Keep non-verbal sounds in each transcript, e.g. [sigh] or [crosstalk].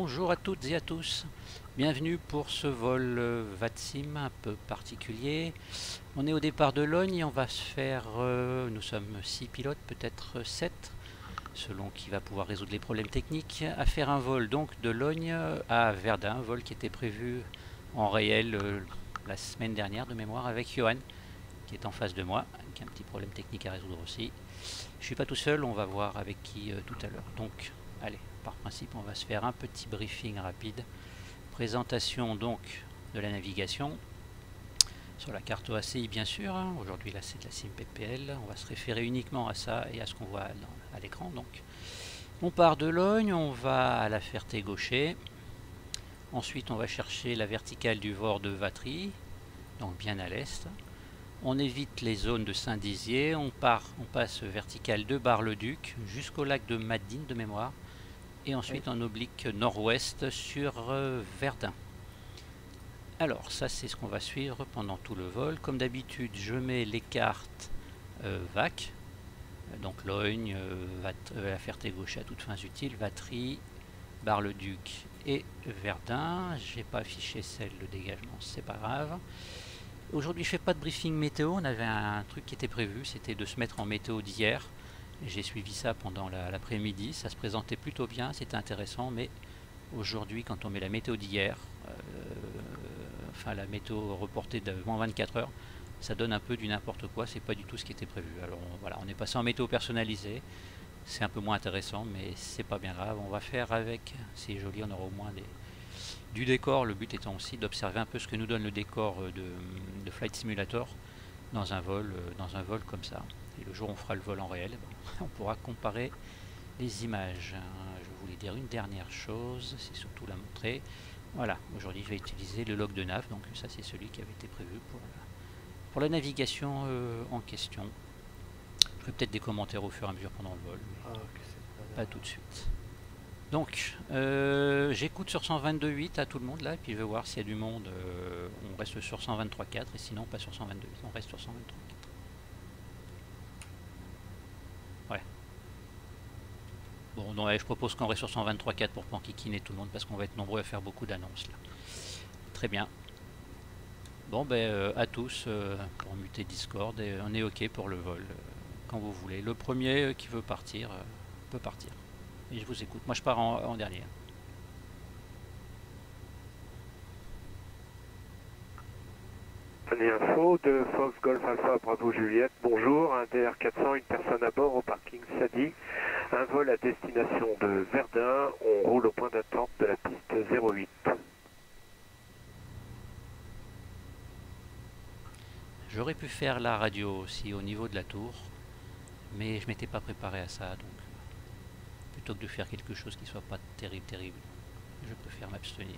Bonjour à toutes et à tous. Bienvenue pour ce vol euh, VATSIM un peu particulier. On est au départ de Logne et on va se faire, euh, nous sommes 6 pilotes, peut-être 7, selon qui va pouvoir résoudre les problèmes techniques, à faire un vol donc de Logne à Verdun, un vol qui était prévu en réel euh, la semaine dernière de mémoire avec Johan, qui est en face de moi, qui a un petit problème technique à résoudre aussi. Je suis pas tout seul, on va voir avec qui tout à l'heure. Donc, allez, par principe, on va se faire un petit briefing rapide. Présentation donc de la navigation sur la carte OACI bien sûr. Hein. Aujourd'hui là c'est de la SIM PPL. On va se référer uniquement à ça et à ce qu'on voit à l'écran. Donc on part de Logne, on va à la Ferté-Gaucher. Ensuite on va chercher la verticale du Vort de Vatry, donc bien à l'est. On évite les zones de Saint-Dizier, on on passe verticale de Bar-le-Duc jusqu'au lac de Madine de mémoire et ensuite en oblique nord-ouest sur euh, Verdun. Alors ça c'est ce qu'on va suivre pendant tout le vol. Comme d'habitude je mets les cartes euh, VAC, donc Logne, euh, la Ferté-Gauche à toutes fins utiles, Vatry, Bar-le-Duc et Verdun. J'ai pas affiché celle de dégagement, c'est pas grave. Aujourd'hui je fais pas de briefing météo, on avait un truc qui était prévu, c'était de se mettre en météo d'hier. J'ai suivi ça pendant l'après-midi, ça se présentait plutôt bien, c'était intéressant, mais aujourd'hui, quand on met la météo d'hier, euh, enfin la météo reportée de 24 heures, ça donne un peu du n'importe quoi, c'est pas du tout ce qui était prévu. Alors voilà, on est passé en météo personnalisée, c'est un peu moins intéressant, mais c'est pas bien grave. On va faire avec, c'est joli, on aura au moins du décor, le but étant aussi d'observer un peu ce que nous donne le décor de, de Flight Simulator dans un vol, euh, dans un vol comme ça. Et le jour où on fera le vol en réel, [laughs] on pourra comparer les images. Je voulais dire une dernière chose, c'est surtout la montrer. Voilà, aujourd'hui je vais utiliser le log de nav, donc ça c'est celui qui avait été prévu pour la, pour la navigation euh, en question. Je ferai peut-être des commentaires au fur et à mesure pendant le vol, mais ah, pas tout de suite. Donc, euh, j'écoute sur 122.8 à tout le monde là, et puis je vais voir s'il y a du monde. Euh, on reste sur 123.4 et sinon pas sur 122.8, on reste sur 123.4. Ouais. Bon, non, je propose qu'on reste sur 123.4 pour panquikiner tout le monde parce qu'on va être nombreux à faire beaucoup d'annonces là. Très bien. Bon, ben euh, à tous pour muter Discord et on est ok pour le vol quand vous voulez. Le premier qui veut partir peut partir et je vous écoute. Moi je pars en, dernier. Info de Fox Golf Alpha Bravo Juliette. Bonjour, un DR400, une personne à bord au parking Sadi. Un vol à destination de Verdun. On roule au point d'attente de la piste 08. J'aurais pu faire la radio aussi au niveau de la tour, mais je m'étais pas préparé à ça, donc plutôt que de faire quelque chose qui soit pas terrible, terrible, je préfère m'abstenir.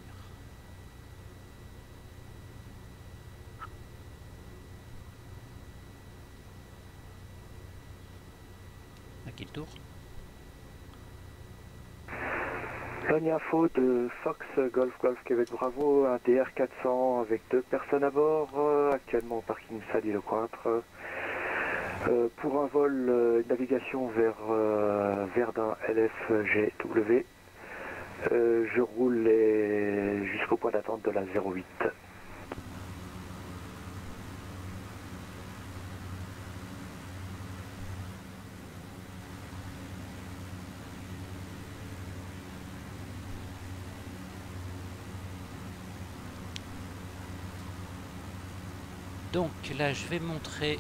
À qui le tour Info de Fox Golf Golf Québec Bravo, un DR400 avec deux personnes à bord, euh, actuellement au parking Sadi Le Cointre. Euh, pour un vol euh, navigation vers euh, Verdun LFGW, je roule jusqu'au point d'attente de la 08. Là je vais montrer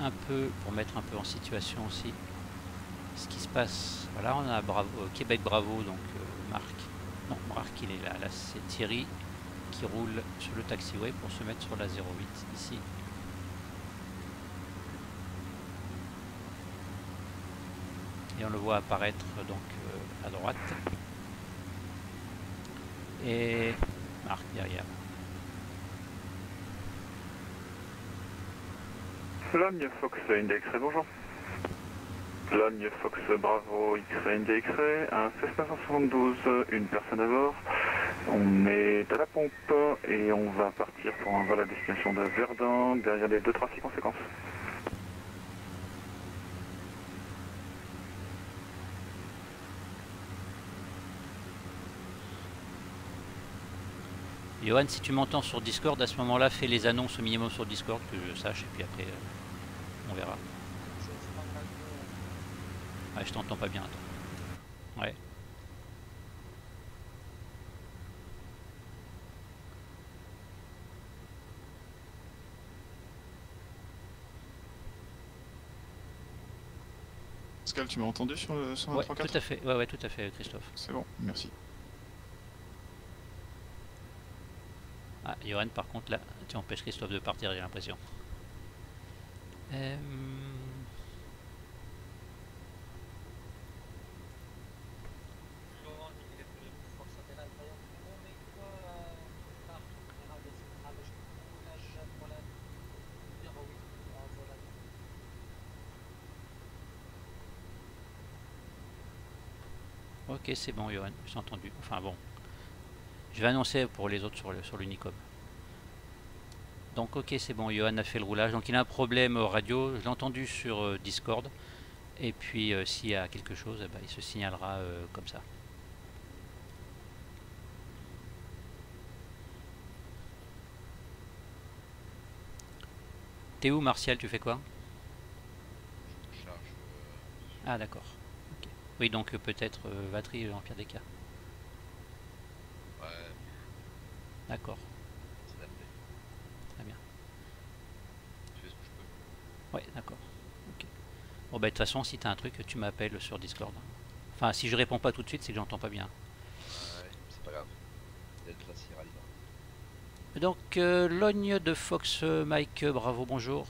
un peu, pour mettre un peu en situation aussi, ce qui se passe. Voilà, on a Bravo, euh, Québec Bravo, donc euh, Marc. Non, Marc il est là. Là c'est Thierry qui roule sur le taxiway pour se mettre sur la 08 ici. Et on le voit apparaître donc euh, à droite. Et Marc derrière. Logne Fox Index bonjour. Logne Fox Bravo X-Ray Index un Cessna 172, une personne à bord. On est à la pompe et on va partir pour un vol à destination de Verdun derrière les deux trafics en séquence. Johan, si tu m'entends sur Discord, à ce moment-là, fais les annonces au minimum sur Discord, que je sache, et puis après, euh, on verra. Ouais, je t'entends pas bien, attends. Ouais. Pascal, tu m'as entendu sur le sur Ouais, tout à fait, ouais, ouais, tout à fait, Christophe. C'est bon, merci. Johan, par contre, là, tu empêches Christophe de partir, j'ai l'impression. Euh... Ok, c'est bon, Johan, j'ai entendu. Enfin bon, je vais annoncer pour les autres sur le sur l'Unicom. Donc ok, c'est bon, Johan a fait le roulage. Donc il a un problème radio, je l'ai entendu sur euh, Discord. Et puis euh, s'il y a quelque chose, eh ben, il se signalera euh, comme ça. T'es où Martial, tu fais quoi? Ah d'accord. Ok. Oui donc peut-être batterie en pire des cas. Ouais, D'accord. c'est adapté. Très bien. Je fais ce que je peux. Ouais, d'accord. Bon, bah, de toute façon, si t'as un truc, tu m'appelles sur Discord. Enfin, si je réponds pas tout de suite, c'est que j'entends pas bien. Ouais, c'est pas grave. Donc, euh, Logne de Fox Mike, bravo, bonjour.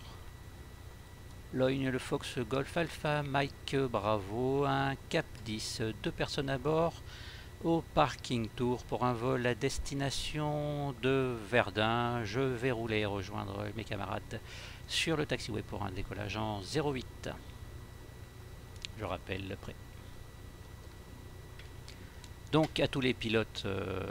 Logne le Fox Golf Alpha Mike, bravo. Un Cap 10, euh, deux personnes à bord au parking tour pour un vol à destination de Verdun. Je vais rouler et rejoindre mes camarades sur le taxiway pour un décollage en 08. Je rappelle le prêt. Donc à tous les pilotes euh,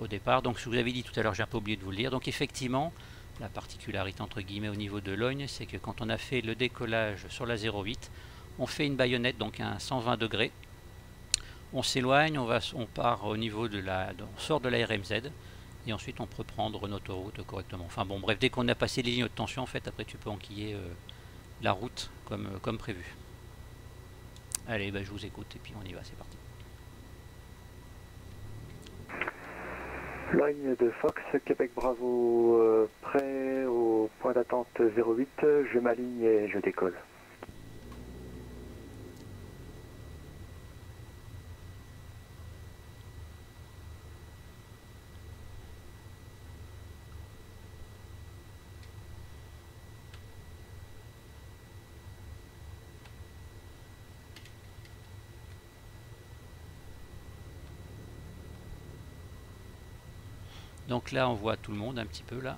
au départ, donc je vous avais dit tout à l'heure, j'ai un peu oublié de vous le dire, donc effectivement, la particularité entre guillemets au niveau de Logne, c'est que quand on a fait le décollage sur la 08, on fait une baïonnette, donc un 120 degrés, on s'éloigne, on, on part au niveau de la, on sort de la RMZ, et ensuite on peut prendre notre route correctement. Enfin bon, bref, dès qu'on a passé les lignes de tension, en fait, après tu peux enquiller euh, la route comme, euh, comme prévu. Allez, bah, je vous écoute et puis on y va, c'est parti. Ligne de Fox, Québec Bravo, euh, prêt au point d'attente 08, je m'aligne et je décolle. Donc là, on voit tout le monde un petit peu là.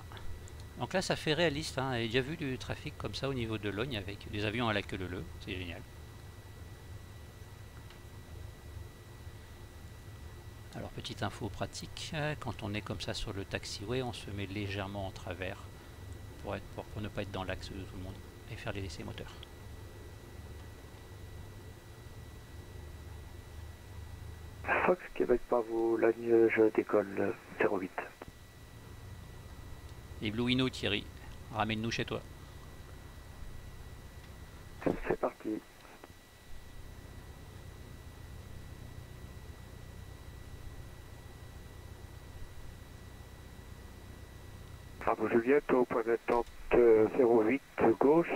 Donc là, ça fait réaliste. Hein. J'ai déjà vu du trafic comme ça au niveau de Logne avec des avions à la queue leu. C'est génial. Alors, petite info pratique. euh, Quand on est comme ça sur le taxiway, on se met légèrement en travers pour, ne pas être dans l'axe de tout le monde et faire les essais moteurs. Fox, Québec Bravo, ligne, je décolle 08. Wino, Thierry, ramène-nous chez toi. [laughs] C'est parti. Bravo Juliette, au point d'attente euh, 08 gauche,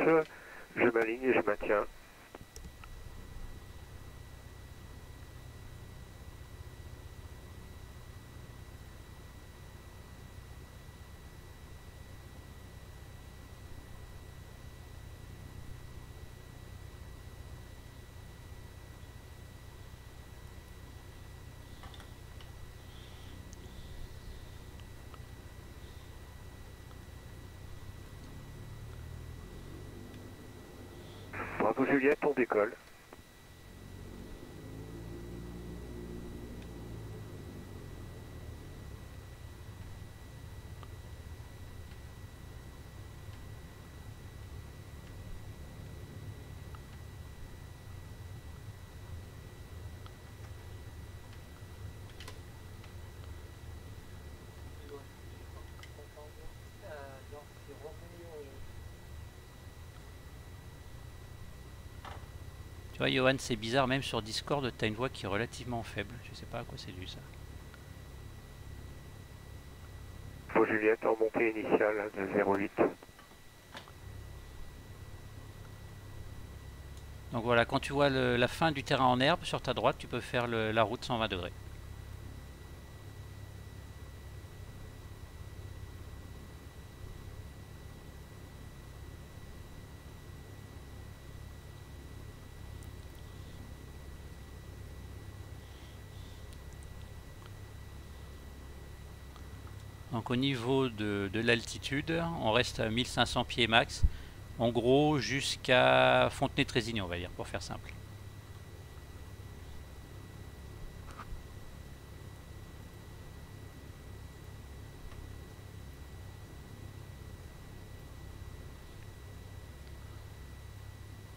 je m'aligne et je maintiens. Juliette, on Johan, c'est bizarre, même sur Discord, tu as une voix qui est relativement faible. Je sais pas à quoi c'est dû ça. Pour Juliette, en montée initiale de 08. Donc voilà, quand tu vois le- la fin du terrain en herbe sur ta droite, tu peux faire le- la route 120 degrés. Au niveau de, de l'altitude, on reste à 1500 pieds max. En gros, jusqu'à Fontenay-Trésigny, on va dire, pour faire simple.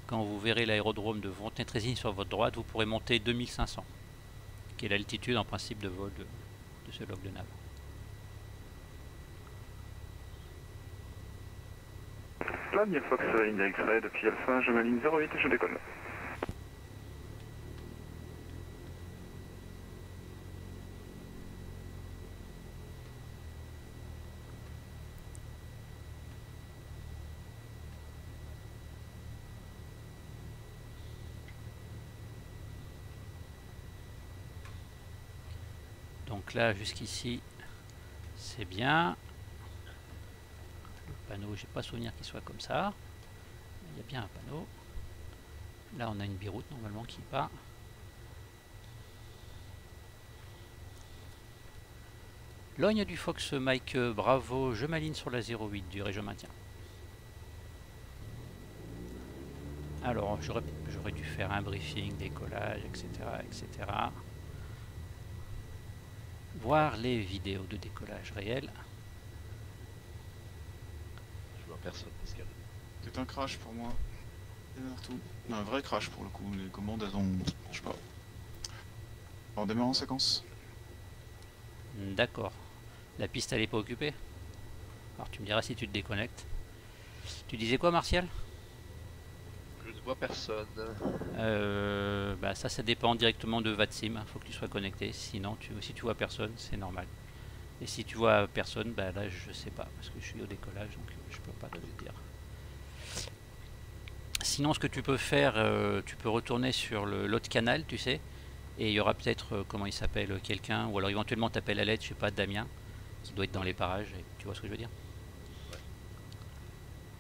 Quand vous verrez l'aérodrome de Fontenay-Trésigny sur votre droite, vous pourrez monter 2500, qui est l'altitude en principe de vol de, de ce log de nav. Lognes Fox India X-Ray depuis Alpha, je m'aligne 08 et je décolle. Donc là, jusqu'ici, c'est bien. Panneau, j'ai pas souvenir qu'il soit comme ça. Il y a bien un panneau. Là, on a une biroute normalement qui part. Logne du Fox Mike euh, Bravo, je m'aligne sur la 08 dur et je maintiens. Alors, j'aurais dû faire un briefing, décollage, etc. etc voir les vidéos de décollage réel. Je vois personne. C'est un crash pour moi. Non, un vrai crash pour le coup. Les commandes, elles ont. Je sais pas. On démarre en séquence. D'accord. La piste elle est pas occupée? Alors tu me diras si tu te déconnectes. Tu disais quoi Martial? Je ne vois personne. Euh, bah ça ça dépend directement de Vatsim. Faut que tu sois connecté. Sinon tu, si tu vois personne c'est normal. Et si tu vois personne, bah là je sais pas parce que je suis au décollage donc euh, je peux pas te le dire. Sinon ce que tu peux faire, euh, tu peux retourner sur l'autre canal, tu sais, et il y aura peut-être euh, comment il s'appelle quelqu'un ou alors éventuellement t'appelles à l'aide, je sais pas Damien, qui doit être dans les parages. et tu vois ce que je veux dire?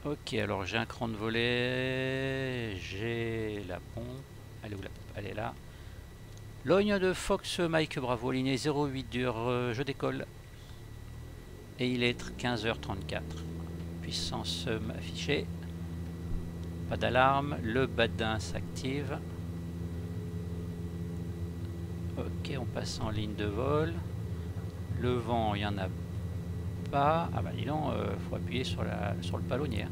Ok, alors j'ai un cran de volet, j'ai la pompe. Elle est où la pompe? Elle est là. Logne de Fox Mike Bravo, lignée 08 dur, euh, je décolle. Et il est 15h34. Puissance affichée. Pas d'alarme, le badin s'active. Ok, on passe en ligne de vol. Le vent, il n'y en a pas. Ah bah dis donc, euh, faut appuyer sur, la, sur le palonnier.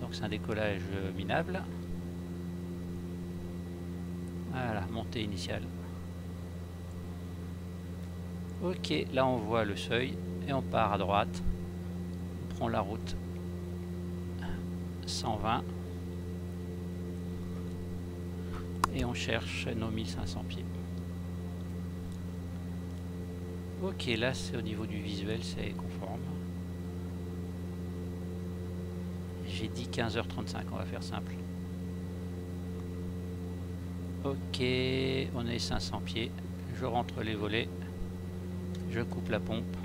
Donc c'est un décollage minable. Voilà, montée initiale. Ok, là on voit le seuil et on part à droite. On prend la route 120 et on cherche nos 1500 pieds. Ok, là c'est au niveau du visuel, c'est conforme. J'ai dit 15h35, on va faire simple. Ok, on est 500 pieds. Je rentre les volets. Je coupe la pompe.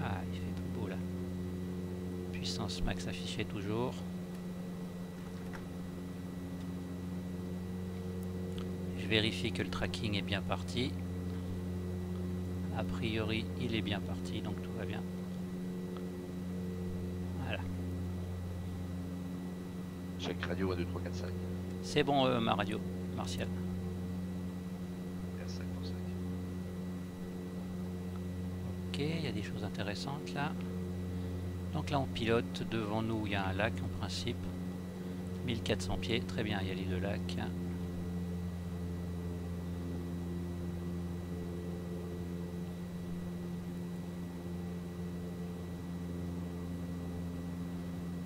Ah, il fait plus beau là. Puissance max affichée toujours. Je vérifie que le tracking est bien parti. A priori, il est bien parti, donc tout va bien. Voilà. Chaque radio 1, 2, 3, 4, 5. C'est bon, euh, ma radio, Martial. 4, 5 pour 5. Ok, il y a des choses intéressantes là. Donc là, on pilote. Devant nous, il y a un lac en principe. 1400 pieds, très bien, il y a l'île de lac.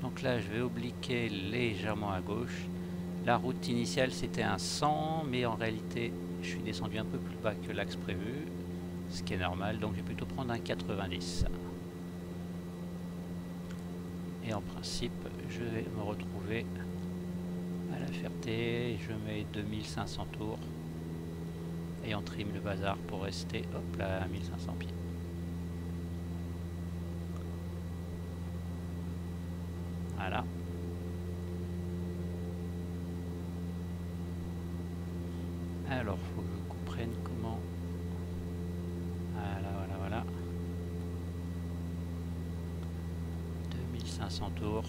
Donc là, je vais obliquer légèrement à gauche. La route initiale, c'était un 100, mais en réalité, je suis descendu un peu plus bas que l'axe prévu, ce qui est normal, donc je vais plutôt prendre un 90. Et en principe, je vais me retrouver à la Ferté, je mets 2500 tours et on trim le bazar pour rester hop là à 1500 pieds. Voilà. Alors, faut que je comprenne comment. Voilà, voilà, voilà. 2500 tours.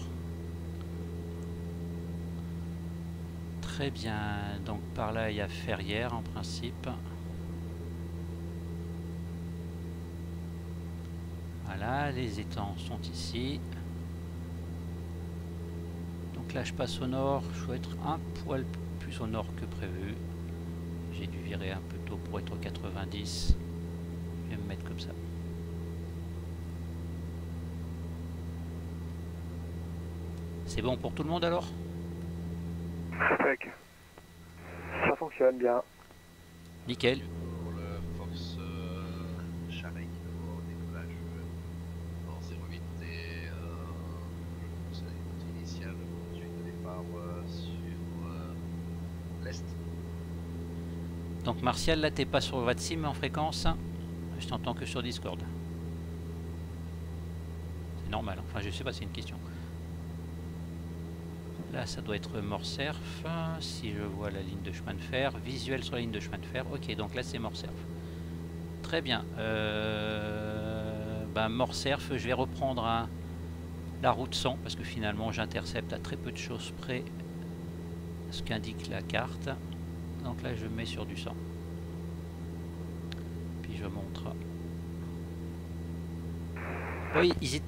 Très bien. Donc par là, il y a Ferrière en principe. Voilà, les étangs sont ici. Donc là, je passe au nord. Je dois être un poil plus au nord que prévu. J'ai dû virer un peu tôt pour être au 90. Je vais me mettre comme ça. C'est bon pour tout le monde alors? Ça fonctionne bien. Nickel. Pour le Fox Charey qui doit au décollage en 08 et je pense à une route initiale suite de départ sur l'est. Donc Martial, là t'es pas sur VATSIM en fréquence. Je t'entends que sur Discord. C'est normal, enfin je sais pas, c'est une question. Là ça doit être Morcerf, si je vois la ligne de chemin de fer. Visuel sur la ligne de chemin de fer, ok donc là c'est Morcerf. Très bien. Euh... Ben, Morcerf, je vais reprendre la route 100 parce que finalement j'intercepte à très peu de choses près ce qu'indique la carte. Donc là, je mets sur du sang. Puis je montre. Oui, hésite-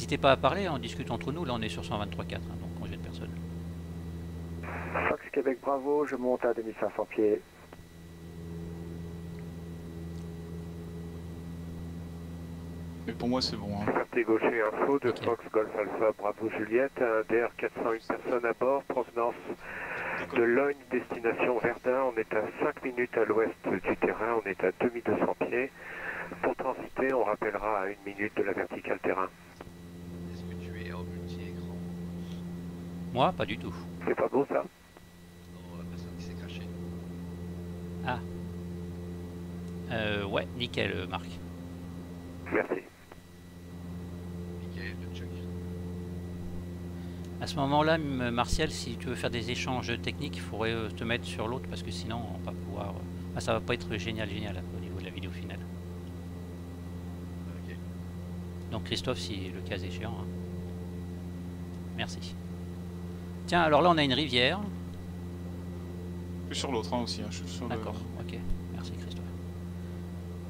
n'hésitez pas à parler, on discute entre nous. Là, on est sur 123.4, hein, donc congé de personne. Fox Québec Bravo, je monte à 2500 pieds. Mais pour moi, c'est bon. Hein. Gaucher info de. Fox Golf Alpha Bravo Juliette, un DR 401 personnes à bord, provenance de Logne, destination Verdun. On est à 5 minutes à l'ouest du terrain, on est à 2200 pieds. Pour transiter, on rappellera à une minute de la verticale terrain. Est-ce que tu es en multi-écran Moi, pas du tout. C'est pas beau ça? Non, la personne qui s'est crachée. Euh, ouais, nickel, euh, Marc. Merci. Michael de Chuck. À ce moment-là, Martial, si tu veux faire des échanges techniques, il faudrait euh, te mettre sur l'autre parce que sinon, on va pas pouvoir. euh, ah, ça va pas être génial, génial au niveau de la vidéo finale. Ok. Donc Christophe, si le cas échéant. hein. Merci. Tiens, alors là, on a une rivière. Je suis sur l'autre hein, aussi. hein, Je suis sur le- D'accord, ok. Merci Christophe.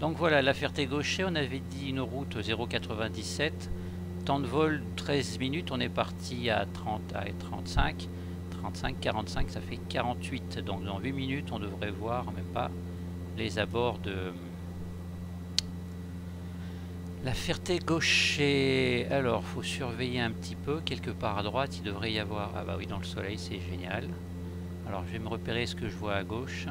Donc voilà, la Ferté-Gaucher, on avait dit une route 0,97. Temps de vol 13 minutes, on est parti à 30 à 35. 35, 45, ça fait 48. Donc dans 8 minutes, on devrait voir, même pas, les abords de la Ferté-Gaucher. Alors, faut surveiller un petit peu. Quelque part à droite, il devrait y avoir... Ah bah oui, dans le soleil, c'est génial. Alors je vais me repérer ce que je vois à gauche.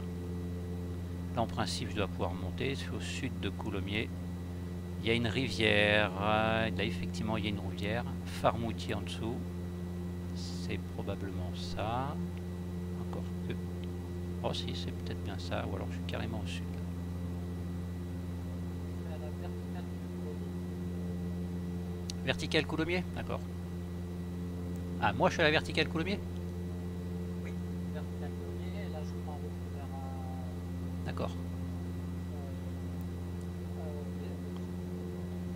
Là en principe je dois pouvoir monter. C'est au sud de Coulommiers. Il y a une rivière. Là effectivement il y a une rivière. Farmoutier en dessous. C'est probablement ça. Encore que. Oh si c'est peut-être bien ça. Ou alors je suis carrément au sud. Vertical Coulommiers D'accord. Ah moi je suis à la verticale Coulommiers D'accord.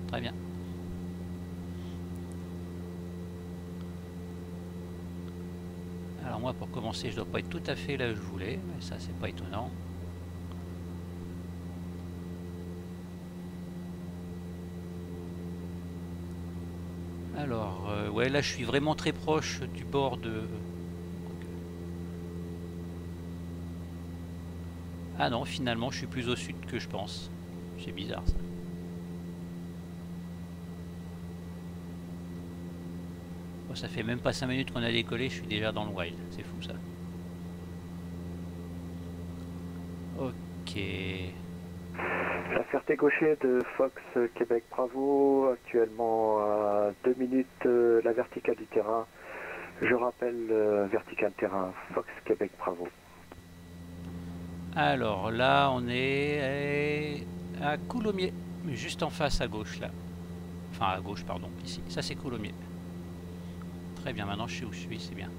Très bien. Alors moi pour commencer je dois pas être tout à fait là où je voulais, mais ça c'est pas étonnant. Alors euh, ouais là je suis vraiment très proche du bord de. Ah non finalement je suis plus au sud que je pense. C'est bizarre ça. Ça fait même pas 5 minutes qu'on a décollé, je suis déjà dans le wild. C'est fou ça. Ok. Ferté-Gaucher de Fox euh, Québec Bravo, actuellement à 2 minutes euh, la verticale du terrain. Je rappelle euh, verticale terrain, Fox Québec Bravo. Alors là, on est à Coulommiers, juste en face à gauche là. Enfin à gauche, pardon, ici. Ça c'est Coulommiers. Très bien, maintenant je sais où je suis, c'est bien.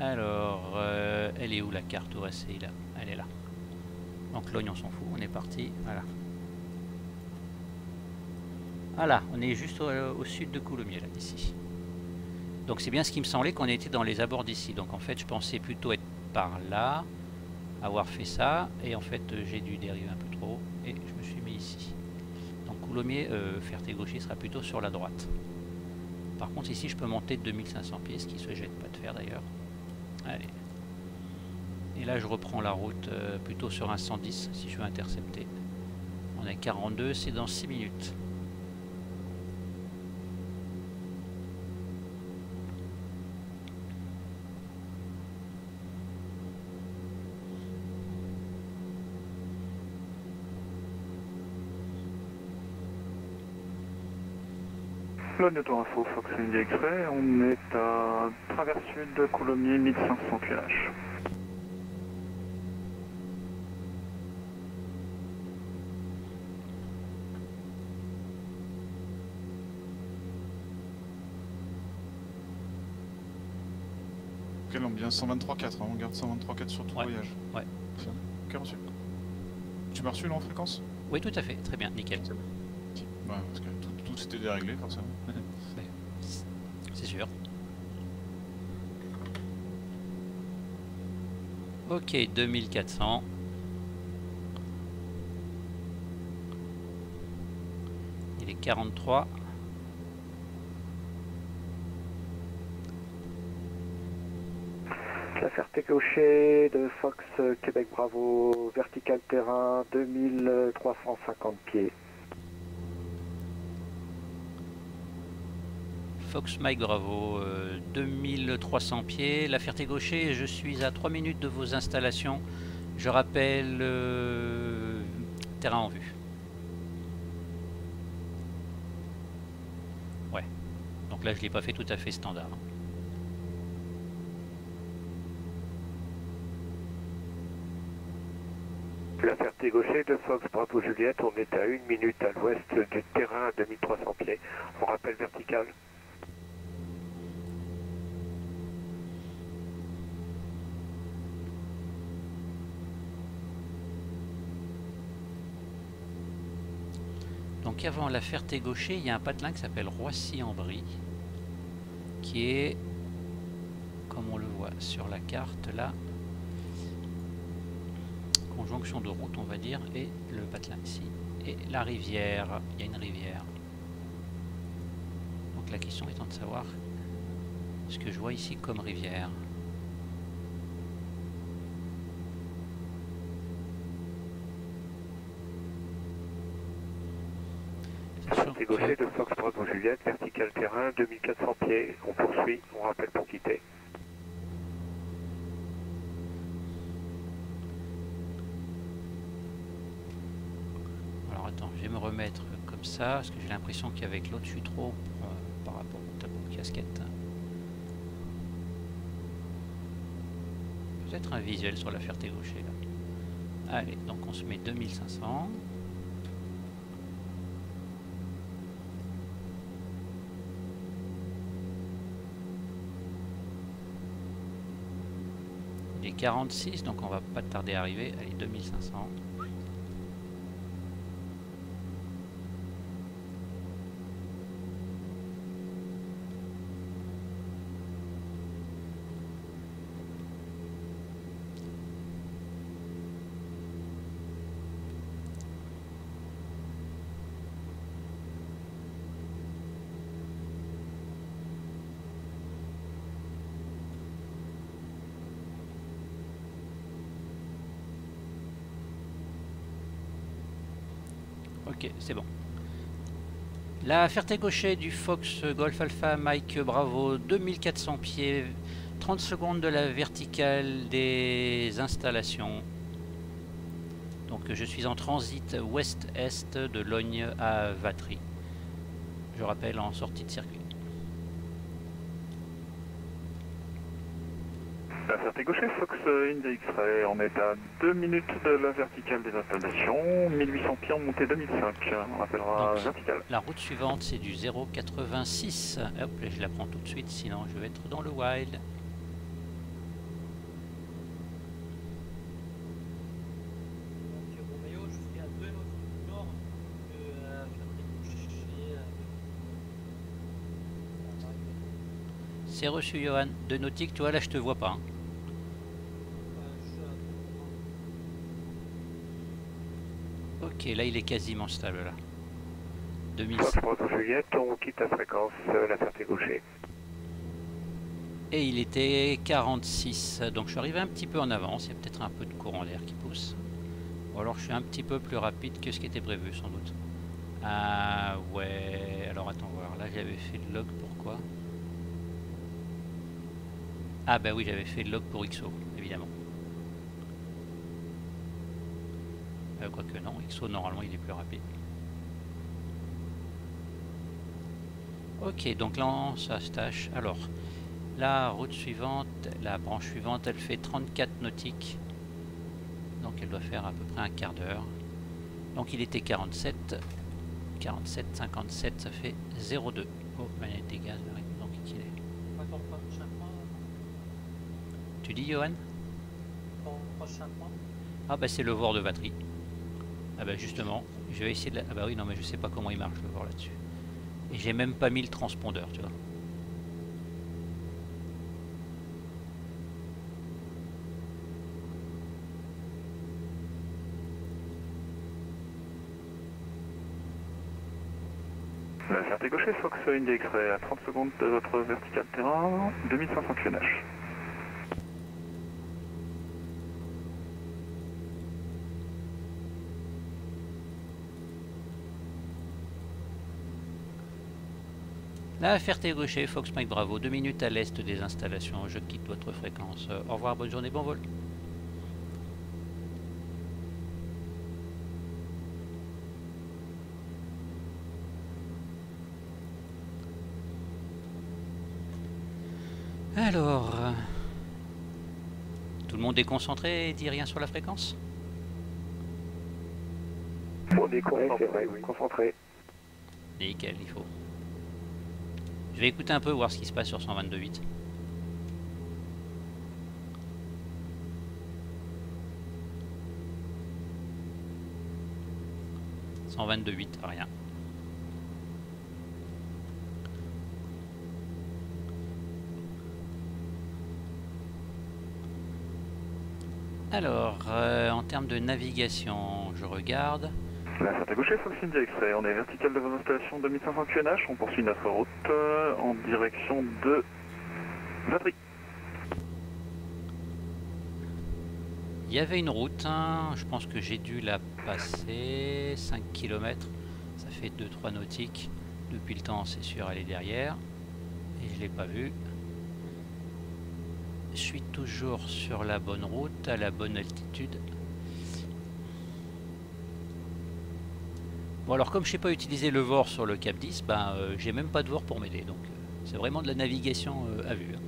Alors, euh, elle est où la carte OACI là? Elle est là. Donc l'oignon on s'en fout, on est parti. Voilà. Voilà, on est juste au, au sud de Coulommiers là, ici. Donc c'est bien ce qui me semblait qu'on était dans les abords d'ici. Donc en fait, je pensais plutôt être par là avoir fait ça et en fait euh, j'ai dû dériver un peu trop et je me suis mis ici donc Coulommiers euh, Ferté-Gaucher sera plutôt sur la droite par contre ici je peux monter de 2500 pieds ce qui se jette pas de faire d'ailleurs allez et là je reprends la route euh, plutôt sur un 110 si je veux intercepter on est 42 c'est dans 6 minutes Newton Info, Fox India X-Ray, on est à travers sud de Coulommiers, 1500 QNH. Ambiance 123.4, hein, on garde 123.4 sur tout Ouais, voyage. ouais. Ok, reçu. Tu m'as reçu là en fréquence? Oui tout à fait. Très bien. Nickel. Ouais, parce que tout, tout s'était déréglé forcément. [laughs] c'est sûr. Ok 2400 il est 43 La Ferté-Gaucher de Fox euh, Québec Bravo, verticale terrain, 2350 pieds. Fox Mike Bravo, euh, 2300 pieds, La Ferté-Gaucher, je suis à 3 minutes de vos installations. Je rappelle euh, terrain en vue. Ouais, donc là je l'ai pas fait tout à fait standard. La Ferté-Gaucher de Fox Bravo Juliette, on est à 1 minute à l'ouest du terrain à 2300 pieds. On rappelle vertical. Donc avant la Ferté-Gaucher, il y a un patelin qui s'appelle Roissy-en-Brie, qui est, comme on le voit sur la carte là, conjonction de route on va dire, et le patelin ici, et la rivière, il y a une rivière. Donc la question étant de savoir ce que je vois ici comme rivière. Ferté-Gaucher que- de Fox Bravo Juliette, verticale terrain, 2400 pieds. On poursuit, on rappelle pour quitter. Alors attends, je vais me remettre comme parce que j'ai l'impression qu'avec l'autre je suis trop euh, par rapport au tableau de casquette. Peut-être un visuel sur la Ferté-Gaucher là. Allez, donc on se met 2500. Il est 46, donc on va pas tarder à arriver. Allez, 2500. Ok, c'est bon. La Ferté-Gaucher du Fox Golf Alpha Mike Bravo, 2400 pieds, 30 secondes de la verticale des installations. Donc je suis en transit ouest-est de Logne à Vatry. Je rappelle en sortie de circuit. Gaucher, Fox India X-Ray, on est à 2 minutes de la verticale des installations, 1800 pieds en montée 2005, on appellera Donc, verticale. La route suivante c'est du 086. Hop, là, je la prends tout de suite, sinon je vais être dans le wild. Donc, Roméo, je suis à 2 nautiques nord de euh, Ferté-Gaucher, euh, C'est reçu Johan. De nautique, toi là je te vois pas. hein. euh, je suis à Ok, là il est quasiment stable là. 2000. Fox Bravo Juliette, on quitte la fréquence euh, la Ferté gaucher. Et il était 46, donc je suis arrivé un petit peu en avance, il y a peut-être un peu de courant d'air qui pousse. Ou alors je suis un petit peu plus rapide que ce qui était prévu sans doute. Ah ouais, alors attends voir, là j'avais fait le log pourquoi Ah bah oui j'avais fait le log pour XO, évidemment. Euh, Quoique non, XO normalement il est plus rapide. Ok, donc là on s'attache. Alors, la route suivante, la branche suivante, elle fait 34 nautiques. Donc elle doit faire à peu près un quart d'heure. Donc il était 47. 47, 57, ça fait 0,2. Oh, manette des gaz, donc il est. Tu dis Johan? Ton prochain point. Ah bah c'est le voir de batterie. Ah bah justement, je vais essayer de la... Ah bah oui, non mais je sais pas comment il marche le voir là-dessus. Et j'ai même pas mis le transpondeur, tu vois. La Ferté gaucher, Fox India X-Ray, à 30 secondes de votre verticale terrain, 2500 QNH. La Ferté-Gaucher, Fox Mike Bravo, 2 minutes à l'est des installations, je quitte votre fréquence. Euh, au revoir, bonne journée, bon vol. Alors, euh, tout le monde est concentré et dit rien sur la fréquence? On est concentré, oui. concentré. Nickel, il faut. Je vais écouter un peu, voir ce qui se passe sur 122.8. « 122.8, rien. Alors, euh, en termes de navigation, je regarde. La Ferté gaucher, Fox India X-Ray, on est vertical de vos installations 2500 QNH, on poursuit notre route euh, en direction de Vatry. Il y avait une route, hein, je pense que j'ai dû la passer 5 km, ça fait 2-3 nautiques. Depuis le temps, c'est sûr, elle est derrière. Et je l'ai pas vue. Je suis toujours sur la bonne route, à la bonne altitude. Bon alors comme je sais pas utiliser le VOR sur le Cap 10, ben euh, j'ai même pas de VOR pour m'aider. Donc euh, c'est vraiment de la navigation euh, à vue. hein.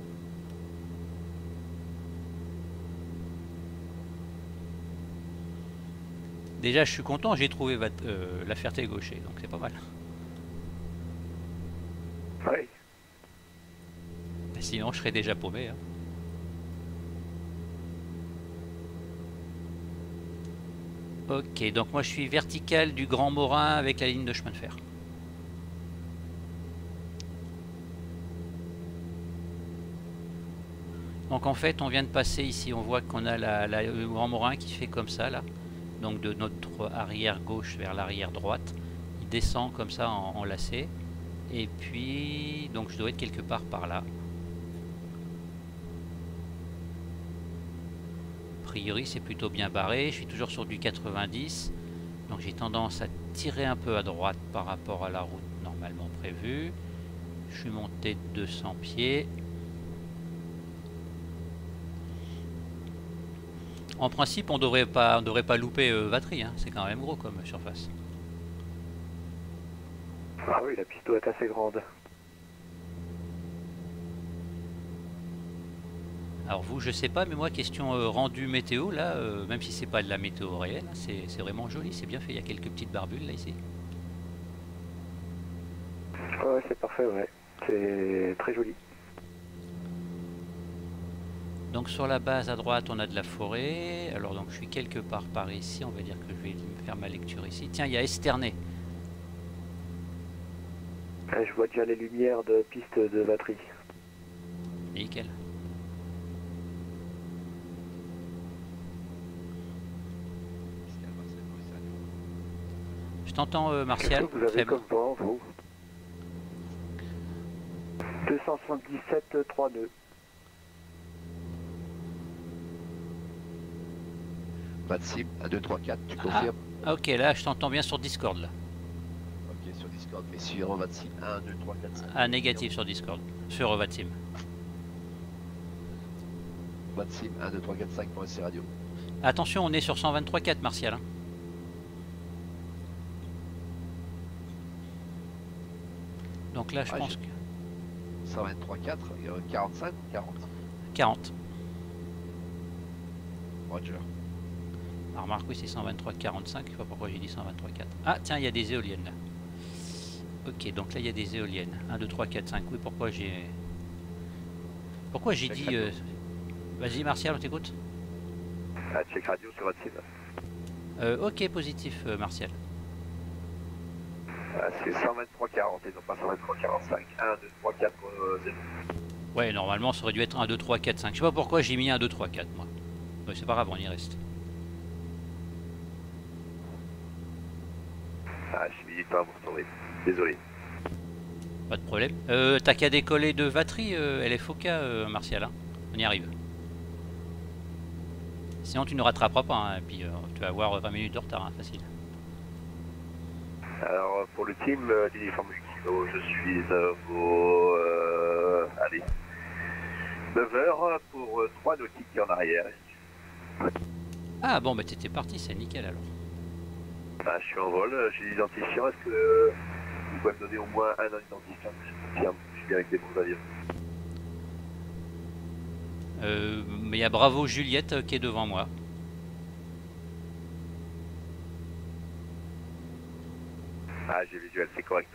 Déjà, je suis content, j'ai trouvé la Ferté gaucher, donc c'est pas mal. Oui. Sinon, je serais déjà paumé. hein. Ok, donc moi je suis vertical du Grand Morin avec la ligne de chemin de fer. Donc en fait, on vient de passer ici, on voit qu'on a le Grand Morin qui fait comme ça là. Donc de notre arrière gauche vers l'arrière droite. Il descend comme ça en, en lacet. Et puis, donc je dois être quelque part par là. Priori, c'est plutôt bien barré. Je suis toujours sur du 90. Donc j'ai tendance à tirer un peu à droite par rapport à la route normale. normalement prévu. Je suis monté de 200 pieds. En principe, on devrait pas, devrait pas louper euh, Vatry, hein. c'est quand même gros comme surface. Ah oui, la piste doit être assez grande. Alors vous, je sais pas, mais moi, question euh, rendu météo, là, euh, même si c'est pas de la météo réelle, hein, c'est vraiment joli, c'est bien fait. Il y a quelques petites barbules là ici. Ouais, c'est parfait, ouais. C'est très joli. Donc sur la base à droite, on a de la forêt. Alors donc je suis quelque part par ici. On va dire que je vais faire ma lecture ici. Tiens, il y a Esternay. Ouais, Je vois déjà les lumières de piste de batterie. Nickel. Je t'entends, euh, Martial. Vous avez comme vent, vous 277 3 nœuds. Vatsim, 1, 2, 3, 4, tu Ah. confirmes Ah, ok, là, je t'entends bien sur Discord. Là. Ok, sur Discord. Mais sur Vatsim, 1, 2, 3, 4, 5. Ah, négatif sur Discord. Sur Vatim. Vatsim, 1, 2, 3, 4, 5 pour SC Radio. Attention, on est sur 123.4, Martial. hein. Donc là, je Ah, pense que 123, 4, et, euh, 45 ou 40 40. Roger. Alors, remarque, oui, c'est 123.45. Je sais pas pourquoi j'ai dit 123.4. Ah, tiens, il y a des éoliennes là. Ok, donc là, il y a des éoliennes. 1, 2, 3, 4, 5. Oui, pourquoi j'ai. Pourquoi j'ai dit. euh, Vas-y, Martial, on t'écoute? Ah, check radio sur Vatsim. Euh, ok, positif, euh, Martial. Ah, c'est 123, 40 et non pas 123, 45. 1, 2, 3, 4, 0. Ouais, normalement, ça aurait dû être 1, 2, 3, 4, 5. Je sais pas pourquoi j'ai mis 1, 2, 3, 4, moi. Ouais, c'est pas grave, on y reste. Ah, je suis militaire, vous retournez. Désolé. Pas de problème. Euh, T'as qu'à décoller de Vatry, euh, LFOK, euh, Martial. hein. On y arrive. Sinon, tu ne rattraperas pas. hein, et puis, euh, tu vas avoir 20 minutes de retard, hein, facile. Alors, pour le team euh, d'uniforme du kilo, je suis à vos. Euh, allez. 9 heures pour 3 nautiques en arrière. Ah bon, bah t'étais parti, c'est nickel alors. Ah, je suis en vol, euh, j'ai l'identifiant. Est-ce que euh, vous pouvez me donner au moins un identifiant que je confirme Je suis bien avec des bons avions. Euh, mais il y a Bravo Juliette euh, qui est devant moi. Ah, j'ai visuel, c'est correct.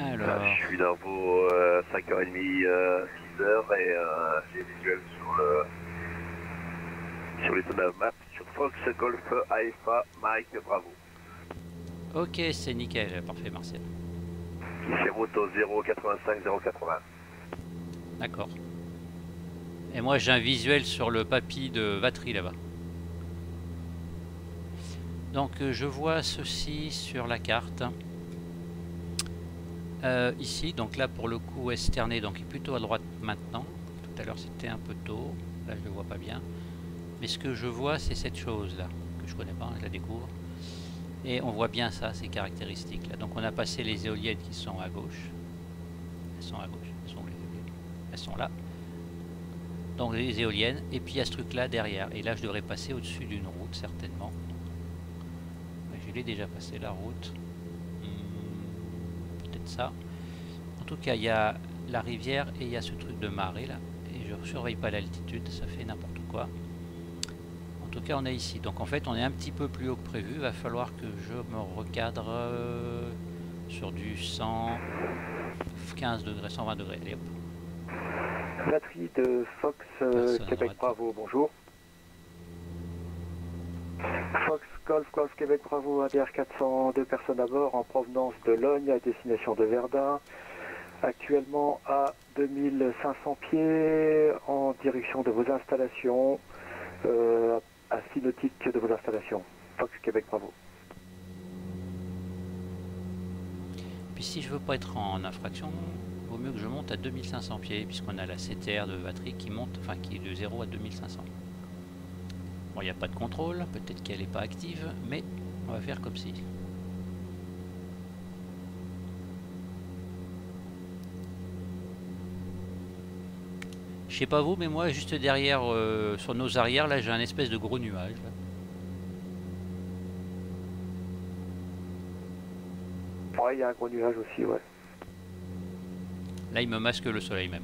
Alors, je suis dans vos euh, 5h30, euh, 6h et euh, j'ai visuel sur le. sur les tonneaux map sur Fox Golf AFA Mike Bravo. ok, c'est nickel, parfait Martial. Qui route au 085 080. D'accord. Et moi j'ai un visuel sur le papy de Vatry là-bas. Donc euh, je vois ceci sur la carte. Euh, ici, donc là pour le coup Esterné, donc il est plutôt à droite maintenant. Tout à l'heure c'était un peu tôt, là je le vois pas bien. Mais ce que je vois c'est cette chose là, que je connais pas, je la découvre. Et on voit bien ça, ces caractéristiques là. Donc on a passé les éoliennes qui sont à gauche. Elles sont à gauche, elles sont, elles sont là. Donc les éoliennes, et puis il y a ce truc là derrière. Et là je devrais passer au-dessus d'une route certainement. Déjà passé la route. Hmm, Peut-être ça. En tout cas, il y a la rivière et il y a ce truc de marée là. Et je surveille pas l'altitude, ça fait n'importe quoi. En tout cas, on est ici. Donc en fait, on est un petit peu plus haut que prévu. Il va falloir que je me recadre euh, sur du 115 degrés, 120 degrés. Allez, hop. Batterie de Fox euh, Québec. Bravo, bonjour. Fox Golf Golf Québec Bravo ADR 400, deux personnes à bord en provenance de Logne à destination de Verdun. Actuellement à 2500 pieds en direction de vos installations, euh, à 6 nautiques de vos installations. Fox Québec Bravo. Puis si je veux pas être en infraction, vaut mieux que je monte à 2500 pieds, puisqu'on a la CTR de batterie qui monte, enfin qui est de 0 à 2500. Bon, il n'y a pas de contrôle, peut-être qu'elle n'est pas active, mais on va faire comme si. Je sais pas vous, mais moi, juste derrière, euh, sur nos arrières, là, j'ai un espèce de gros nuage. Ouais, il y a un gros nuage aussi, ouais. Là, il me masque le soleil même.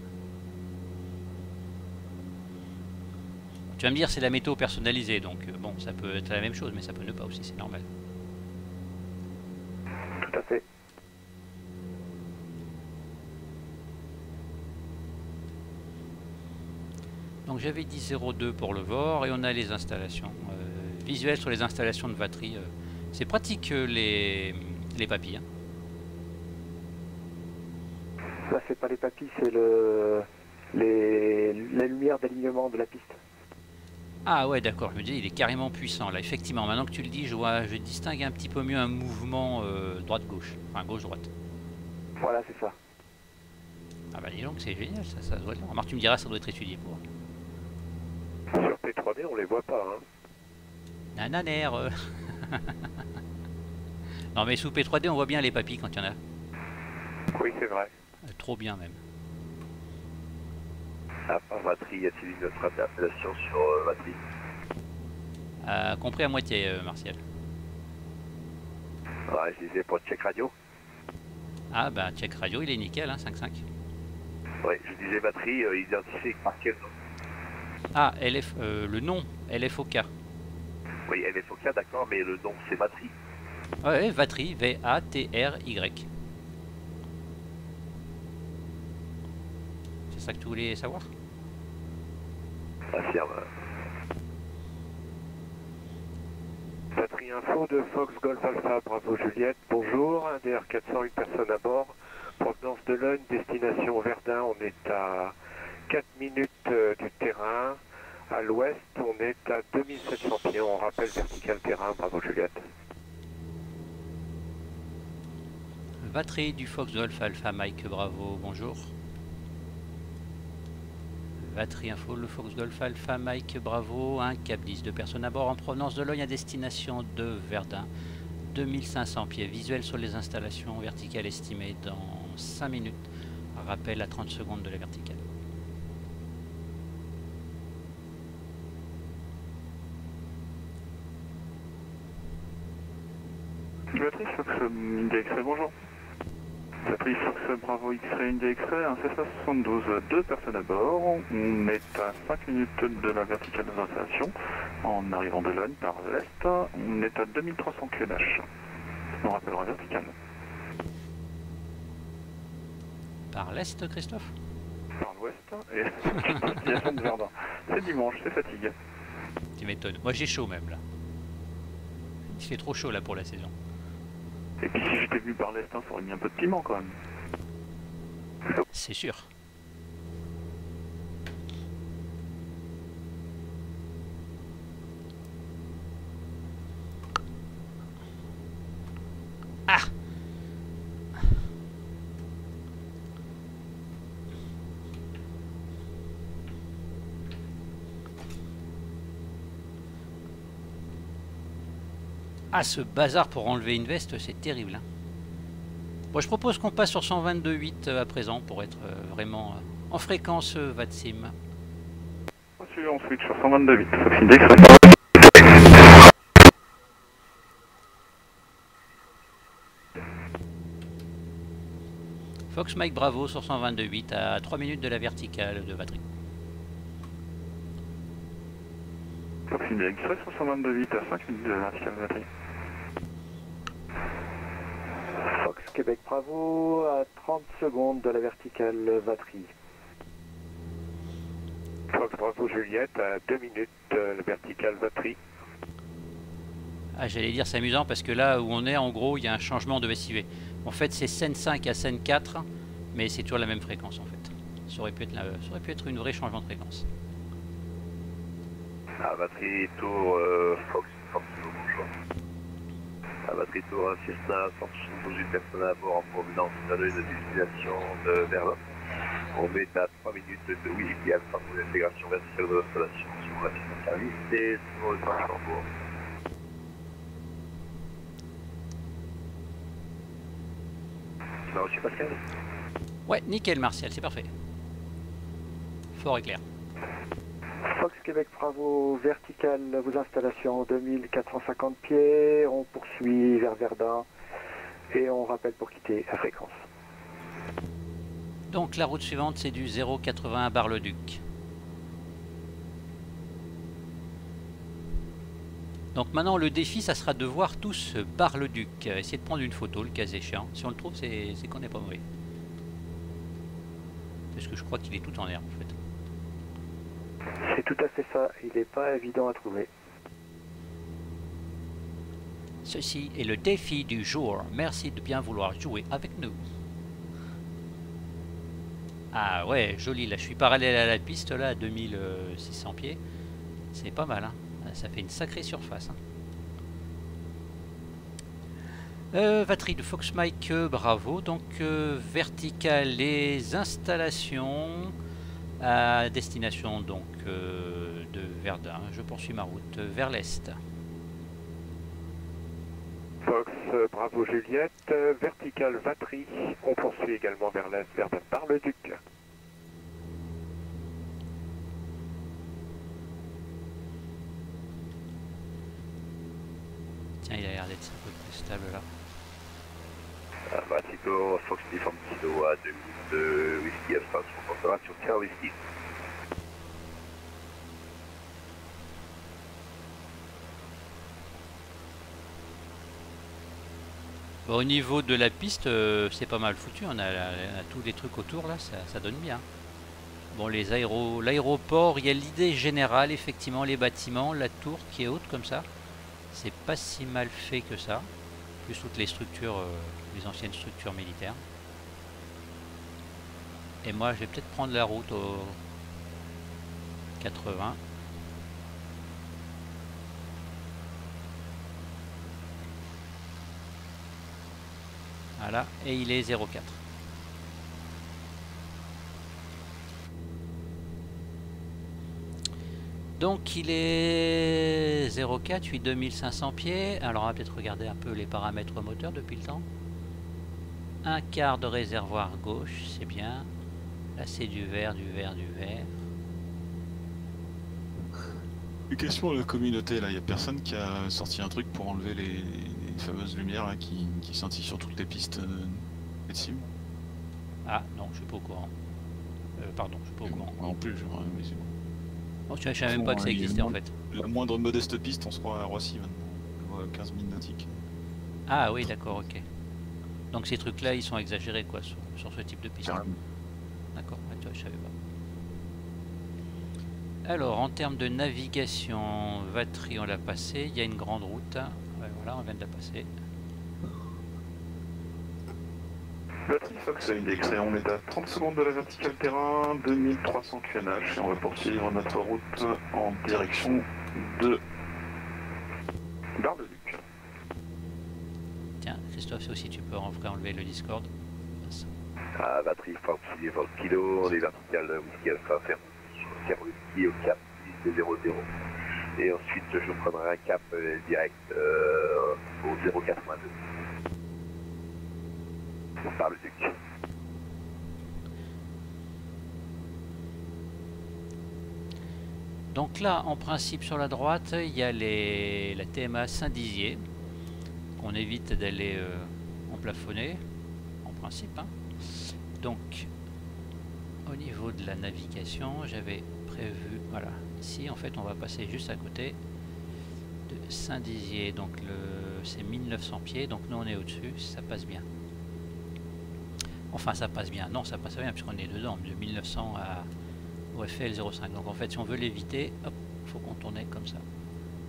Tu vas me dire, c'est la météo personnalisée, donc euh, bon, ça peut être la même chose, mais ça peut ne pas aussi, c'est normal. Tout à fait. Donc j'avais dit 0,2 pour le VOR et on a les installations. Euh, visuels sur les installations de batterie. euh, c'est pratique euh, les, les papilles. hein. Là, c'est pas les papilles, c'est le les, la lumière d'alignement de la piste. Ah ouais d'accord, je me dis il est carrément puissant là. Effectivement, maintenant que tu le dis, je vois, je distingue un petit peu mieux un mouvement euh, droite-gauche. Enfin gauche-droite. Voilà, c'est ça. Ah bah dis donc, c'est génial ça, ça doit être... Remarque, tu me diras, ça doit être étudié pour. Sur P3D, on les voit pas. Hein. Nananer euh. [laughs] Non mais sous P3D, on voit bien les papilles quand il y en a. Oui, c'est vrai. Euh, trop bien même. À part batterie, y a-t-il une autre appellation sur euh, batterie? Euh, compris à moitié, euh, Martial. Ouais, je disais pour check radio. Ah bah check radio, il est nickel, hein, 5.5. Oui, je disais batterie, euh, identifiée par quel nom Ah, LF, euh, le nom, LFOK. Oui, LFOK, d'accord, mais le nom c'est batterie. Ouais, Vatry, V-A-T-R-Y. C'est ça que tu voulais savoir? Affirme. Batterie info de Fox Golf Alpha, bravo Juliette, bonjour, un DR400, une personne à bord, provenance de Logne, destination Verdun, on est à 4 minutes euh, du terrain, à l'ouest, on est à 2700 pieds, on rappelle vertical terrain, bravo Juliette. Vatry du Fox Golf Alpha Mike. Bravo, bonjour. Vatry Info, le Fox Golf Alpha Mike Bravo, un cap 10 de personnes à bord en provenance de Logne à destination de Verdun. 2500 pieds visuels sur les installations verticales estimées dans 5 minutes. Rappel à 30 secondes de la verticale. Batterie bonjour. Batterie Fox Bravo X-Ray India X-Ray, un Cessna 72, deux personnes à bord. On est à 5 minutes de la verticale de l'installation. En arrivant de Logne par l'est, on est à 2300 knh. On rappellera verticale. Par l'Est, Christophe? Par l'ouest et [laughs] destination de Verdun. C'est dimanche, c'est fatigue. Tu m'étonnes. Moi j'ai chaud même là. Il fait trop chaud là pour la saison. Et puis si j'étais venu par l'est, ça aurait mis un peu de piment quand même. C'est sûr. Ah, ce bazar pour enlever une veste, c'est terrible. hein. Bon, je propose qu'on passe sur 122.8 euh, à présent pour être euh, vraiment euh, en fréquence VATSIM. Reçu, on switch sur 122.8. Fox Mike Bravo sur 122.8 à 3 minutes de la verticale de Vatry. Fox X-Ray sur 122.8 à 5 minutes de la verticale de batterie. Fox Québec Bravo, à 30 secondes de la verticale batterie. Fox Bravo Juliette, à 2 minutes de la verticale batterie. Ah, j'allais dire c'est amusant parce que là où on est, en gros, il y a un changement de SIV. En fait, c'est scène 5 à scène 4, mais c'est toujours la même fréquence en fait. Ça aurait pu être, la- ça aurait pu être une vraie changement de fréquence. À batterie tour euh, Fox. À batterie tour un Cessna 178 personnes à bord en provenance de la destination de Verdun. On est à 3 minutes de oui, il y a pour l'intégration verticale de l'installation sur la piste de service et sur le trafic en cours. Tu m'as reçu Pascal Ouais, nickel Martial, c'est parfait. fort et clair. Fox Québec Bravo, vertical, vos installations 2450 pieds, on poursuit vers Verdun et on rappelle pour quitter la fréquence. Donc la route suivante, c'est du 081 Bar-le-Duc. Donc maintenant, le défi, ça sera de voir tous Bar-le-Duc. Essayer de prendre une photo, le cas échéant. Si on le trouve, c'est qu'on n'est pas mauvais. Parce que je crois qu'il est tout en air, en fait. C'est tout à fait ça, il n'est pas évident à trouver. Ceci est le défi du jour. Merci de bien vouloir jouer avec nous. Ah ouais, joli. Là, je suis parallèle à la piste, là, à 2600 pieds. C'est pas mal, hein. Ça fait une sacrée surface. hein. Euh, batterie de Fox Mike, euh, bravo. Donc, euh, vertical, les installations à destination donc euh, de Verdun. Je poursuis ma route vers l'est. Fox, bravo Juliette, vertical Vatry, on poursuit également vers l'est, vers par le Duc. Tiens, il a l'air d'être un peu plus stable là. Ah, bah, Tito, Fox Uniform Kilo à 2002, Whisky Alpha, au niveau de la piste, euh, c'est pas mal foutu. On a, tous les trucs autour là, ça, ça donne bien. Bon, les aéros, l'aéroport, il y a l'idée générale, effectivement, les bâtiments, la tour qui est haute comme ça. C'est pas si mal fait que ça. Plus toutes les structures, euh, les anciennes structures militaires. Et moi, je vais peut-être prendre la route au 80. Voilà, et il est 04. Donc il est 04, 8 2500 pieds. Alors on va peut-être regarder un peu les paramètres moteurs depuis le temps. Un quart de réservoir gauche, c'est bien. Là c'est du vert, du vert, du vert. Une question à la communauté, là, il y a personne qui a sorti un truc pour enlever les, les fameuses lumières là, qui, qui scintillent sur toutes les pistes euh, de. Ah non, je suis pas au courant. Euh, pardon, je suis pas au courant. Moi En plus, j'aimerais- mais c'est bon. Oh, tu vois, je savais même pas que ça existait en fait. La moindre modeste piste, on se croit à Roissy maintenant. On voit 15 000 nautiques. Ah oui, d'accord, ok. Donc ces trucs-là, ils sont exagérés quoi sur, sur ce type de piste. Carrément. D'accord, tu vois, je savais pas. Alors, en termes de navigation, Vatry, on l'a passé. Il y a une grande route. Ouais, voilà, on vient de la passer. Vatry, Fox, index, on est à 30 secondes de la verticale terrain, 2300 QNH, et on va poursuivre notre route en direction de Bar-le-Duc. Tiens, Christophe, c'est aussi tu peux en vrai enlever le Discord. Batterie, Fox Uniform Kilo, on est vertical, Whisky Alpha, ferme, au cap 00. Et ensuite, je prendrai un cap euh, direct euh, au 082. Par le Duc. Donc là, en principe, sur la droite, il y a les, la TMA Saint-Dizier. qu'on évite d'aller euh, en plafonner, en principe. hein. Donc, au niveau de la navigation, j'avais prévu, voilà, ici en fait on va passer juste à côté de Saint-Dizier, donc c'est 1900 pieds, donc nous on est au-dessus, ça passe bien. Enfin ça passe bien, non ça passe bien puisqu'on est dedans, de 1900 à OFL 05, donc en fait si on veut l'éviter, hop, faut contourner comme ça,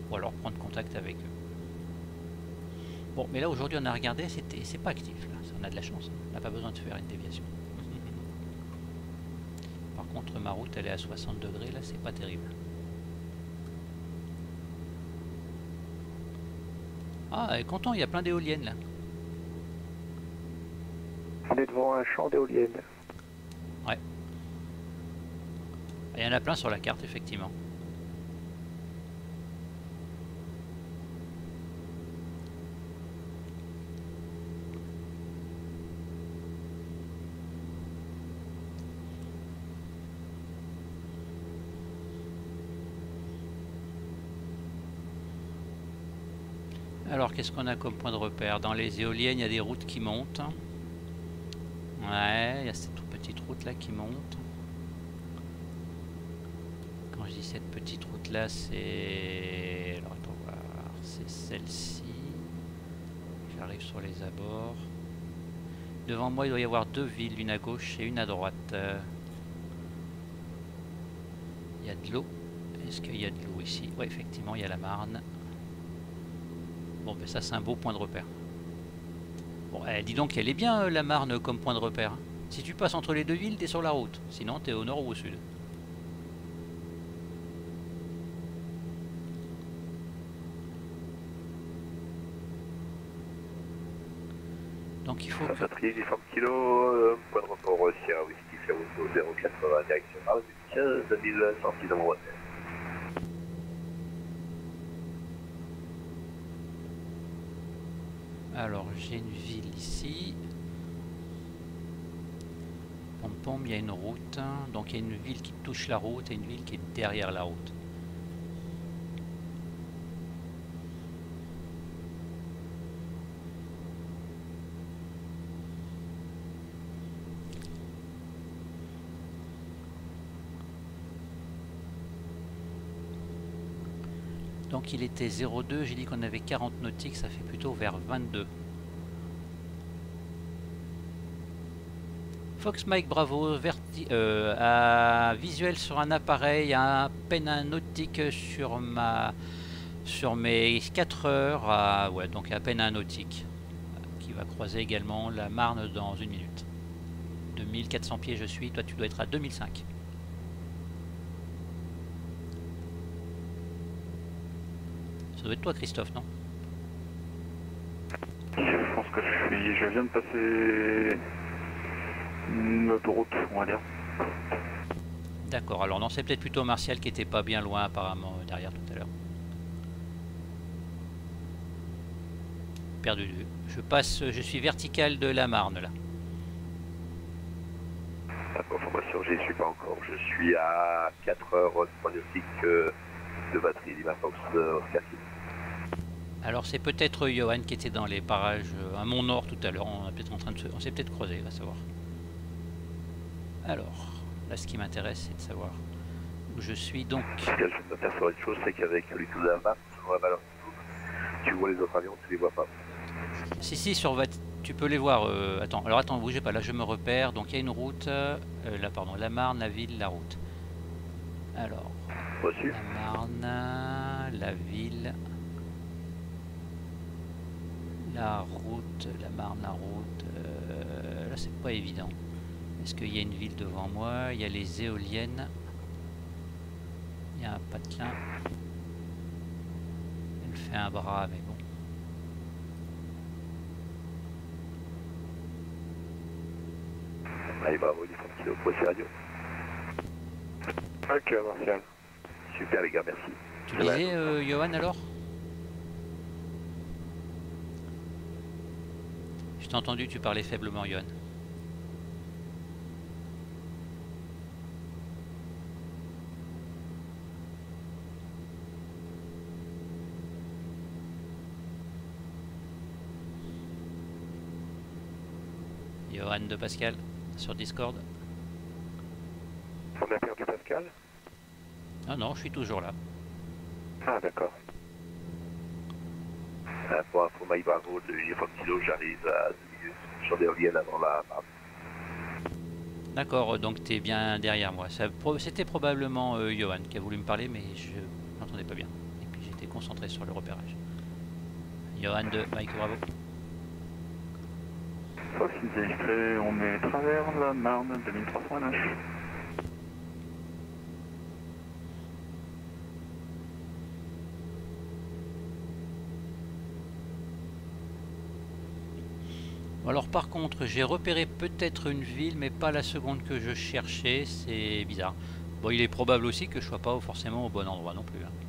ou alors prendre contact avec eux. Bon, mais là aujourd'hui on a regardé, c'est pas actif là, on a de la chance, on n'a pas besoin de faire une déviation. Contre, ma route elle est à 60 degrés, là c'est pas terrible. Ah, et content, il y a plein d'éoliennes là. On est devant un champ d'éoliennes. Il y en a plein sur la carte, effectivement. Alors, qu'est-ce qu'on a comme point de repère? Dans les éoliennes, il y a des routes qui montent. Ouais, il y a cette petite route là qui monte. Quand je dis cette petite route là, c'est... Alors, attends voir. C'est celle-ci. J'arrive sur les abords. Devant moi, il doit y avoir deux villes, une à gauche et une à droite. Il y a de l'eau. Est-ce qu'il y a de l'eau ici? Oui, effectivement, il y a la Marne. Bon, ben ça, c'est un beau point de repère. Bon, eh, dis donc, elle est bien, euh, la Marne, comme point de repère. Si tu passes entre les deux villes, t'es sur la route. Sinon, t'es au nord ou au sud. Donc il faut que... Infanterie, 800 kg, euh, point de report Sierra Whisky, Ferruto 080, direction Arles, 15 106 dans mon hôtel. Alors, j'ai une ville ici. Pom pom, il y a une route. Donc, il y a une ville qui touche la route et une ville qui est derrière la route. Donc il était 0,2, j'ai dit qu'on avait 40 nautiques, ça fait plutôt vers 22. Fox Mike Bravo, verti euh, à visuel sur un appareil, à peine un nautique sur ma sur mes 4 heures, à, ouais, donc à peine un nautique, qui va croiser également la Marne dans une minute. 2400 pieds je suis, toi tu dois être à 2005. Ça doit être toi Christophe, non? Je pense que je suis. Je viens de passer une autoroute, on va dire. D'accord, alors non, c'est peut-être plutôt Martial qui était pas bien loin apparemment euh, derrière tout à l'heure. Perdu de vue. Je passe, je suis vertical de la Marne là. Pas d'information, j'y suis pas encore. Je suis à 4 heures de pronostic euh, de batterie Lima Fox euh, Oscar Kilo. Alors c'est peut-être Johan qui était dans les parages euh, à mon nord tout à l'heure. On, de on s'est peut-être croisé, va savoir. Alors, là ce qui m'intéresse c'est de savoir où je suis donc. Tout cas, je une chose, c'est qu'avec la map, tu vois les autres avions, tu les vois pas. Si si sur Vat- tu peux les voir. euh, attends, alors attends, bougez pas. Là je me repère. Donc il y a une route. euh, là pardon, la Marne, la ville, la route. Alors. Reçu La Marne, la ville, la route, la Marne, la route. euh, là, c'est pas évident. Est-ce qu'il y a une ville devant moi? Il y a les éoliennes. Il y a un patelin. Elle fait un bras, mais bon. Allez, bravo, 800 kg, Poissy Radio. Ok, Martial. Super, les gars, merci. Tu disais, euh, Johan, alors? Je t'ai entendu, tu parlais faiblement, Johan. Johan de Pascal, sur Discord. On a perdu Pascal? Ah non, je suis toujours là. Ah, d'accord. Pour info, Bravo, de 800 kg, j'arrive à 2 minutes sur avant la. D'accord, donc tu es bien derrière moi. C'était probablement euh, Johan qui a voulu me parler, mais je n'entendais pas bien. Et puis j'étais concentré sur le repérage. Johan de Mike Bravo. On est travers la Marne 2300 NH. Alors par contre, j'ai repéré peut-être une ville, mais pas la seconde que je cherchais. C'est bizarre. Bon, il est probable aussi que je sois pas forcément au bon endroit non plus. hein.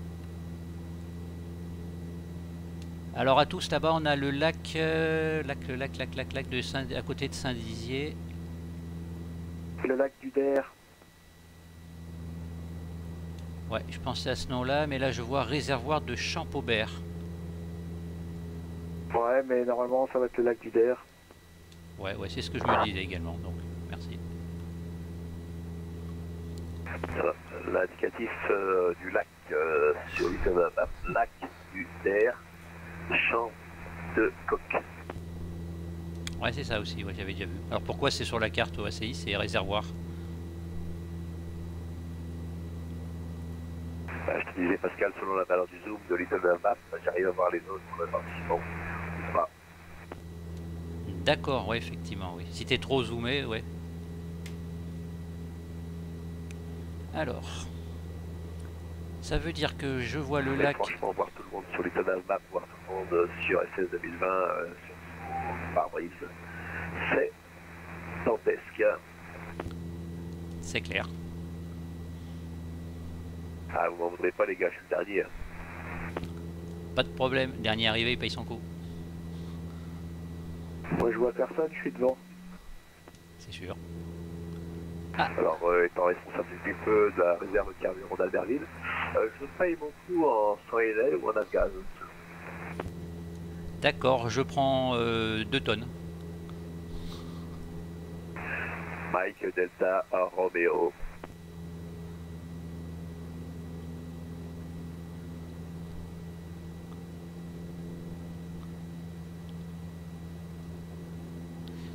Alors à tous là-bas, on a le lac, euh, lac, le lac, lac, lac, lac de Saint, à côté de Saint-Dizier. Le lac du Der. Ouais, je pensais à ce nom-là, mais là je vois réservoir de Champaubert. Ouais, mais normalement, ça va être le lac du Der. Ouais, ouais, c'est ce que je me disais également, donc merci. Voilà. L'indicatif euh, du lac euh, sur l'île de la map, lac du Der, champ de coq. Ouais, c'est ça aussi, ouais, j'avais déjà vu. Alors pourquoi c'est sur la carte au ACI, c'est réservoir? Bah, je te disais, Pascal, selon la valeur du zoom de l'île de la map, j'arrive à voir les autres. D'accord, ouais, effectivement, oui. Si t'es trop zoomé, ouais. Alors, ça veut dire que je vois le lac. franchement, voir tout le monde sur la map, voir tout le monde euh, sur SS 2020, euh, sur pare-brise, c'est dantesque. C'est clair. Ah, vous m'en voudrez pas, les gars, je suis le dernier. hein. Pas de problème. Dernier arrivé, il paye son coup. Moi, je vois personne, je suis devant. C'est sûr. Alors, euh, étant responsable du peu de la réserve de carburant d'Albertville, euh, je paye mon coup en lait ou en gaz. D'accord, je prends 2 tonnes. Mike Delta Romeo.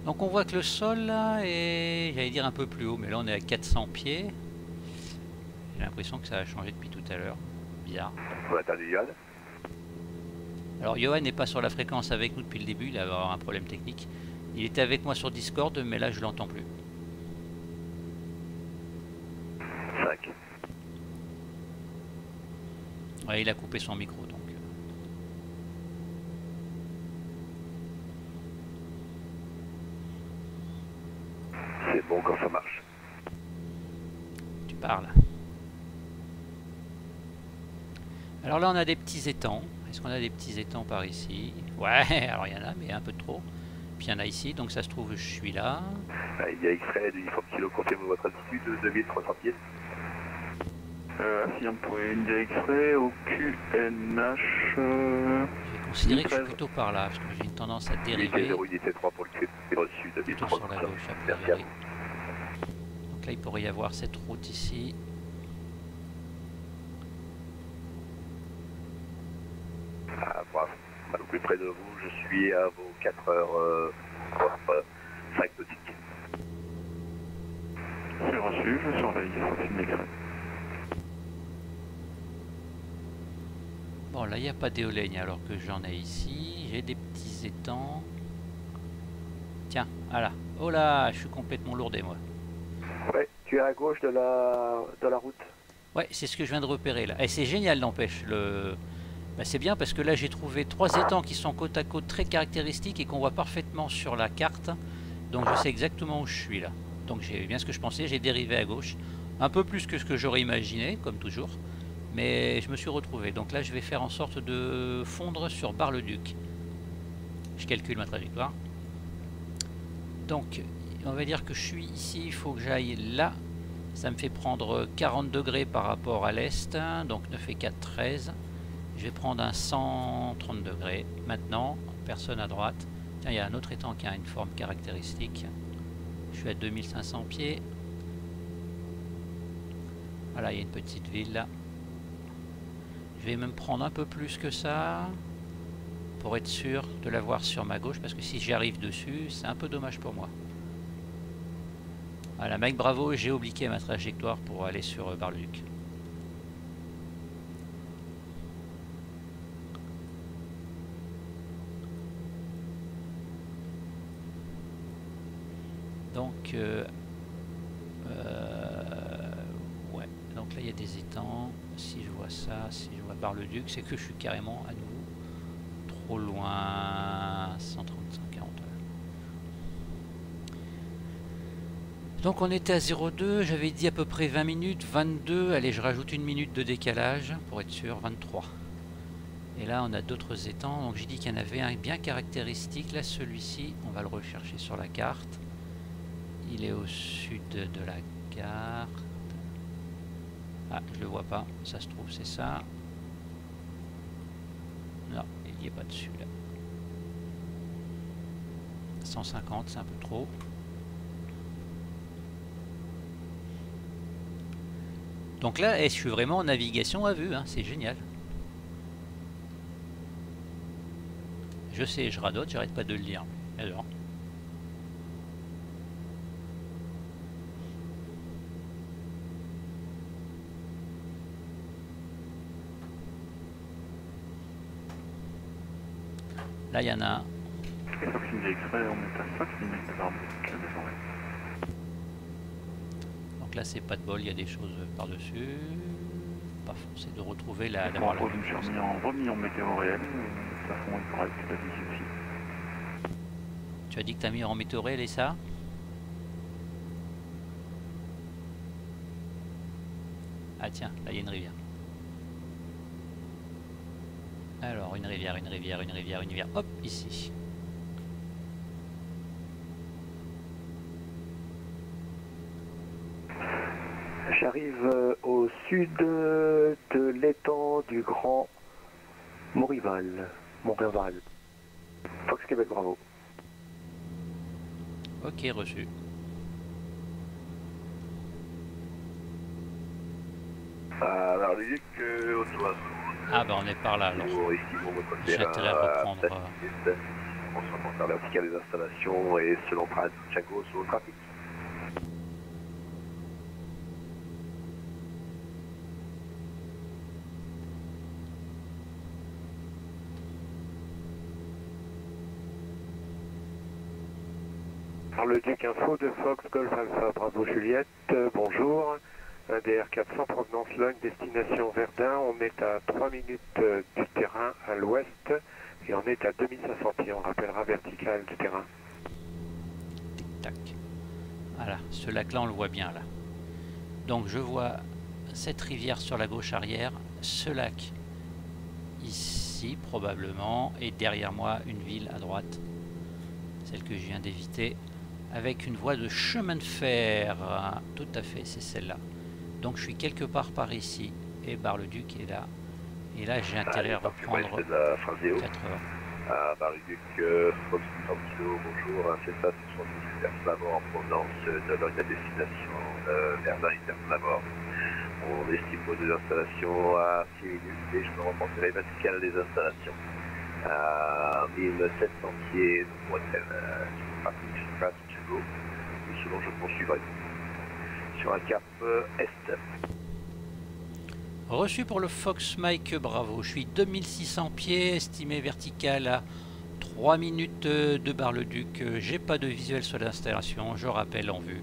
Donc on voit que le sol là est, j'allais dire un peu plus haut, mais là on est à 400 pieds. J'ai l'impression que ça a changé depuis tout à l'heure. Bizarre. Alors Johan n'est pas sur la fréquence avec nous depuis le début, il va avoir un problème technique. Il était avec moi sur Discord, mais là je l'entends plus. 5. Ouais, il a coupé son micro donc. euh, C'est bon quand ça marche. Tu parles. Alors là on a des petits étangs. Est-ce qu'on a des petits étangs par ici? Ouais, [laughs] alors il y en a, mais un peu trop. Puis il y en a ici, donc ça se trouve je suis là. Ah, Il y a X-ray de uniforme kilo, confirme votre altitude de 2300 pieds. Euh, affirme pour une DX-ray au QNH. Euh, Je vais considérer que je suis 13. plutôt par là, parce que j'ai une tendance à dériver 0 unité 3 pour le Q, reçu plutôt sur 2300. la gauche a priori. Là il pourrait y avoir cette route ici. Ah, bravo. Pas le plus près de vous, je suis à vos 4 heures euh, 5 nautiques. c'est reçu, je surveille. Bon là il n'y a pas d'éolienne alors que j'en ai ici. J'ai des petits étangs. Tiens, voilà. Oh là, je suis complètement lourdé moi. Tu es à gauche de la, de la route. Ouais, c'est ce que je viens de repérer là. Et c'est génial n'empêche. Le... Bah, c'est bien parce que là j'ai trouvé trois étangs qui sont côte à côte très caractéristiques et qu'on voit parfaitement sur la carte. Donc je sais exactement où je suis là. Donc j'ai bien ce que je pensais, j'ai dérivé à gauche. Un peu plus que ce que j'aurais imaginé, comme toujours. Mais je me suis retrouvé. Donc là je vais faire en sorte de fondre sur Bar-le-Duc. Je calcule ma trajectoire. Donc on va dire que je suis ici, il faut que j'aille là. Ça me fait prendre 40 degrés par rapport à l'est, donc 9 et 4, 13. Je vais prendre un 130 degrés. Maintenant, personne à droite. Tiens, il y a un autre étang qui a une forme caractéristique. Je suis à 2500 pieds. Voilà, il y a une petite ville là. Je vais même prendre un peu plus que ça pour être sûr de la voir sur ma gauche parce que si j'y arrive dessus, c'est un peu dommage pour moi. Voilà, Mike Bravo, j'ai oublié ma trajectoire pour aller sur euh, Bar-le-Duc. Donc, euh, euh, ouais, donc là il y a des étangs. Si je vois ça, si je vois Bar-le-Duc, c'est que je suis carrément à nouveau trop loin. 130, 140. voilà. Donc on était à 0,2, j'avais dit à peu près 20 minutes, 22, allez je rajoute une minute de décalage pour être sûr, 23. Et là on a d'autres étangs, donc j'ai dit qu'il y en avait un bien caractéristique, là celui-ci, on va le rechercher sur la carte. Il est au sud de la carte. Ah, je le vois pas, ça se trouve c'est ça. Non, il n'y est pas dessus là. 450, c'est un peu trop. Donc là, je suis vraiment en navigation à vue, hein, c'est génial. Je sais, je radote, j'arrête pas de le dire. Alors Là, il y en a un. On est à 5 minutes Donc là, c'est pas de bol, il y a des choses par-dessus. Pas forcé de retrouver la. La chose. remis en, remis en météo réel. Visie aussi. Tu as dit que tu as mis en météo réel et ça Ah tiens, là il y a une rivière. Alors, une rivière, une rivière, une rivière, une rivière. Hop, ici. J'arrive euh, au sud euh, de l'étang du Grand Morival. Montrival. Fox Québec, bravo. Ok, reçu. Alors, les que au toit, Ah bah on est par là alors. ici, bon, votre côté, J'ai intérêt à reprendre, euh, On se reprend vers vertical des installations et selon Chaco, sur le trafic. Le Duc Info de Fox Golf Alpha Bravo Juliette, euh, bonjour. Un DR400 provenance Logne, destination Verdun. On est à 3 minutes euh, du terrain à l'ouest et on est à 2500 pieds. On rappellera vertical du terrain. Voilà, ce lac-là, on le voit bien là. Donc je vois cette rivière sur la gauche arrière, ce lac ici probablement, et derrière moi une ville à droite, celle que je viens d'éviter, avec une voie de chemin de fer. Tout à fait, c'est celle-là. Donc je suis quelque part par ici, et Bar-le-Duc est là. Et là j'ai intérêt à reprendre C'est de la phrase Zéo. 4 heures. À Bar-le-Duc, euh, Fox 30 kg, bonjour. Un CETA 78 personnes à bord en provenance de à destination euh, Verdun et personnes à bord. On estime vos deux installations à 6 minutes et je me reporterai vertical des installations. À 1700 pieds de Bruxelles, Selon je poursuivrai. Sur un cap euh, est. Reçu pour le Fox Mike Bravo. Je suis 2600 pieds, estimé vertical à 3 minutes de Bar-le-Duc. J'ai pas de visuel sur l'installation, je rappelle en vue.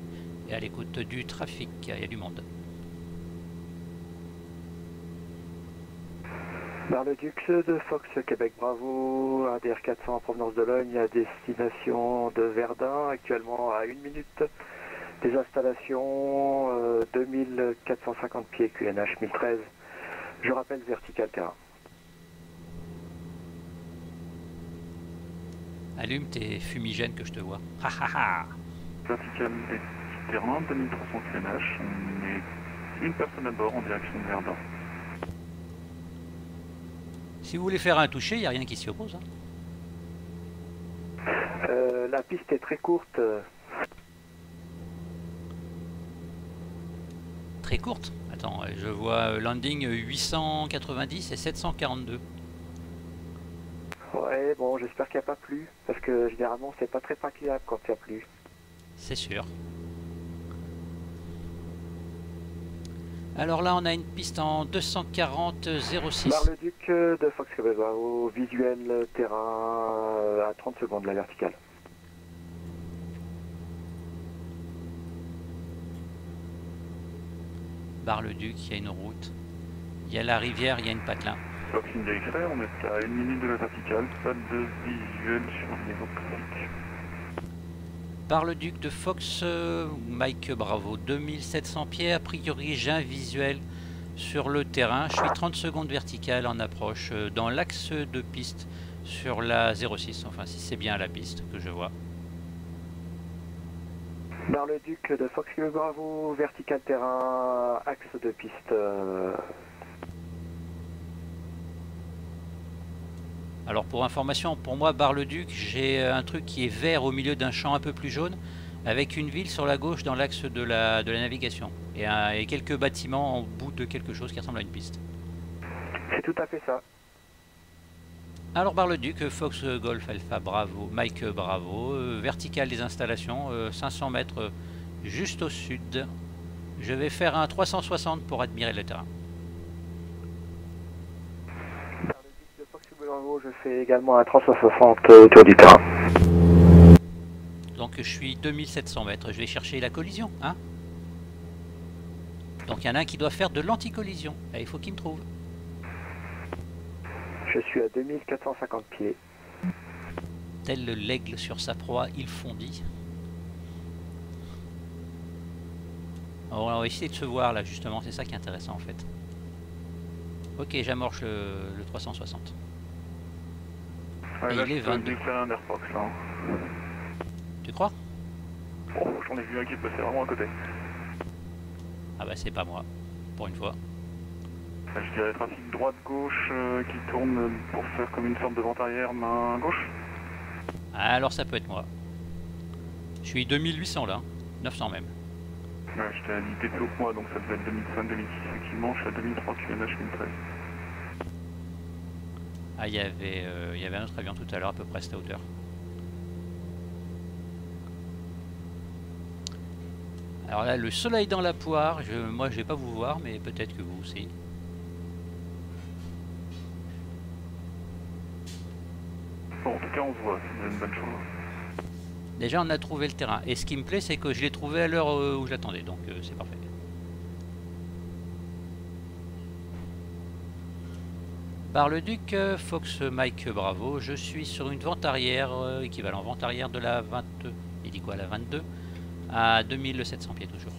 Et à l'écoute du trafic, il y a du monde. Par le Duc de Fox Québec Bravo, un DR400 en provenance de Logne à destination de Verdun, actuellement à 1 minute des installations, euh, 2450 pieds QNH 1013. Je rappelle vertical terrain. Allume tes fumigènes que je te vois. Ha ha ha Vertical et terrain, 2300 QNH. On est une personne à bord en direction de Verdun. Si vous voulez faire un toucher, il n'y a rien qui s'y oppose. hein. Euh, la piste est très courte. Très courte. Attends, je vois euh, landing 890 et 742. Ouais, bon, j'espère qu'il n'y a pas plu, parce que généralement c'est pas très praticable quand il y a plu. C'est sûr. Alors là, on a une piste en 240 06. Par le Duc de Fox Bravo, visuel terrain euh, à 30 secondes la verticale. Bar-le-Duc, il y a une route. Il y a la rivière, il y a une patelin. Fox India X-Ray, on est à une minute de la verticale. Pas de visuel sur le niveau classique. Bar-le-Duc de Fox, euh, Mike Bravo, 2700 pieds. A priori, j'ai un visuel sur le terrain. Je suis 30 secondes verticale en approche euh, dans l'axe de piste sur la 06. Enfin, si c'est bien la piste que je vois. Par le Duc de Fox Bravo, vertical terrain, axe de piste. euh, Alors pour information, pour moi, Bar-le-Duc, j'ai un truc qui est vert au milieu d'un champ un peu plus jaune, avec une ville sur la gauche dans l'axe de la, de la navigation. Et, un- et quelques bâtiments en bout de quelque chose qui ressemble à une piste. C'est tout à fait ça. Alors Bar-le-Duc, Fox euh, Golf Alpha Bravo, Mike euh, Bravo, euh, vertical des installations, euh, 500 mètres euh, juste au sud. Je vais faire un 360 pour admirer le terrain. Par le duc de Je fais également un 360 autour du terrain. Donc je suis 2700 mètres, je vais chercher la collision, hein Donc il y en a un qui doit faire de l'anticollision, et il faut qu'il me trouve. Je suis à 2450 pieds. Tel l'aigle sur sa proie, il fondit. Alors, on va essayer de se voir là justement, c'est ça qui est intéressant en fait. Ok, j'amorce le, le 360. Ouais, Et là, il est je peux 22. déclarer un Airfox, là. hein. Tu crois? Oh, J'en ai vu un qui passait vraiment à côté. Ah bah c'est pas moi, pour une fois. Je dirais trafic droite-gauche euh, qui tourne pour faire comme une sorte de vente arrière main gauche. Ah, alors ça peut être moi. Je suis 2800 là, 900 même. Ouais, je t'ai dit t'es plus haut que moi, donc ça devait être 2005, 2006, effectivement. Je suis à 2003 QNH 1013. Ah, il y avait, euh, il y avait un autre avion tout à l'heure à peu près à cette hauteur. Alors là, le soleil dans la poire, je, moi je vais pas vous voir, mais peut-être que vous aussi. Bon, en tout cas, on voit, c'est une bonne chose. Déjà, on a trouvé le terrain. Et ce qui me plaît, c'est que je l'ai trouvé à l'heure euh, où j'attendais, donc euh, c'est parfait. Bar-le-Duc, euh, Fox Mike Bravo, je suis sur une vente arrière, euh, équivalent vente arrière de la 20, il dit quoi, la 22, à 2700 pieds toujours.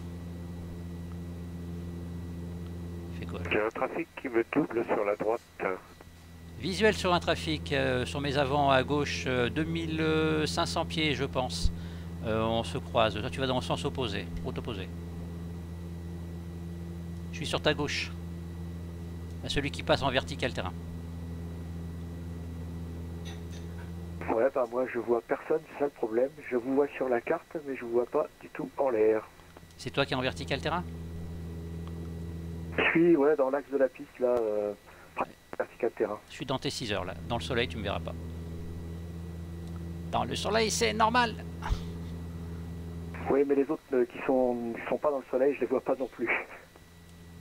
Fait quoi là? J'ai un trafic qui me double sur la droite. Visuel sur un trafic, euh, sur mes avants à gauche, euh, 2500 pieds je pense. On se croise. Toi tu vas dans le sens opposé, route opposée. Je suis sur ta gauche. À celui qui passe en vertical terrain. Ouais, bah moi je vois personne, c'est ça le problème. Je vous vois sur la carte, mais je vous vois pas du tout en l'air. C'est toi qui es en vertical terrain? Je suis ouais, dans l'axe de la piste là, euh, vertical terrain. Je suis dans tes 6 heures là. Dans le soleil tu me verras pas. Dans le soleil c'est normal. Oui, mais les autres euh, qui sont qui sont pas dans le soleil, je les vois pas non plus.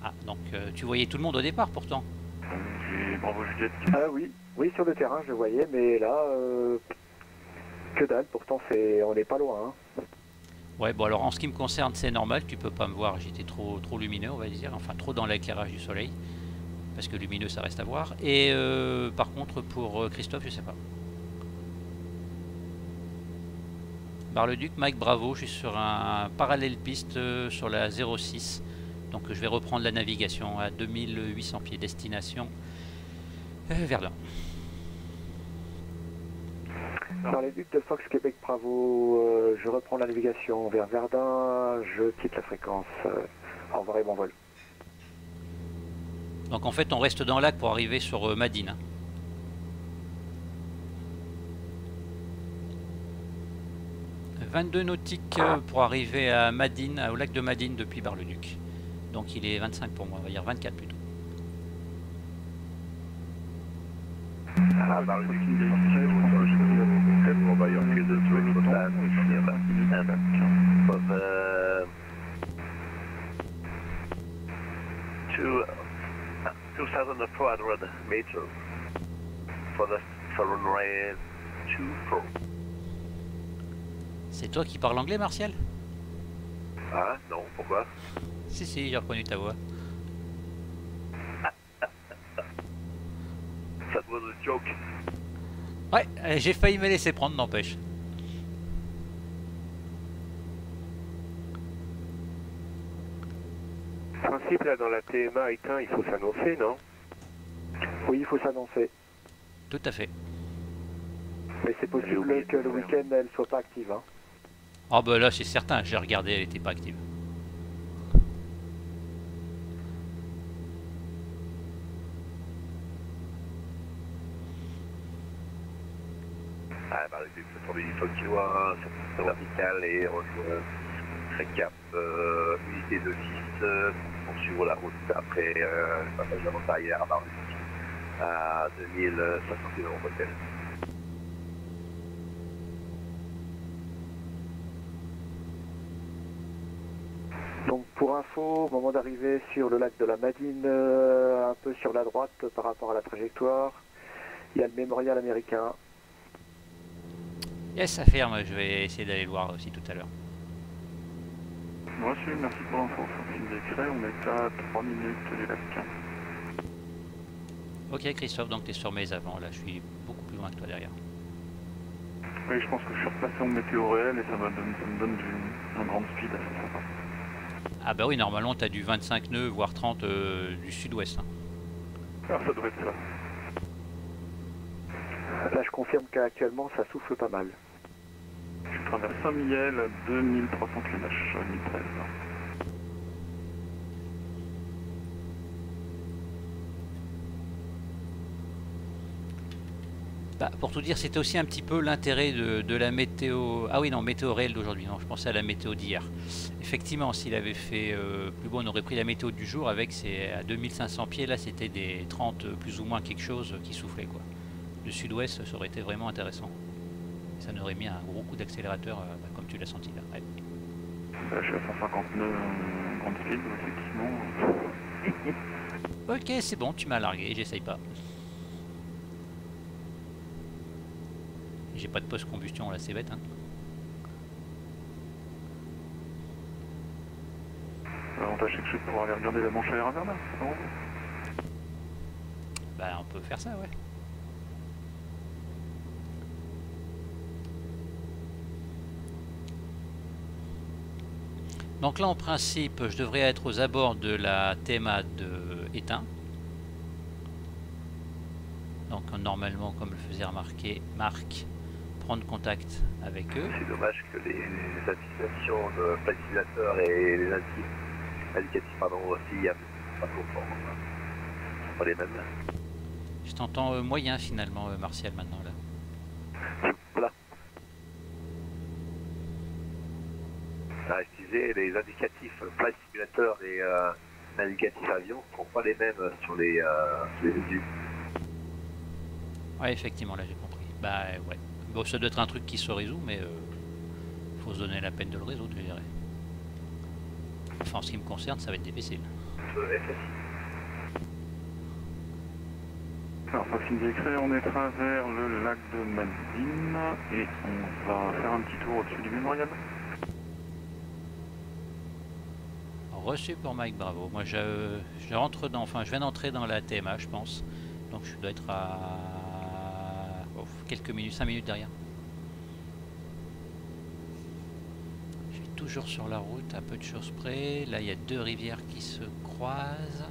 Ah donc euh, tu voyais tout le monde au départ pourtant. Bravo Juliette Ah oui, oui sur le terrain je voyais, mais là euh, que dalle. Pourtant c'est, on n'est pas loin. hein. Ouais bon alors en ce qui me concerne c'est normal, tu peux pas me voir, j'étais trop trop lumineux on va dire, enfin trop dans l'éclairage du soleil. Parce que lumineux ça reste à voir. Et euh, par contre pour euh, Christophe je sais pas. Bar-le-Duc, Mike Bravo, je suis sur un parallèle piste sur la 06. Donc je vais reprendre la navigation à 2800 pieds destination euh, Verdun. Dans les buts de Fox Québec Bravo, euh, je reprends la navigation vers Verdun, je quitte la fréquence. euh, au revoir et bon vol. Donc en fait on reste dans l'ac pour arriver sur euh, Madine. hein. « 22 nautiques pour arriver à Madine, au lac de Madine depuis Bar-le-Duc. Donc il est 25 pour moi, on va dire 24 plutôt. Dans le duc de Fox, on va y avoir plus de trucs total. Of, two, 2,400 meters for the for runway 24. C'est toi qui parles anglais Martial? Ah, non, pourquoi? Si si, j'ai reconnu ta voix. That was a joke. Ouais, euh, j'ai failli me laisser prendre, n'empêche. Principe là dans la TMA éteint, il faut s'annoncer, non? Oui, il faut s'annoncer. Tout à fait. Mais c'est possible que le week-end elle soit pas active. Hein. Ah bah là c'est certain, j'ai regardé, elle était pas active. Sur la verticale et rejoint Récap, euh, unité de 6, euh, pour suivre la route après euh, le passage de la à Barbeck à 2060 km hôtel. Donc pour info, au moment d'arriver sur le lac de la Madine, euh, un peu sur la droite par rapport à la trajectoire, il y a le mémorial américain. Yes, affirme, je vais essayer d'aller le voir aussi tout à l'heure. Moi aussi, merci pour l'info. Foxine décret, on est à 3 minutes du lac. Ok Christophe, donc tu es sur mes avant, là je suis beaucoup plus loin que toi derrière. Oui, je pense que je suis repassé en météo réel et ça, me donne, ça me donne du, un grand speed assez sympa. Ah bah oui, normalement tu as du 25 nœuds, voire 30 euh, du sud-ouest. hein. Ah, ça doit être ça. Là je confirme qu'actuellement ça souffle pas mal. Je traverse Saint-Miel, 2300 km, 2013. Bah, pour tout dire, c'était aussi un petit peu l'intérêt de, la météo. Ah oui, non, météo réelle d'aujourd'hui. Non, je pensais à la météo d'hier. Effectivement, s'il avait fait euh, plus beau, on aurait pris la météo du jour avec à 2500 pieds. Là, c'était des 30 plus ou moins quelque chose qui soufflait quoi. Le sud-ouest, ça aurait été vraiment intéressant. Ça nous aurait mis un gros coup d'accélérateur, euh, bah, comme tu l'as senti là. Ouais. Là, je suis à 150 nœuds en grande speed, effectivement. Ok, c'est bon, tu m'as largué, j'essaye pas. J'ai pas de post-combustion là, c'est bête. Hein. L'avantage, c'est que je vais pouvoir aller regarder la manche à l'air invernale. c'est Bah, on peut faire ça, ouais. Donc là, en principe, je devrais être aux abords de la TMA de Étain. Donc normalement, comme le faisait remarquer Marc, prendre contact avec eux. C'est dommage que les, les indications de planificateur et les indicatifs, pardon, aussi pas conformes. hein. pas les mêmes. Je t'entends euh, moyen finalement, euh, Martial, maintenant là. Voilà. Les indicatifs flight simulator et euh, indicatifs avion ne sont pas les mêmes sur les, euh, sur les menus. Ouais, effectivement, là j'ai compris. Bah ouais. Bon, ça doit être un truc qui se résout, mais euh, faut se donner la peine de le résoudre, je dirais. Enfin, en ce qui me concerne, ça va être difficile. Alors, Foxine décret, on est à travers le lac de Madine et on va faire un petit tour au-dessus du mémorial. Reçu pour Mike, bravo. Moi, je, je rentre dans, enfin, je viens d'entrer dans la TMA, je pense. Donc, je dois être à oh, quelques minutes, 5 minutes derrière. Je suis toujours sur la route, à peu de choses près. Là, il y a deux rivières qui se croisent.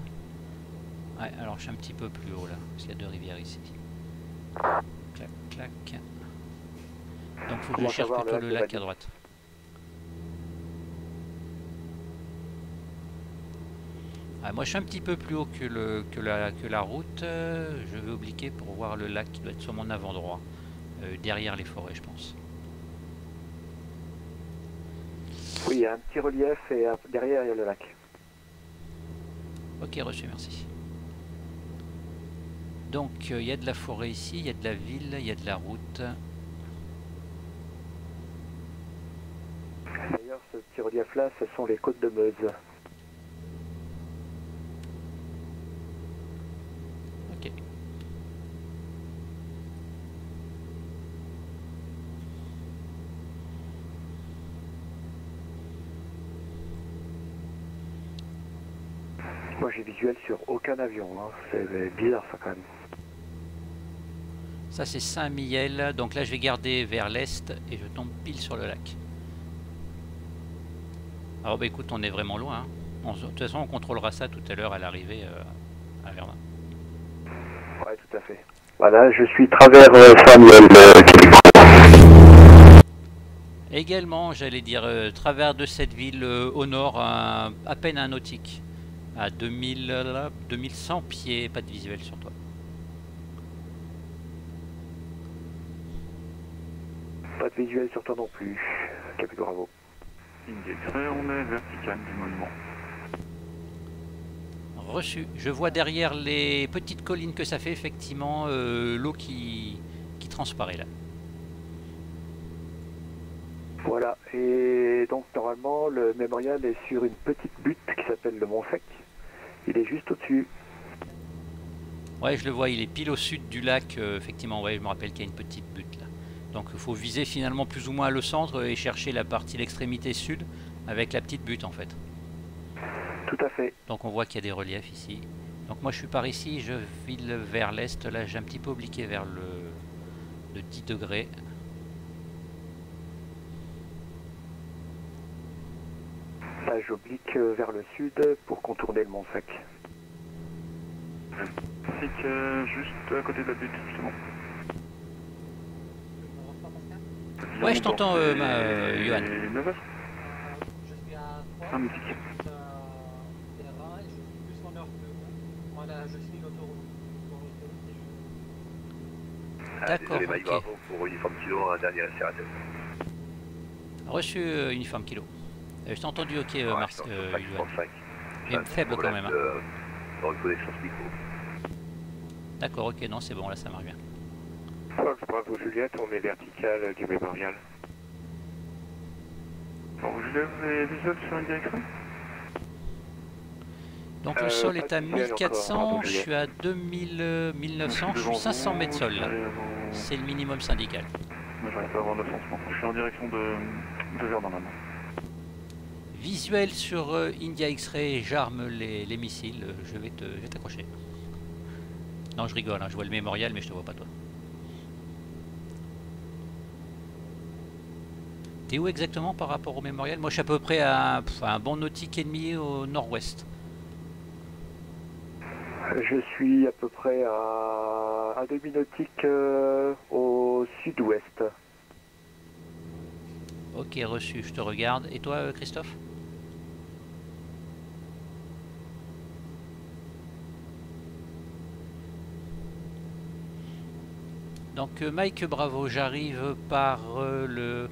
Ouais, alors je suis un petit peu plus haut là, parce qu'il y a deux rivières ici. Clac, clac. Donc, faut que je cherche le plutôt lac le lac à droite. Ah, moi je suis un petit peu plus haut que, le, que, la, que la route. euh, Je vais obliquer pour voir le lac qui doit être sur mon avant droit. euh, derrière les forêts, je pense. Oui, il y a un petit relief et derrière il y a le lac. Ok, reçu, merci. Donc euh, il y a de la forêt ici, il y a de la ville, il y a de la route. D'ailleurs, ce petit relief là, ce sont les côtes de Meuse. Ok. Moi j'ai visuel sur aucun avion, hein. c'est bizarre ça quand même. Ça c'est Saint-Mihiel, donc là je vais garder vers l'est et je tombe pile sur le lac. Alors bah écoute, on est vraiment loin. hein. On- de toute façon, on contrôlera ça tout à l'heure à l'arrivée euh, à Verdun. Ouais, tout à fait. Voilà, je suis travers euh, Samuel. Également, j'allais dire, euh, travers de cette ville euh, au nord, à, à peine un nautique, à 2000, euh, là, 2100 pieds, pas de visuel sur toi. Pas de visuel sur toi non plus. Québec Bravo. On est vertical du monument. Reçu. Je vois derrière les petites collines que ça fait effectivement euh, l'eau qui, qui transparaît là. Voilà, et donc normalement le mémorial est sur une petite butte qui s'appelle le Mont Sec. Il est juste au-dessus. Ouais, je le vois, il est pile au sud du lac. euh, effectivement, ouais, je me rappelle qu'il y a une petite butte là. Donc il faut viser finalement plus ou moins le centre et chercher la partie, l'extrémité sud avec la petite butte en fait. Tout à fait. Donc on voit qu'il y a des reliefs ici. Donc moi je suis par ici, je file vers l'est. Là j'ai un petit peu obliqué vers le, le 10 degrés. Là j'oblique euh, vers le sud pour contourner le Mont Sec. Ainsi que juste à côté de la butte, justement. Ouais, je t'entends, euh, ma- euh, Johan. 9h, Euh, Je suis à 3 un petit. terrain et je suis plus en heure que vous. Voilà, je suis l'autoroute. l'autoroute et je- Ah, D'accord, Désolé, Mike ok. Bravo pour Uniforme Kilo, un dernier SRATF. Reçu euh, uniforme kilo. Euh, je t'ai entendu, ok, euh, Ouais, Mars, euh, 5, Johan. 35. Mais faible quand même. hein. De, de micro. D'accord, ok, non, c'est bon, là ça marche bien. Fox Bravo Juliette, on est vertical du mémorial. Bon, je lève les visuels sur India X-ray Donc le Euh, sol est à de visuel encore, 1400, pardon, je suis à 2000, euh, 1900, je suis Devant 500 vous, mètres sol là. C'est le minimum syndical. Moi, j'arrive pas à avoir sens. Je suis en direction de, de Verdun maintenant. Visuel sur euh, India X-Ray, j'arme les, les missiles, euh, je vais t'accrocher. Non, je rigole, hein, je vois le mémorial, mais je te vois pas toi. T'es où exactement par rapport au mémorial? Moi, je suis à peu près à, un bon nautique et demi au nord-ouest. Je suis à peu près à un demi-nautique euh, au sud-ouest. Ok, reçu, je te regarde. Et toi, Christophe? Donc, euh, Mike Bravo, j'arrive par euh, le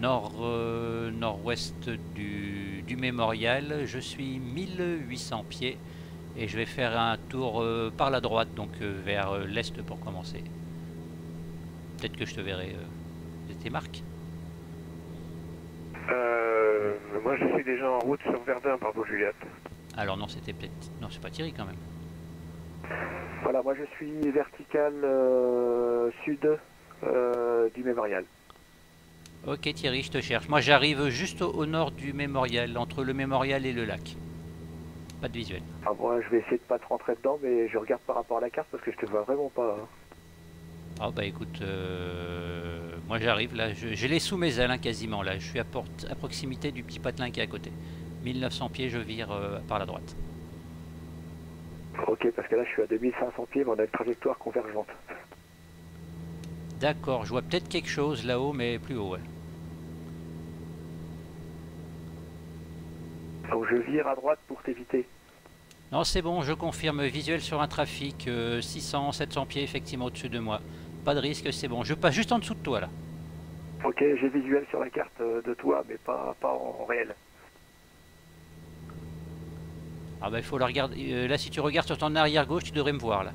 nord, euh, nord-ouest du, du mémorial. Je suis 1800 pieds et je vais faire un tour euh, par la droite, donc vers l'est pour commencer. Peut-être que je te verrai. C'était Marc Euh, moi je suis déjà en route sur Verdun, Bravo Juliette. Alors non, c'était peut-être... Non, c'est pas Thierry quand même. Voilà, moi je suis vertical euh, sud euh, du mémorial. Ok Thierry, je te cherche. Moi j'arrive juste au, nord du mémorial, entre le mémorial et le lac. Pas de visuel. Ah, moi je vais essayer de pas te rentrer dedans, mais je regarde par rapport à la carte parce que je te vois vraiment pas. hein. Ah bah écoute, euh, moi j'arrive là, je, je l'ai sous mes ailes hein, quasiment là. Je suis à, porte- à proximité du petit patelin qui est à côté. 1900 pieds, je vire euh, par la droite. Ok, parce que là je suis à 2500 pieds, mais on a une trajectoire convergente. D'accord, je vois peut-être quelque chose là-haut, mais plus haut. ouais. Donc je vire à droite pour t'éviter. Non, c'est bon, je confirme. Visuel sur un trafic, euh, 600, 700 pieds effectivement au-dessus de moi. Pas de risque, c'est bon. Je passe juste en dessous de toi là. Ok, j'ai visuel sur la carte euh, de toi, mais pas, pas en réel. Ah bah il faut la regarder. euh, là, si tu regardes sur ton arrière gauche, tu devrais me voir là.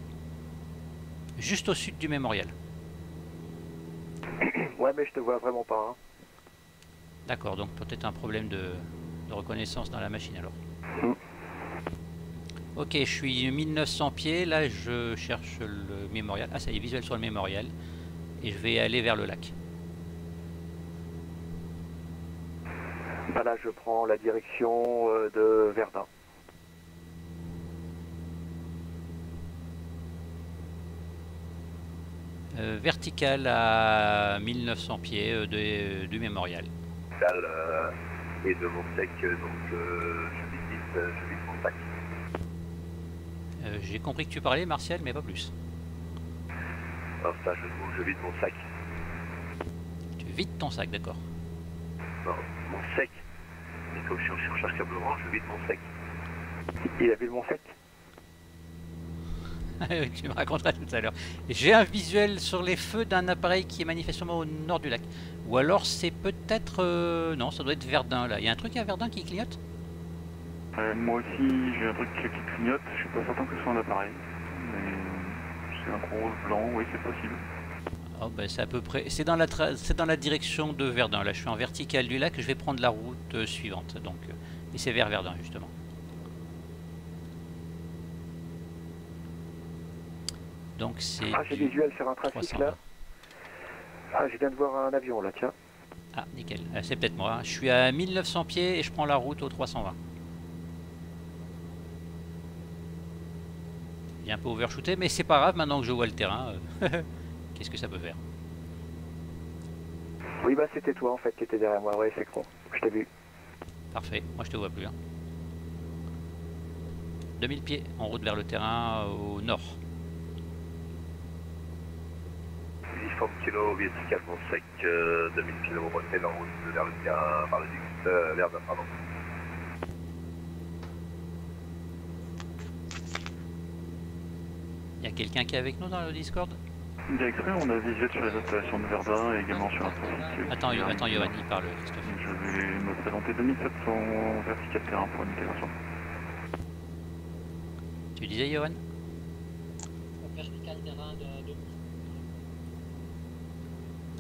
Juste au sud du mémorial. [coughs] Ouais, mais je te vois vraiment pas. hein. D'accord, donc peut-être un problème de, de reconnaissance dans la machine alors. Mm. Ok, je suis 1900 pieds. Là, je cherche le mémorial. Ah, ça y est, visuel sur le mémorial. Et je vais aller vers le lac. Bah là, je prends la direction euh, de Verdun. Euh, vertical à 1900 pieds euh, de- du mémorial. Euh, et de mon sec, euh, donc euh, je visite, euh, je visite mon sac. Euh, J'ai compris que tu parlais, Martial, mais pas plus. Alors ça, je, je vide mon sac. Tu vides ton sac, d'accord. Non, mon sec. Et comme je suis en surcharge câble orange, je vide mon sec. Il a vu le Mont Sec? [laughs] tu me raconteras tout à l'heure. J'ai un visuel sur les feux d'un appareil qui est manifestement au nord du lac. Ou alors c'est peut-être... euh, non, ça doit être Verdun là. Il y a un truc à Verdun qui clignote? Euh, moi aussi, j'ai un truc qui clignote. Je suis pas certain que ce soit un appareil. Mais c'est un gros blanc, oui, c'est possible. Oh, ben, c'est à peu près... C'est dans, la tra- c'est dans la direction de Verdun. Là, je suis en vertical du lac. Je vais prendre la route euh, suivante. Donc, euh, et c'est vers Verdun justement. Donc c'est... Ah, j'ai du visuel sur un trafic 320. là. Ah, je viens de voir un avion là, tiens. Ah, nickel. Euh, C'est peut-être moi. Je suis à 1900 pieds et je prends la route au 320. Il est un peu overshooté, mais c'est pas grave maintenant que je vois le terrain. euh, [laughs] Qu'est-ce que ça peut faire? Oui, bah c'était toi en fait qui était derrière moi, ouais, c'est con. Je t'ai vu. Parfait. Moi, je te vois plus. hein. 2000 pieds en route vers le terrain au nord. Uniforme kilo, verticalement sec, euh, 2000 kg, retrait en route vers le terrain, par le Dix, euh, Verdun, pardon. Il y a quelqu'un qui est avec nous dans le Discord? Directeur, on a visuel sur les installations de Verdun et également sur un. Attends, Yo- attends, Johan, il parle, Christophe. Je vais me présenter 2700 vertical terrain pour une intégration. Tu disais, Johan? Vertical terrain de, de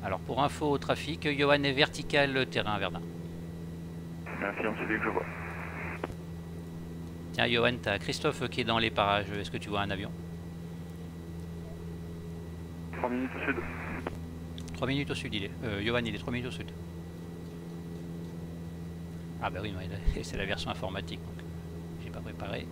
Alors, pour info au trafic, Johan est vertical terrain à Verdun. Affirme celui que je vois. Tiens, Johan, t'as Christophe qui est dans les parages. Est-ce que tu vois un avion? 3 minutes au sud. 3 minutes au sud, il est. Euh, Johan, il est 3 minutes au sud. Ah bah oui, [laughs] c'est la version informatique, donc j'ai pas préparé.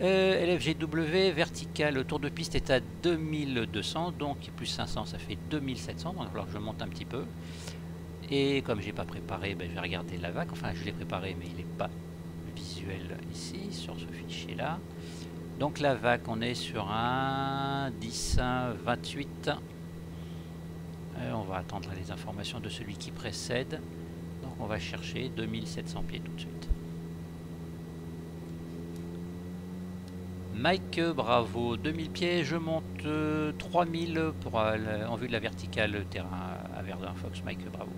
Euh, LFGW, vertical, le tour de piste est à 2200, donc plus 500, ça fait 2700, donc alors je monte un petit peu. Et comme j'ai pas préparé, ben, je vais regarder la vague, enfin je l'ai préparé, mais il n'est pas visuel ici, sur ce fichier-là. Donc la vague, on est sur un 10, 28. Euh, on va attendre les informations de celui qui précède. Donc on va chercher 2700 pieds tout de suite. Mike Bravo, 2000 pieds, je monte euh, 3000 pour, euh, en vue de la verticale terrain à Verdun Fox. Mike Bravo.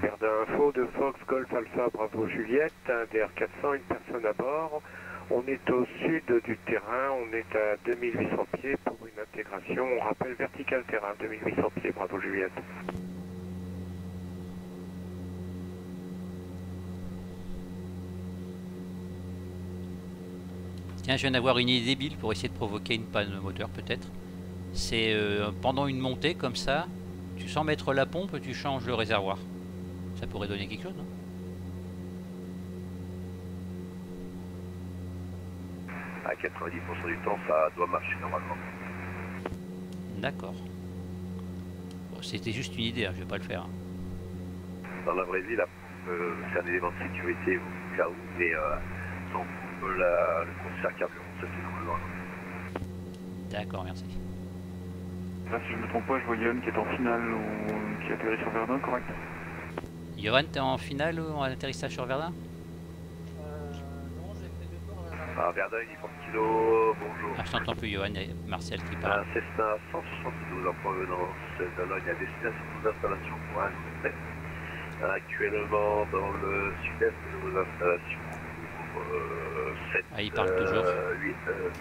Verdun Info de Fox Golf Alpha Bravo Juliette, un DR400, une personne à bord. On est au sud du terrain, on est à 2800 pieds pour une intégration. On rappelle vertical terrain, 2800 pieds, Bravo Juliette. Tiens, je viens d'avoir une idée débile pour essayer de provoquer une panne moteur peut-être. C'est euh, pendant une montée comme ça, tu sens mettre la pompe, tu changes le réservoir. Ça pourrait donner quelque chose, non? À 90% du temps, ça doit marcher normalement. D'accord. Bon, C'était juste une idée, hein, je vais pas le faire. hein. Dans la vraie vie, là, euh, c'est un élément de sécurité au cas où, mais euh, la, le concert carburant, ça fait normalement. D'accord, merci. Là, si je me trompe pas, je vois Yann qui est en finale ou qui atterrit sur Verdun, correct? Johan, t'es en finale ou en atterrissage sur Verdun? Euh, non, j'ai fait deux tours Ah, Verdun, uniforme kilo, bonjour. Ah, je t'entends plus, Johan, il y a Martial qui parle. Un Cessna 172 en provenance de Logne à destination de nos installations pour un test. Actuellement dans le sud-est de nos installations euh, 7, Ah, il parle toujours. 8,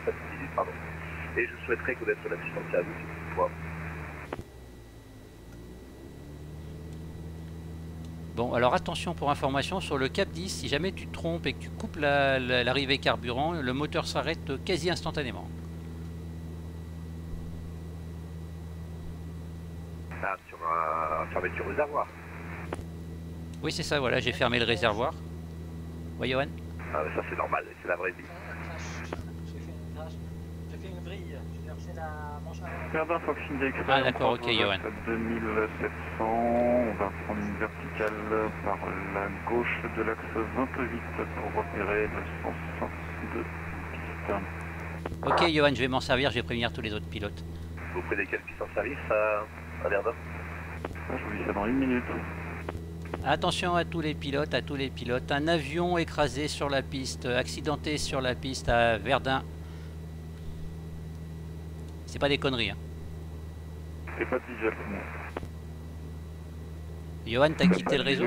7 minutes, pardon. Et je souhaiterais connaître la distance service fois. Bon, alors attention pour information, sur le Cap 10, si jamais tu te trompes et que tu coupes la- la- l'arrivée carburant, le moteur s'arrête quasi instantanément. Ah, sur un fermeture réservoir. Oui, c'est ça, voilà, j'ai fermé le réservoir. Ouais, Johan? Ah, ça c'est normal, c'est la vraie vie. J'ai fait une vrille. J'ai versé la manche Index. Ah, d'accord, ok, Johan. 2700, on va prendre une verticale par la gauche de l'axe 28 pour repérer le sens de piste. Ok, Johan, je vais m'en servir, je vais prévenir tous les autres pilotes. Vous prenez quelle puissance service à, à Verdun Ça, je vous dis ça dans une minute. Attention à tous les pilotes, à tous les pilotes. Un avion écrasé sur la piste, accidenté sur la piste à Verdun. C'est pas des conneries. hein. Et pas. Johan, t'as quitté le réseau.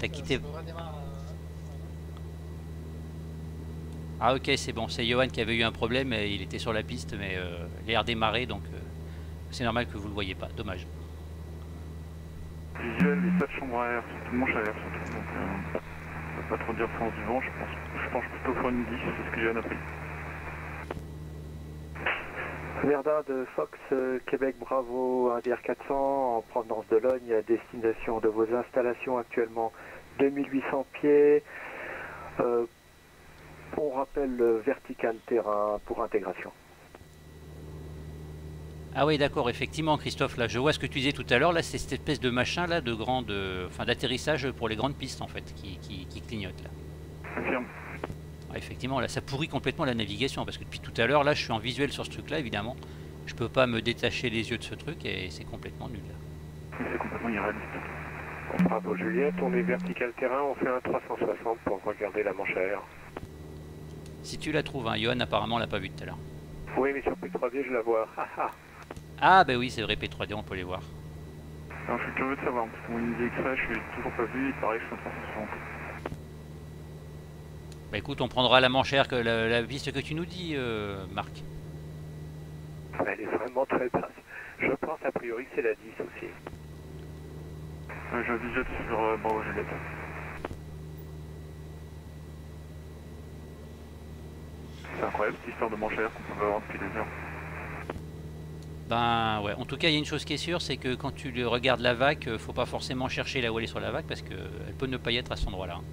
T'as quitté. Euh, Ah ok, c'est bon, c'est Johan qui avait eu un problème, et il était sur la piste, mais euh, il est redémarré, donc euh, c'est normal que vous le voyez pas, dommage. Visuel et pas chambre à air, tout mon air surtout. Donc, euh, on va pas trop dire le sens du vent, je pense. Je pense plutôt pour une 10, c'est ce que j'ai appris. Verdun de Fox, euh, Québec Bravo, un DR400 en provenance de Logne à destination de vos installations actuellement 2800 pieds. Euh, on rappelle le vertical terrain pour intégration. Ah oui, d'accord, effectivement, Christophe, là, je vois ce que tu disais tout à l'heure, là, c'est cette espèce de machin, là, de grande, euh, enfin, d'atterrissage pour les grandes pistes, en fait, qui, qui, qui clignote, là. Confirme. Ah, effectivement, là, ça pourrit complètement la navigation, parce que depuis tout à l'heure, là, je suis en visuel sur ce truc-là, évidemment. Je peux pas me détacher les yeux de ce truc, et c'est complètement nul, là. C'est complètement irréaliste. Bravo Juliette, on est vertical terrain, on fait un 360 pour regarder la manche à air. Si tu la trouves, hein, Johan, apparemment, l'a pas vu tout à l'heure. Oui, mais sur P3D, je la vois. Ah, ah. Ah, bah oui, c'est vrai, P3D, on peut les voir. Alors, je suis curieux de savoir, parce que mon idée extrait, je suis toujours pas vu, il paraît que je suis en 360. Bah écoute, on prendra la manchère que la, la piste que tu nous dis, euh, Marc. Elle est vraiment très basse. Je pense a priori que c'est la 10 aussi. Euh, je visuel sur euh, Bravo Juliette. C'est incroyable cette histoire de manchère qu'on peut avoir depuis des heures. Ben ouais, en tout cas, il y a une chose qui est sûre, c'est que quand tu le regardes la vague, euh, faut pas forcément chercher là où elle est sur la vague, parce qu'elle peut ne pas y être à cet endroit-là. hein.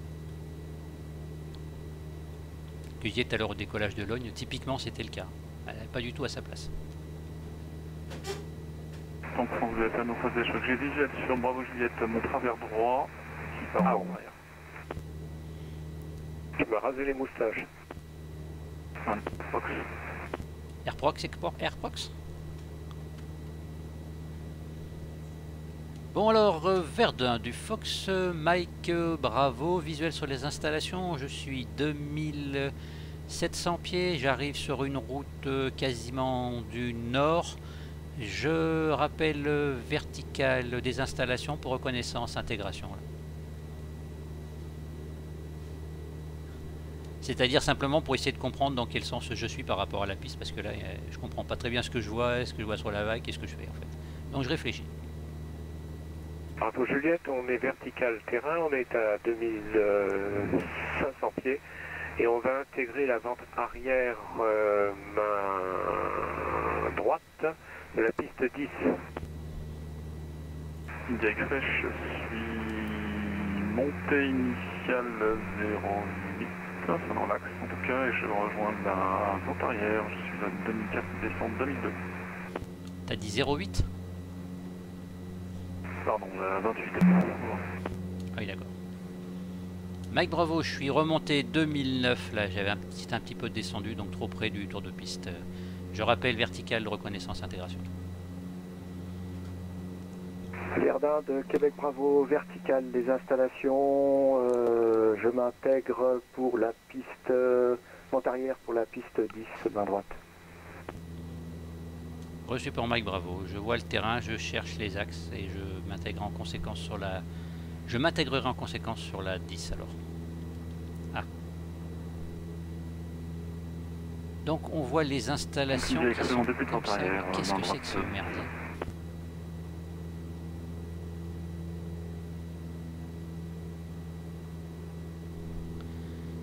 Que je disais tout à l'heure au décollage de Logne, typiquement c'était le cas. Elle n'est pas du tout à sa place. Que vous êtes à nos phases d'échec, j'ai visuel sur Bravo Juliette, mon travers droit, qui part Ah, en ouais. arrière. Tu m'as rasé les moustaches. Airprox, Airprox, Airprox Bon alors, euh, Verdun, du Fox euh, Mike euh, Bravo, visuel sur les installations, je suis 2700 pieds, j'arrive sur une route quasiment du nord. Je rappelle vertical des installations pour reconnaissance, intégration. C'est-à-dire simplement pour essayer de comprendre dans quel sens je suis par rapport à la piste, parce que là, je comprends pas très bien ce que je vois, ce que je vois sur la vague, qu'est-ce que je fais en fait. Donc je réfléchis. Bravo Juliette, on est vertical terrain, on est à 2500 pieds et on va intégrer la vente arrière euh, main droite de la piste 10. Idée extrait, je suis montée initiale 08, c'est dans l'axe en tout cas, et je rejoins la vente arrière, je suis à 2004, descente 2002. T'as dit 08 Pardon, la 28. Ah oui, d'accord. Mike Bravo, je suis remonté 2009, là j'avais un petit, un petit peu descendu, donc trop près du tour de piste. Euh, Je rappelle vertical de reconnaissance intégration. Verdun de Québec Bravo, vertical des installations. euh, je m'intègre pour la piste euh, vente arrière pour la piste 10 main droite. Reçu pour Mike Bravo, je vois le terrain, je cherche les axes et je m'intègre en conséquence sur la... Je m'intégrerai en conséquence sur la 10 alors. Ah. Donc on voit les installations qui sont comme ça. carrière, Qu'est-ce que c'est que ce merdier?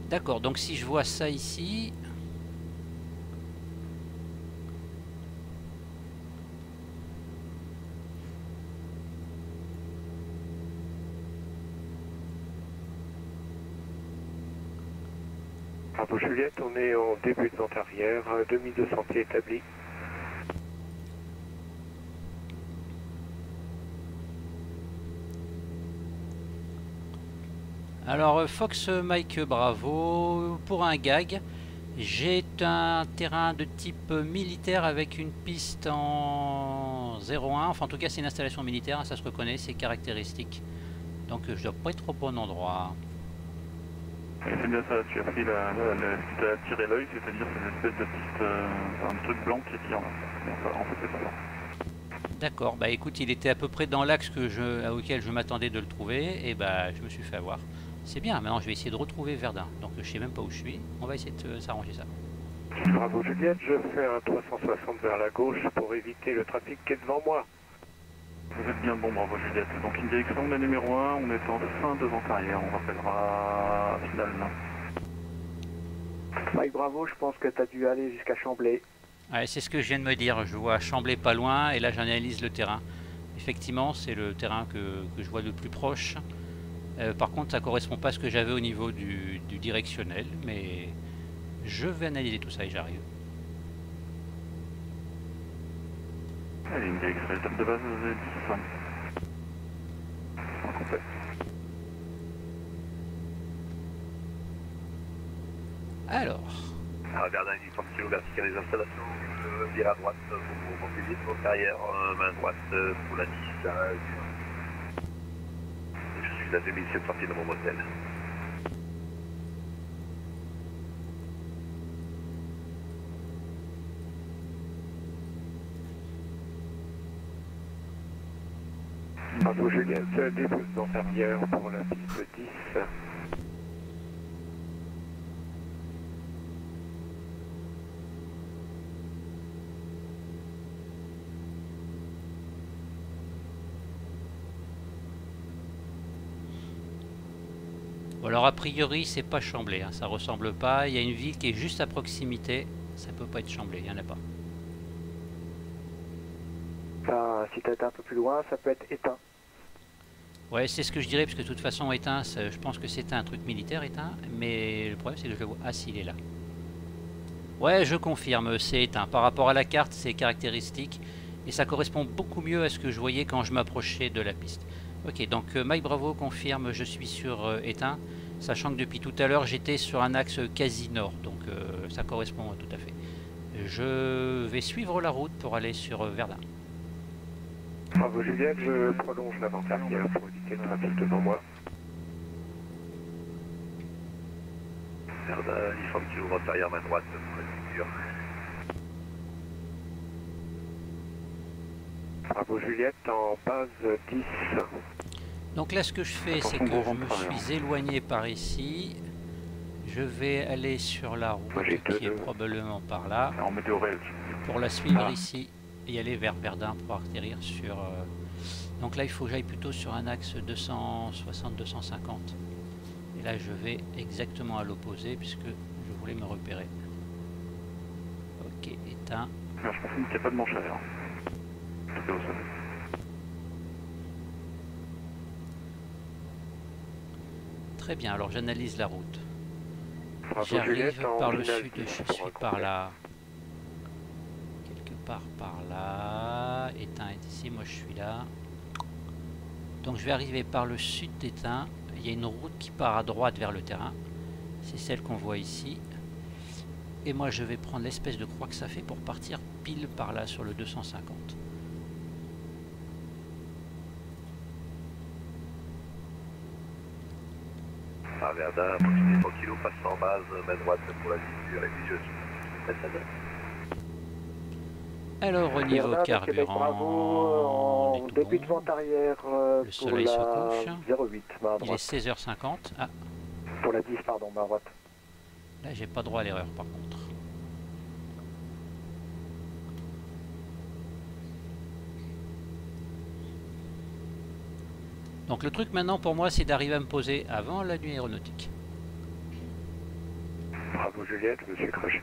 D'accord, donc si je vois ça ici, Bravo Juliette, on est en début de vente arrière, euh, 2200 pieds établis. Alors euh, Fox Mike Bravo, pour un gag, j'ai un terrain de type militaire avec une piste en 01, enfin en tout cas c'est une installation militaire, hein, ça se reconnaît, c'est caractéristique. Donc je dois pas être au bon endroit. C'est bien ça, tu as pris la, la, la- tu as tiré l'œil, c'est-à-dire cette espèce de petite, euh, un truc blanc qui tire là. En fait, c'est pas ça. D'accord, bah écoute, il était à peu près dans l'axe que je, auquel je m'attendais de le trouver, et bah je me suis fait avoir. C'est bien, maintenant je vais essayer de retrouver Verdun. Donc je sais même pas où je suis, on va essayer de s'arranger ça. Bravo Juliette, je fais un 360 vers la gauche pour éviter le trafic qui est devant moi. Vous êtes bien bon, bravo Juliette. Donc une direction, on est numéro 1, on est en fin devant carrière, on rappellera finale. Mike Bravo, je pense que tu as dû aller jusqu'à Chamblay. Ouais, c'est ce que je viens de me dire, je vois Chamblay pas loin, et là j'analyse le terrain. Effectivement, c'est le terrain que, que je vois le plus proche. Euh, par contre, ça correspond pas à ce que j'avais au niveau du, du directionnel, mais je vais analyser tout ça et j'arrive. Allez, une direction, étape de base, vous avez 10. En complet. Alors, Alors, Verdun, uniforme kilo vertical des installations, je vire à droite pour monter vite vos carrières, euh, main droite euh, pour la 10. euh, Je suis à 2007 sorti de mon motel. Bravo Juliette, début d'inférieur pour la piste 10. Bon, alors a priori c'est pas Chamblay, hein, ça ressemble pas. Il y a une ville qui est juste à proximité, ça peut pas être Chamblay, il y en a pas. Enfin, si tu été un peu plus loin, ça peut être éteint. Ouais, c'est ce que je dirais, parce que de toute façon, éteint, je pense que c'est un truc militaire éteint, mais le problème c'est que je le vois. Ah, si, est là. Ouais, je confirme, c'est éteint. Par rapport à la carte, c'est caractéristique, et ça correspond beaucoup mieux à ce que je voyais quand je m'approchais de la piste. Ok, donc euh, Mike Bravo confirme, je suis sur euh, éteint, sachant que depuis tout à l'heure, j'étais sur un axe quasi nord, donc euh, ça correspond tout à fait. Je vais suivre la route pour aller sur Verdun. Bravo Juliette, je prolonge l'avant-arrière pour éviter le trafic devant moi. Verdun, uniforme kilo antérieur, main droite pour la figure. Bravo Juliette, en base 10. Donc là, ce que je fais, c'est que je me suis éloigné par ici. Je vais aller sur la route qui est probablement par là, pour la suivre Ah. ici et aller vers Verdun pour atterrir sur... euh, Donc là, il faut que j'aille plutôt sur un axe 260-250. Et là, je vais exactement à l'opposé puisque je voulais me repérer. Ok, éteint. Alors, je confirme qu'il n'y a pas de manche à au sol. Très bien, alors j'analyse la route. J'arrive par le sud, 10 je suis par complet. Par là. Éteint est ici, moi je suis là. Donc je vais arriver par le sud d'Éteint. Il y a une route qui part à droite vers le terrain. C'est celle qu'on voit ici. Et moi je vais prendre l'espèce de croix que ça fait pour partir pile par là sur le 250. Par Verdun, approximativement 100 kg, passant en base, main droite pour la figure et puis je suis. Ça donne. Alors au niveau Québec, carburant, Bravo, on est début bon. de vente arrière euh, Le pour soleil se couche. 08, main à il est droite. 16h50. Ah, Pour la 10, pardon, à droite. Là, j'ai pas droit à l'erreur par contre. Donc le truc maintenant pour moi c'est d'arriver à me poser avant la nuit aéronautique. Bravo Juliette, je me suis craché.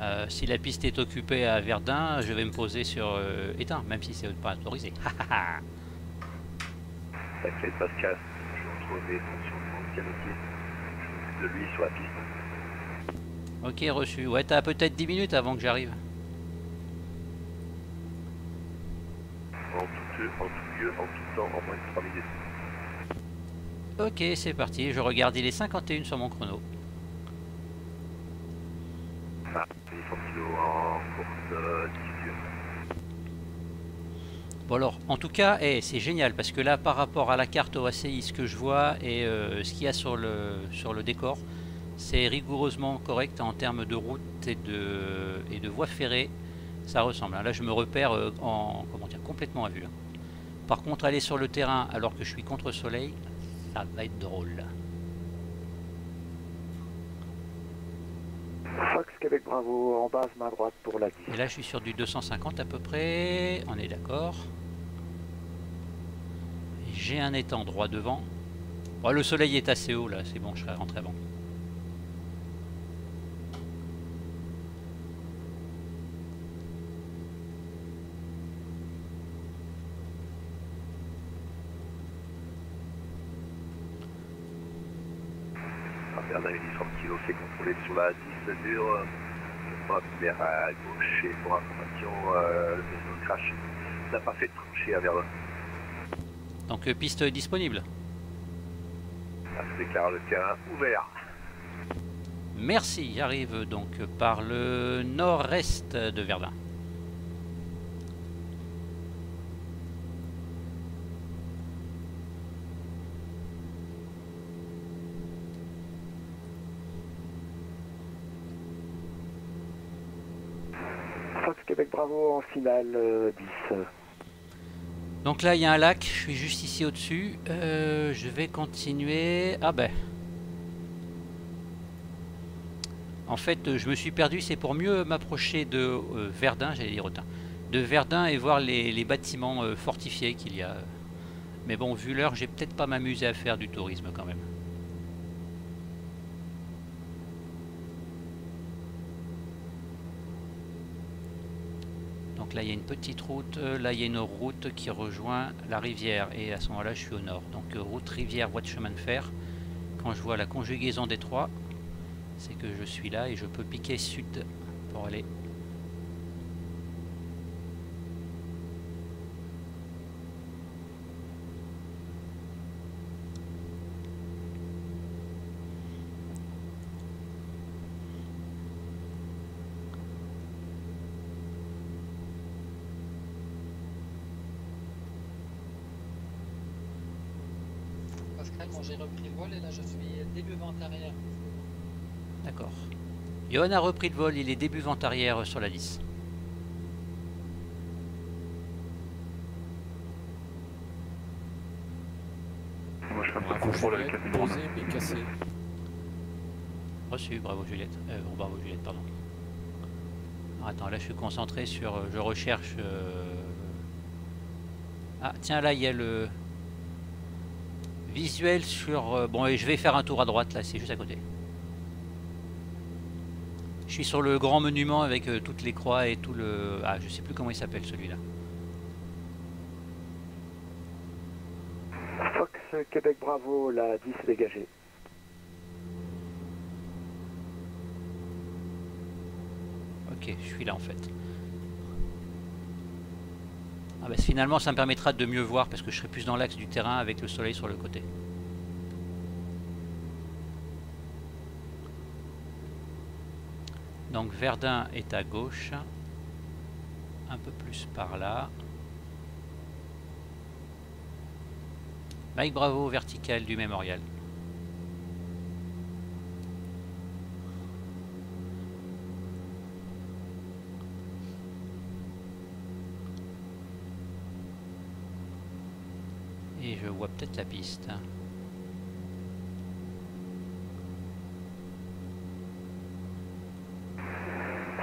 Euh, si la piste est occupée à Verdun, je vais me poser sur euh, éteint, même si c'est pas autorisé. T'inquiète Pascal, je retrouve les fonctions de canotier. Je de lui sur la piste. ok reçu. Ouais t'as peut-être 10 minutes avant que j'arrive. En tout lieu, en tout lieu, en tout temps, en moins de 3 minutes. Ok c'est parti, je regarde, il est 51 sur mon chrono. Ah, uniforme kilo en course euh, diffusion. Bon alors, en tout cas, eh, c'est génial parce que là, par rapport à la carte OACI, ce que je vois et euh, ce qu'il y a sur le, décor, C'est rigoureusement correct en termes de route et de, et de voie ferrée. Ça ressemble. hein. Là, je me repère euh, en comment dire, complètement à vue. hein. Par contre, aller sur le terrain alors que je suis contre soleil, ça va être drôle. Fox Québec Bravo en base main droite pour la 10. Et là, je suis sur du 250 à peu près. On est d'accord. J'ai un étang droit devant. Bon, le soleil est assez haut là, c'est bon, je serai rentré avant. Verdun 800 kg, c'est contrôlé sur la 10 dure. Moi, vers à gauche, et pour information, euh, le crash n'a pas fait de tranchée à Verdun. Donc euh, piste disponible. Ça se déclare le terrain ouvert. Merci, j'arrive donc par le nord-est de Verdun. Fox Québec Bravo en finale euh, 10. Donc là, il y a un lac, je suis juste ici au-dessus. Euh, je vais continuer. Ah ben. En fait, je me suis perdu, c'est pour mieux m'approcher de euh, Verdun, j'allais dire Autun, de Verdun et voir les, les bâtiments fortifiés qu'il y a. Mais bon, vu l'heure, j'ai peut-être pas m'amuser à faire du tourisme quand même. Donc là, il y a une petite route. euh, Là, il y a une route qui rejoint la rivière. Et à ce moment-là, je suis au nord. Donc euh, route, rivière, voie de chemin de fer. Quand je vois la conjugaison des trois, c'est que je suis là et je peux piquer sud pour aller. Pascal, moi j'ai repris le vol et là je suis début vente arrière. D'accord. Johan a repris le vol, il est début vente arrière sur la 10. Moi, je fais un peu de Bravo contrôle avec Juliette, la drone. posé mais cassé. Reçu, bravo Juliette. Euh, bon, bravo Juliette, pardon. Alors, attends, là je suis concentré sur. euh, je recherche. euh, Ah, tiens, là il y a le. Visuel sur. euh, Bon, et je vais faire un tour à droite là, c'est juste à côté. Je suis sur le grand monument avec euh, toutes les croix et tout le. Ah, je sais plus comment il s'appelle celui-là. Fox Québec Bravo, la 10 dégagée. Ok, je suis là en fait. Ah bah, finalement, ça me permettra de mieux voir parce que je serai plus dans l'axe du terrain avec le soleil sur le côté. Donc Verdun est à gauche, un peu plus par là. Mike Bravo vertical du mémorial. Et je vois peut-être la piste.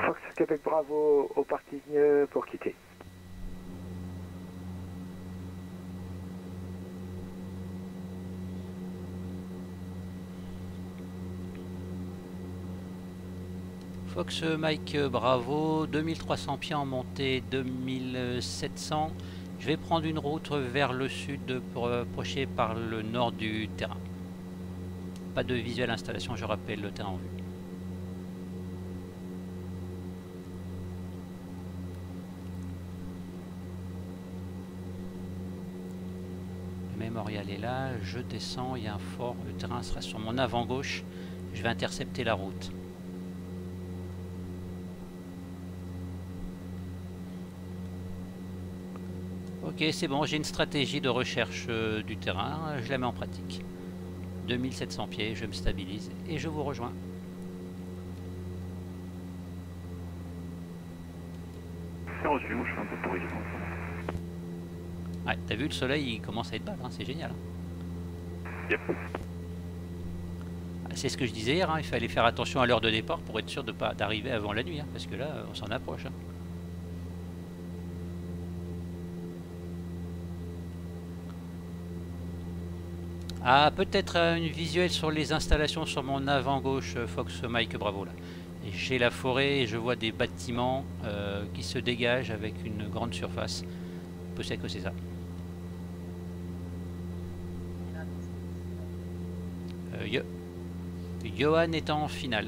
Fox Québec Bravo au parking pour quitter. Fox Mike Bravo, 2300 pieds en montée, 2700. Je vais prendre une route vers le sud pour approcher par le nord du terrain. Pas de visuel installation, je rappelle le terrain en vue. Le mémorial est là, je descends, il y a un fort, le terrain sera sur mon avant gauche. Je vais intercepter la route. Ok, c'est bon, j'ai une stratégie de recherche euh, du terrain, je la mets en pratique. 2700 pieds, je me stabilise et je vous rejoins. C'est reçu, moi je suis un peu. Ouais, t'as vu le soleil il commence à être bas, hein, c'est génial. hein. Yep. Ah, C'est ce que je disais hier, hein, il fallait faire attention à l'heure de départ pour être sûr de pas d'arriver avant la nuit, parce que là on s'en approche. Ah, peut-être une visuelle sur les installations sur mon avant gauche, euh, Fox Mike Bravo là. J'ai la forêt et je vois des bâtiments euh, qui se dégagent avec une grande surface. Peut-être que c'est ça. Euh, Johan est en finale.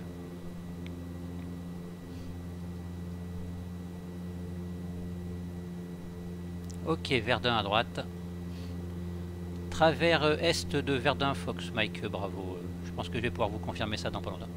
Ok, Verdun à droite. Travers euh, est de Verdun Fox, Mike, euh, bravo. Euh, Je pense que je vais pouvoir vous confirmer ça dans pas longtemps.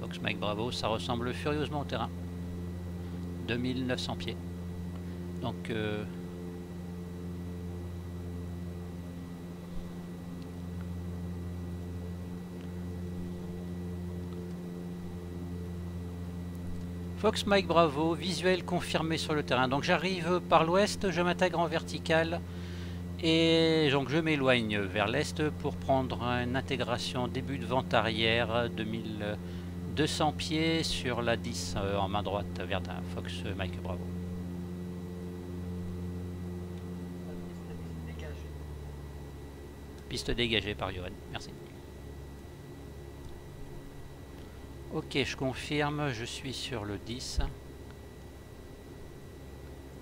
Fox Mike Bravo, ça ressemble furieusement au terrain. 2900 pieds. Donc euh, Fox Mike Bravo, visuel confirmé sur le terrain. Donc j'arrive par l'ouest, je m'intègre en vertical et donc je m'éloigne vers l'est pour prendre une intégration début de vente arrière 2200 pieds sur la 10 euh, en main droite vers Fox Mike Bravo. Dégagé. Piste dégagée par Johan, merci. Ok, je confirme, je suis sur le 10.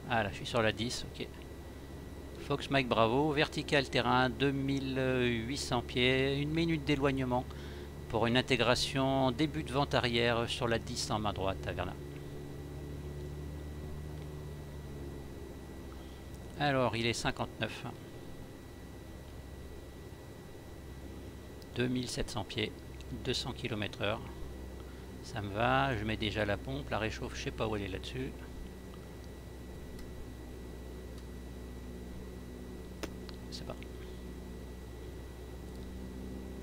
Ah là, je suis sur la 10, ok. Fox Mike Bravo, vertical terrain, 2800 pieds, une minute d'éloignement pour une intégration début de vente arrière sur la 10 en main droite Verdun. Alors, il est 59. 2700 pieds, 200 km heure. Ça me va, je mets déjà la pompe, la réchauffe, je sais pas où elle est là-dessus. Je sais pas.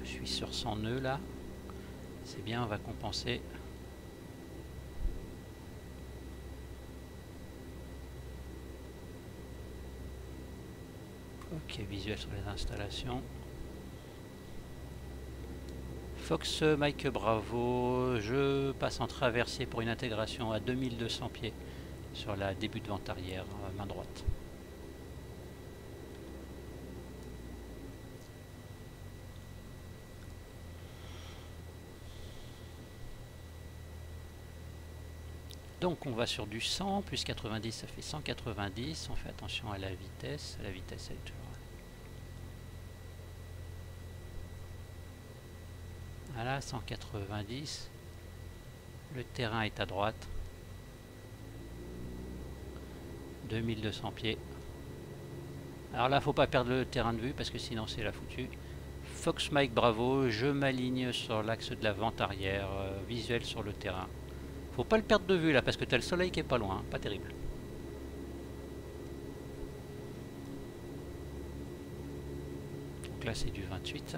Je suis sur 100 nœuds là. C'est bien, on va compenser. Ok, visuel sur les installations. Fox Mike Bravo, je passe en traversier pour une intégration à 2200 pieds sur la début de vente arrière, euh, main droite. Donc on va sur du 100, plus 90 ça fait 190, on fait attention à la vitesse, la vitesse elle est toujours Voilà, 190. Le terrain est à droite. 2200 pieds. Alors là, faut pas perdre le terrain de vue parce que sinon c'est la foutue. Fox Mike Bravo, je m'aligne sur l'axe de la vente arrière, euh, visuel sur le terrain. Faut pas le perdre de vue là parce que tu as le soleil qui est pas loin, hein, pas terrible. Donc là c'est du 28.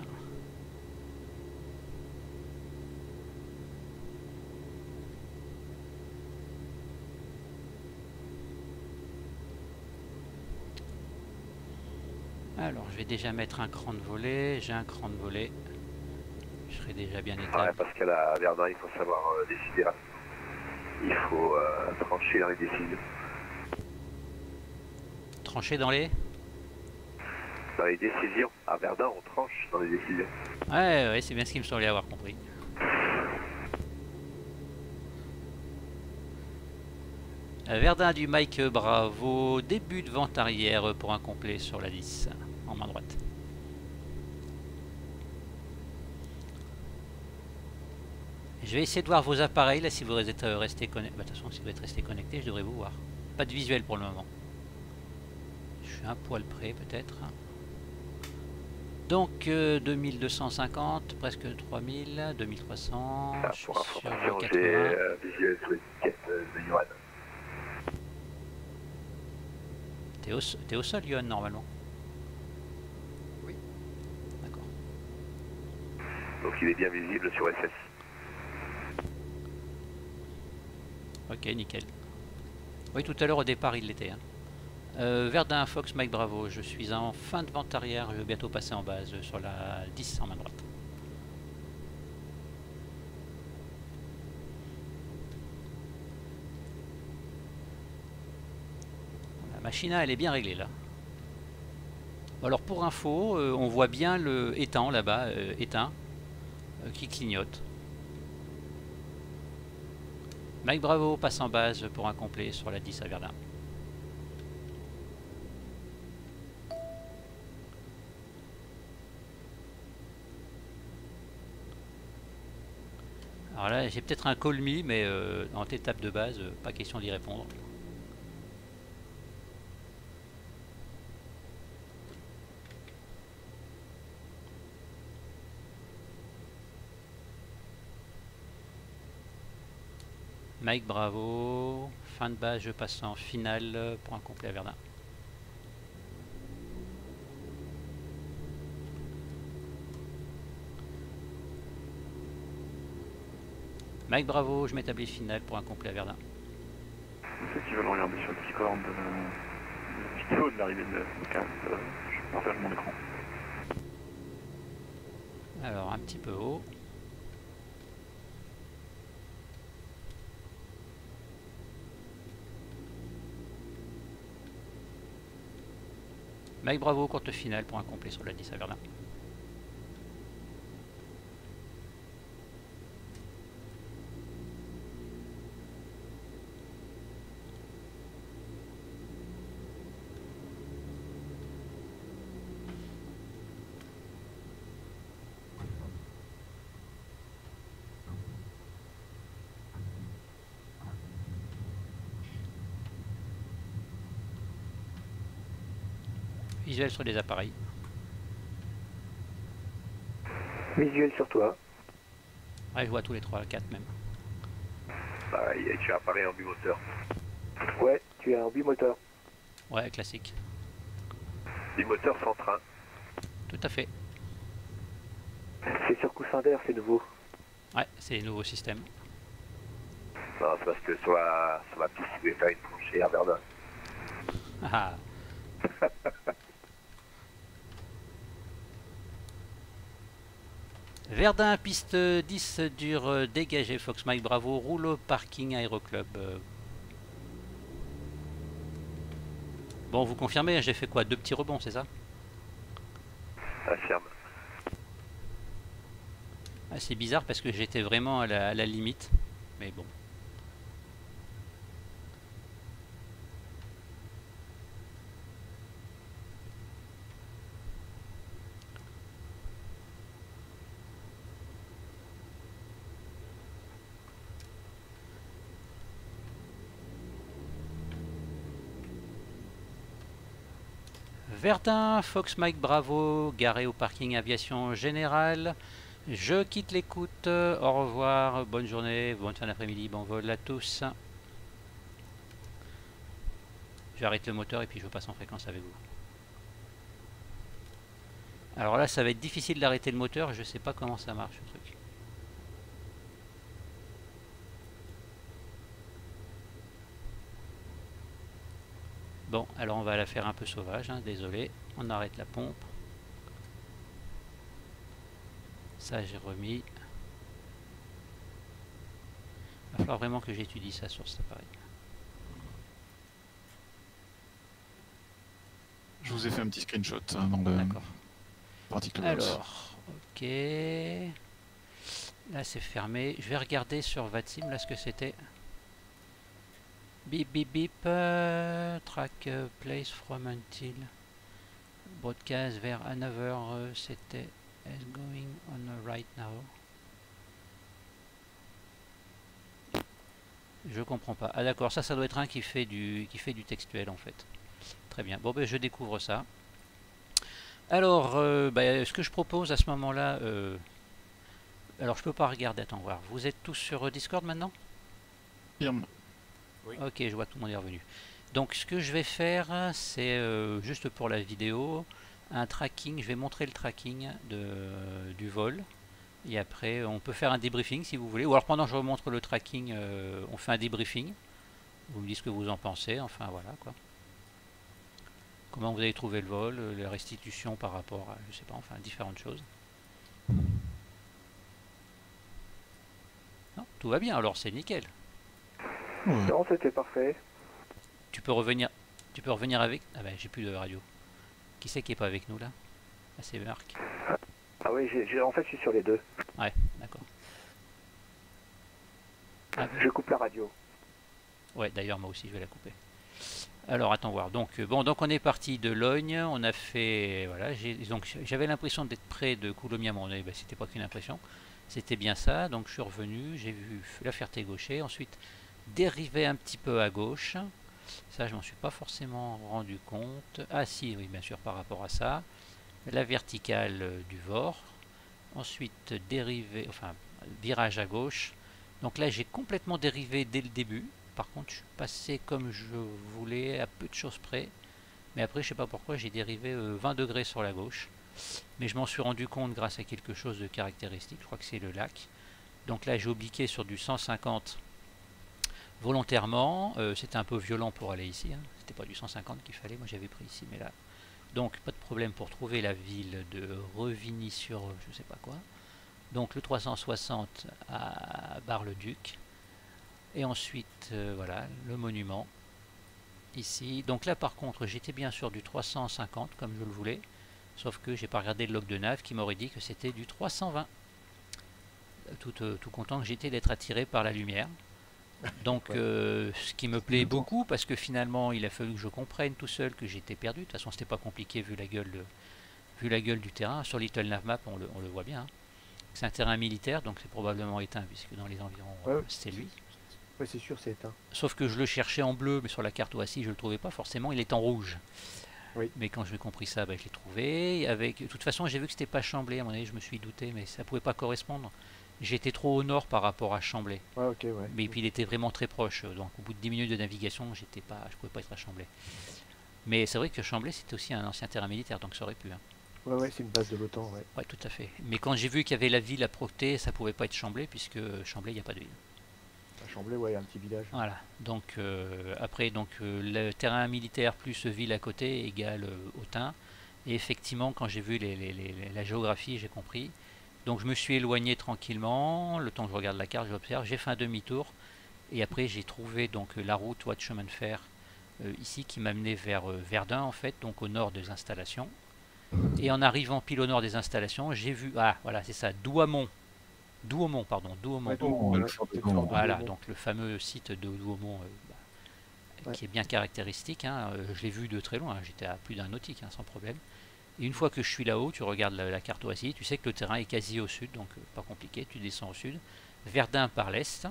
Alors, je vais déjà mettre un cran de volée. J'ai un cran de volée. Je serai déjà bien Ouais, établi. parce qu'à la Verdun, il faut savoir euh, décider rapidement. Il faut euh, trancher dans les décisions. Tranché dans les Dans les décisions. À Verdun, on tranche dans les décisions. Ouais, ouais, c'est bien ce qu'il me semblait avoir compris. Verdun du Mike Bravo, début de vente arrière pour un complet sur la 10, en main droite. Je vais essayer de voir vos appareils, là, si vous êtes euh, restés connectés. de toute façon, si vous êtes resté connecté, je devrais vous voir. Pas de visuel pour le moment. Je suis un poil près peut-être. Donc euh, 2250, presque 3000, 2300. Ah, je suis pour sur information, le j'ai 80. euh, visuel sur l'étiquette euh, de Johan. T'es au, au sol, Yohan, normalement Oui. D'accord. Donc il est bien visible sur SS. Ok, nickel. Oui, tout à l'heure au départ il l'était. hein. Euh, Verdun, Fox, Mike Bravo, je suis en fin de vente arrière, je vais bientôt passer en base sur la 10 en main droite. La machina elle est bien réglée là. Alors pour info, euh, on voit bien le étang là-bas, euh, éteint, qui clignote. Mike Bravo passe en base pour un complet sur la 10 à Verdun. Alors là, j'ai peut-être un call mais euh, en étape de base, euh, pas question d'y répondre. Mike Bravo, fin de base, je passe en finale euh, pour un complet à Verdun. Mike Bravo, je m'établis finale pour un complet à Verdun. Ceux qui veulent regarder sur le Discord euh, la vidéo de l'arrivée de Lucas, euh, je partage mon écran. Alors un petit peu haut. Mike Bravo, courte finale pour un complet sur la 10 à. Visuel sur les appareils. Visuel sur toi. Ouais, je vois tous les 3, 4 même. Bah, tu apparais en bimoteur. Ouais, tu es un bimoteur. Ouais, classique. Bimoteur sans train. Tout à fait. C'est sur coussin d'air, c'est nouveau. Ouais, c'est les nouveaux systèmes. Non, c'est parce que sur la, sur la piste, faire une tranchée à Verdun. Ah. [laughs] Verdun, piste 10 dur euh, dégagé, Fox Mike Bravo, roule au parking Aéroclub. euh. Bon, vous confirmez, j'ai fait quoi Deux petits rebonds, c'est ça? Affirme. ah, C'est bizarre parce que j'étais vraiment à la, à la limite. Mais bon. Verdun, Fox Mike Bravo, garé au parking aviation générale. Je quitte l'écoute. Au revoir, bonne journée, bonne fin d'après-midi, bon vol à tous. J'arrête le moteur et puis je passe en fréquence avec vous. Alors là, ça va être difficile d'arrêter le moteur, je sais pas comment ça marche ce truc. Bon, alors on va la faire un peu sauvage, hein, désolé. On arrête la pompe. Ça, j'ai remis. Il va falloir vraiment que j'étudie ça sur cet appareil. Je vous ai fait un petit screenshot hein, dans le particle. Alors, ok. Là, c'est fermé. Je vais regarder sur Vatsim, là, ce que c'était. Bip, bip, bip. euh, track euh, place from until. Broadcast vers Hanover. euh, c'était is going on right now. Je comprends pas. Ah d'accord, ça, ça doit être un qui fait du, qui fait du textuel en fait. Très bien. Bon, ben, je découvre ça. Alors, euh, ben, ce que je propose à ce moment-là, alors je peux pas regarder, attends voir. Vous êtes tous sur Discord maintenant? Ok, je vois tout le monde est revenu. Donc, ce que je vais faire, c'est euh, juste pour la vidéo, un tracking. Je vais montrer le tracking de, du vol. Et après, on peut faire un débriefing si vous voulez. Ou alors, pendant que je montre le tracking, euh, on fait un débriefing. Vous me dites ce que vous en pensez. Enfin, voilà quoi. Comment vous avez trouvé le vol, euh, la restitution par rapport à, je sais pas, enfin, différentes choses. Tout va bien, alors c'est nickel. Ouais. Non, c'était parfait. Tu peux revenir, tu peux revenir avec. Ah ben, j'ai plus de radio. Qui c'est qui est pas avec nous là? Ah, c'est Marc. Ah oui, j'ai- j'ai- en fait, je suis sur les deux. Ouais, d'accord. Ah, Je coupe la radio. Ouais, d'ailleurs, moi aussi, je vais la couper. Alors, attends voir. Donc, euh, bon, donc on est parti de Logne. On a fait, voilà. j'ai- Donc, j'avais l'impression d'être près de Coulommiers, mais ben, c'était pas qu'une impression. C'était bien ça. Donc, je suis revenu. J'ai vu la Ferté-Gaucher. Ensuite, dérivé un petit peu à gauche. Ça, je m'en suis pas forcément rendu compte. Ah, si, oui, bien sûr, par rapport à ça. La verticale euh, du Vor. Ensuite, dérivé, enfin, virage à gauche. Donc là, j'ai complètement dérivé dès le début. Par contre, je suis passé comme je voulais, à peu de choses près. Mais après, je sais pas pourquoi, j'ai dérivé euh, 20 degrés sur la gauche. Mais je m'en suis rendu compte grâce à quelque chose de caractéristique. Je crois que c'est le lac. Donc là, j'ai obliqué sur du 150 volontairement. Euh, C'était un peu violent pour aller ici. Hein. C'était pas du 150 qu'il fallait. Moi, j'avais pris ici, mais là. Donc, pas de problème pour trouver la ville de Revigny sur je sais pas quoi. Donc, le 360 à Bar-le-Duc. Et ensuite, euh, voilà, le monument. Ici. Donc là, par contre, j'étais bien sûr du 350, comme je le voulais. Sauf que j'ai pas regardé le log de nav qui m'aurait dit que c'était du 320. Tout, euh, tout content que j'étais d'être attiré par la lumière. Donc, Ouais. euh, ce qui me plaît beaucoup, parce que finalement, il a fallu que je comprenne tout seul que j'étais perdu. De toute façon, c'était pas compliqué vu la gueule, vu la gueule du terrain. Sur Little Nav Map, on le, on le voit bien. hein. C'est un terrain militaire, donc c'est probablement éteint, puisque dans les environs, Ouais, c'était lui. Ouais, c'est sûr, c'est éteint. Sauf que je le cherchais en bleu, mais sur la carte OASI, je le trouvais pas forcément, il est en rouge. Oui. Mais quand j'ai compris ça, bah, je l'ai trouvé. Avec... De toute façon, j'ai vu que c'était pas Chamblay, à mon avis, je me suis douté, mais ça pouvait pas correspondre. J'étais trop au nord par rapport à Chamblay. Ouais, ouais. Mais puis il était vraiment très proche, donc au bout de 10 minutes de navigation, j'étais pas, je pouvais pas être à Chamblay. Mais c'est vrai que Chamblay, c'était aussi un ancien terrain militaire, donc ça aurait pu. hein. Ouais, ouais, c'est une base de l'OTAN, ouais. Ouais, tout à fait. Mais quand j'ai vu qu'il y avait la ville à Procté, ça pouvait pas être Chamblay, puisque Chamblay, il n'y a pas de ville. À Chamblay, ouais, un petit village. Voilà. Donc euh, après, donc euh, le terrain militaire plus ville à côté égale euh, Autun. Et effectivement, quand j'ai vu les- les- les- les- la géographie, j'ai compris. Donc je me suis éloigné tranquillement. Le temps que je regarde la carte, j'observe. J'ai fait un demi-tour. Et après, j'ai trouvé donc euh, la route voie de chemin de fer euh, ici qui m'amenait vers euh, Verdun en fait, donc au nord des installations. Et en arrivant pile au nord des installations, j'ai vu ah voilà c'est ça Douaumont, Douaumont pardon Douaumont. Ouais, Douaumont. Voilà, donc le fameux site de Douaumont, euh, bah, Ouais. qui est bien caractéristique. hein, euh, je l'ai vu de très loin, hein, j'étais à plus d'un nautique hein, sans problème. Une fois que je suis là-haut, tu regardes la, la carte OASI, tu sais que le terrain est quasi au sud, donc euh, pas compliqué, tu descends au sud. Verdun par l'est.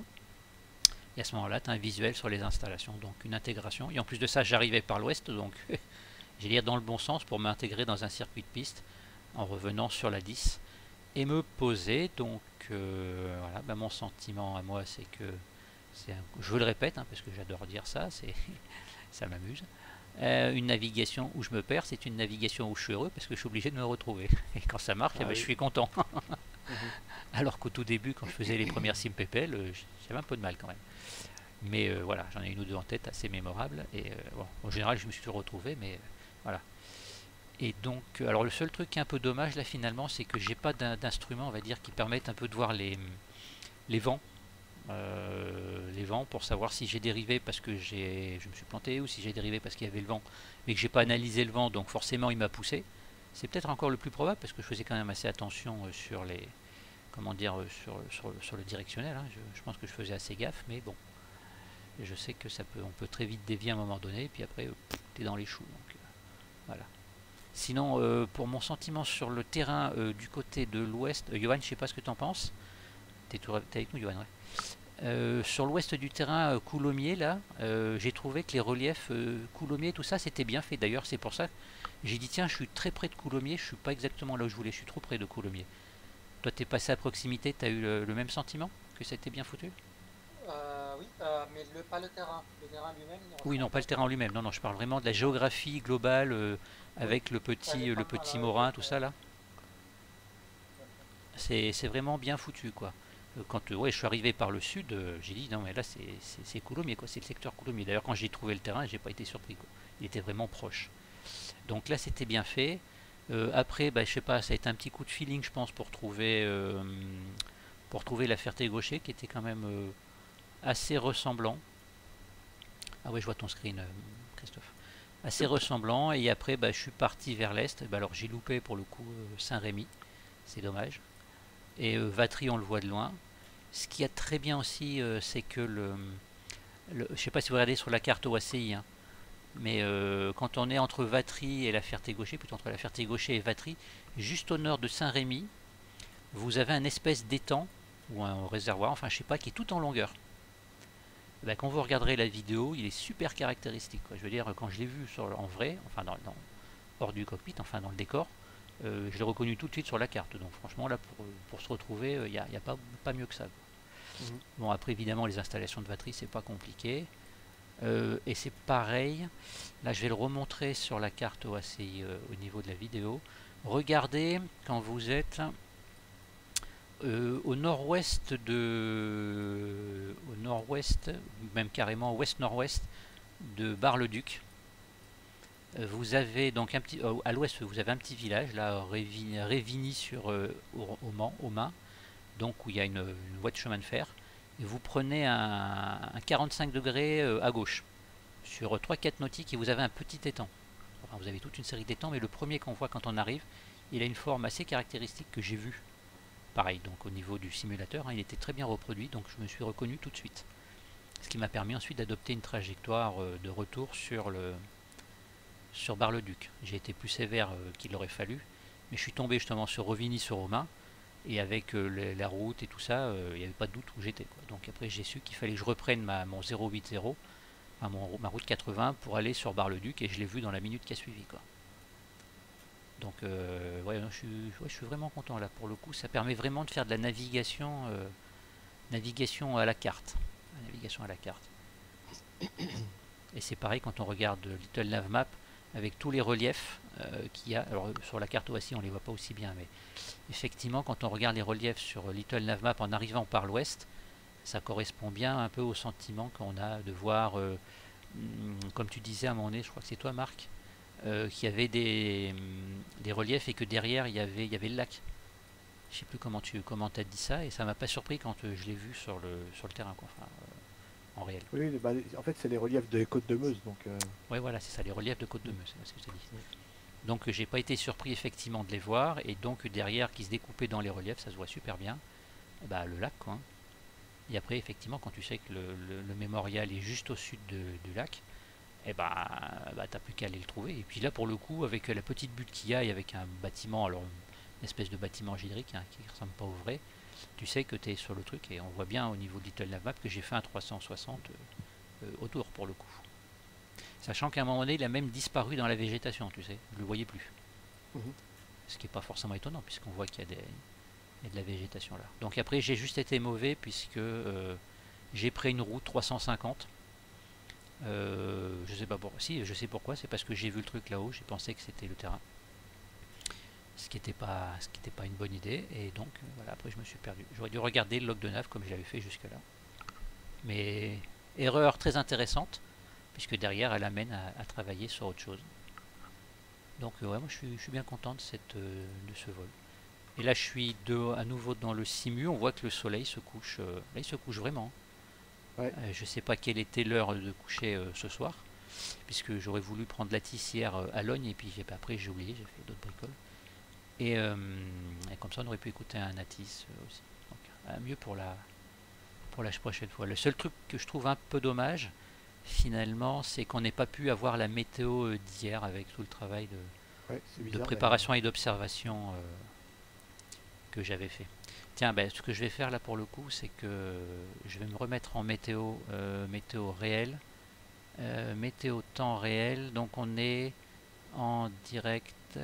Et à ce moment-là, tu as un visuel sur les installations, donc une intégration. Et en plus de ça, j'arrivais par l'ouest, donc [laughs] j'ai dire dans le bon sens pour m'intégrer dans un circuit de piste en revenant sur la 10 et me poser. Donc euh, voilà, bah, mon sentiment à moi, c'est que je le répète hein, parce que j'adore dire ça, [laughs] ça m'amuse. Euh, une navigation où je me perds, c'est une navigation où je suis heureux parce que je suis obligé de me retrouver. [laughs] Et quand ça marche, eh Ah ben, je oui. suis content. [laughs] Alors qu'au tout début, quand je faisais les premières sim PPL, euh, j'avais un peu de mal quand même. Mais euh, voilà, j'en ai une ou deux en tête assez mémorables. Et euh, bon, en général, je me suis retrouvé, mais voilà. Et donc, alors le seul truc qui est un peu dommage là finalement, c'est que j'ai pas d'in- d'instruments, on va dire, qui permettent un peu de voir les, les vents. Euh, les vents pour savoir si j'ai dérivé parce que je me suis planté ou si j'ai dérivé parce qu'il y avait le vent mais que j'ai pas analysé le vent donc forcément il m'a poussé. C'est peut-être encore le plus probable parce que je faisais quand même assez attention euh, sur les comment dire euh, sur, sur, le- sur le directionnel hein. je, pense que je faisais assez gaffe mais bon. Je sais que ça peut on peut très vite dévier à un moment donné et puis après tu es dans les choux donc voilà. Sinon pour mon sentiment sur le terrain du côté de l'ouest euh, Johan je sais pas ce que tu en penses. T'es t'es avec nous Johan ouais Euh, sur l'ouest du terrain euh, Coulommiers, là, euh, j'ai trouvé que les reliefs euh, Coulommiers, tout ça, c'était bien fait. D'ailleurs, c'est pour ça que j'ai dit, tiens, je suis très près de Coulommiers, je suis pas exactement là où je voulais, je suis trop près de Coulommiers. Toi, t'es passé à proximité, t'as eu le, le même sentiment Que c'était bien foutu? Oui, mais le, pas le terrain. Le terrain lui-même. Oui, non, pas le terrain lui-même. Non, non, je parle vraiment de la géographie globale avec le petit, le petit morin, tout ça là. C'est c'est vraiment bien foutu, quoi. Euh, Quand euh, ouais, je suis arrivé par le sud, euh, j'ai dit non, mais là c'est Coulommiers, quoi. C'est le secteur Coulommiers. D'ailleurs, quand j'ai trouvé le terrain, j'ai pas été surpris, quoi. Il était vraiment proche. Donc là, c'était bien fait. Euh, après, bah, je sais pas, ça a été un petit coup de feeling, je pense, pour trouver, euh, pour trouver la Ferté-Gaucher, qui était quand même assez ressemblant. Ah ouais, je vois ton screen, Christophe. Assez ressemblant. Et après, bah, je suis parti vers l'est. Bah, alors, j'ai loupé pour le coup Saint-Rémy. C'est dommage. Et Vatry, on le voit de loin. Ce qui est très bien aussi, euh, c'est que le, le- Je sais pas si vous regardez sur la carte OACI, hein, mais euh, quand on est entre Vatry et la Ferté-Gaucher, plutôt entre la Ferté-Gaucher et Vatry, juste au nord de Saint-Rémy, vous avez un espèce d'étang ou un réservoir, enfin je sais pas, qui est tout en longueur. Ben, quand vous regarderez la vidéo, il est super caractéristique. Je veux dire, quand je l'ai vu en vrai, enfin hors du cockpit, enfin dans le décor, euh, je l'ai reconnu tout de suite sur la carte. Donc franchement, là, pour, se retrouver, il n'y a, y a pas, mieux que ça. Mhm. Bon, après, évidemment, les installations de batterie, c'est pas compliqué. Euh, et c'est pareil. Là, je vais le remontrer sur la carte OACI euh, au niveau de la vidéo. Regardez quand vous êtes euh, au nord-ouest de, au nord-ouest, même carrément ouest-nord-ouest de Bar-le-Duc. Vous avez donc un petit, à l'ouest, vous avez un petit village là, Révigny, Révigny sur au, au Mans, donc où il y a une, voie de chemin de fer. Et vous prenez un, un 45 degrés euh, à gauche sur 3-4 nautiques et vous avez un petit étang. Vous avez toute une série d'étangs, mais le premier qu'on voit quand on arrive, il a une forme assez caractéristique que j'ai vue. Pareil, donc au niveau du simulateur, hein, il était très bien reproduit, donc je me suis reconnu tout de suite. Ce qui m'a permis ensuite d'adopter une trajectoire euh, de retour sur le sur Bar-le-Duc. J'ai été plus sévère euh, qu'il aurait fallu, mais je suis tombé justement sur Revigny-sur-Romain, et avec euh, la route et tout ça, euh, il n'y avait pas de doute où j'étais. Donc après j'ai su qu'il fallait que je reprenne ma, mon 080, enfin, mon- ma route 80 pour aller sur Bar-le-Duc, et je l'ai vu dans la minute qui a suivi. Quoi. Donc euh, ouais, je, suis, je suis vraiment content là pour le coup. Ça permet vraiment de faire de la navigation, navigation à la carte. Navigation à la carte. Et c'est pareil quand on regarde Little Nav Map avec tous les reliefs euh, qu'il y a. Alors sur la carte OASI on les voit pas aussi bien, mais effectivement quand on regarde les reliefs sur Little Nav Map en arrivant par l'ouest, ça correspond bien un peu au sentiment qu'on a de voir, euh, hum, comme tu disais à moment donné, je crois que c'est toi Marc, euh, qu'il y avait des, hum, des reliefs et que derrière il y avait, il y avait le lac. Je sais plus comment tu comment as dit ça et ça m'a pas surpris quand je l'ai vu sur le sur le terrain en réel. Oui, bah, en fait, c'est les reliefs des côtes de Meuse, donc euh, Ouais, voilà, c'est ça, les reliefs de Côte de Meuse, c'est ce que je dit. Donc, euh, j'ai pas été surpris effectivement de les voir, et donc derrière, qui se découpait dans les reliefs, ça se voit super bien, eh bah, le lac, quoi. hein. Et après, effectivement, quand tu sais que le, le- le mémorial est juste au sud de- du lac, et bah, bah t'as plus qu'à aller le trouver. Et puis là, pour le coup, avec euh, la petite butte qu'il y a, et avec un bâtiment, alors une espèce de bâtiment générique hein, qui ressemble pas au vrai, tu sais que tu es sur le truc, et on voit bien au niveau de Little Nav Map que j'ai fait un 360 euh, euh, autour pour le coup. Sachant qu'à un moment donné, il a même disparu dans la végétation, tu sais, je le voyais plus. Mhm. Ce qui n'est pas forcément étonnant, puisqu'on voit qu'il y, a y de la végétation là. Donc après, j'ai juste été mauvais, puisque euh, j'ai pris une route 350. Euh, je sais pas pourquoi. Si, je sais pourquoi, c'est parce que j'ai vu le truc là-haut, j'ai pensé que c'était le terrain. Ce qui n'était pas, ce qui était pas une bonne idée, et donc euh, voilà, après je me suis perdu. J'aurais dû regarder le log de nav comme je l'avais fait jusque-là. Mais erreur très intéressante, puisque derrière elle amène à, à travailler sur autre chose. Donc euh, ouais, moi je suis, je suis bien content de, cette, euh, de ce vol. Et là je suis de, à nouveau dans le simu, on voit que le soleil se couche, euh, là il se couche vraiment. Ouais. Euh, je sais pas quelle était l'heure de coucher euh, ce soir, puisque j'aurais voulu prendre la tissière à Logne, et puis j'ai- après j'ai oublié, j'ai fait d'autres bricoles. Et, euh, et comme ça on aurait pu écouter un Atis euh, aussi. Donc euh, mieux pour la, pour la prochaine fois. Le seul truc que je trouve un peu dommage, finalement, c'est qu'on n'ait pas pu avoir la météo d'hier avec tout le travail de, ouais, préparation et d'observation euh, que j'avais fait. Tiens, ben, ce que je vais faire là pour le coup, c'est que je vais me remettre en météo, euh, météo réel. Euh, météo temps réel, donc on est en direct.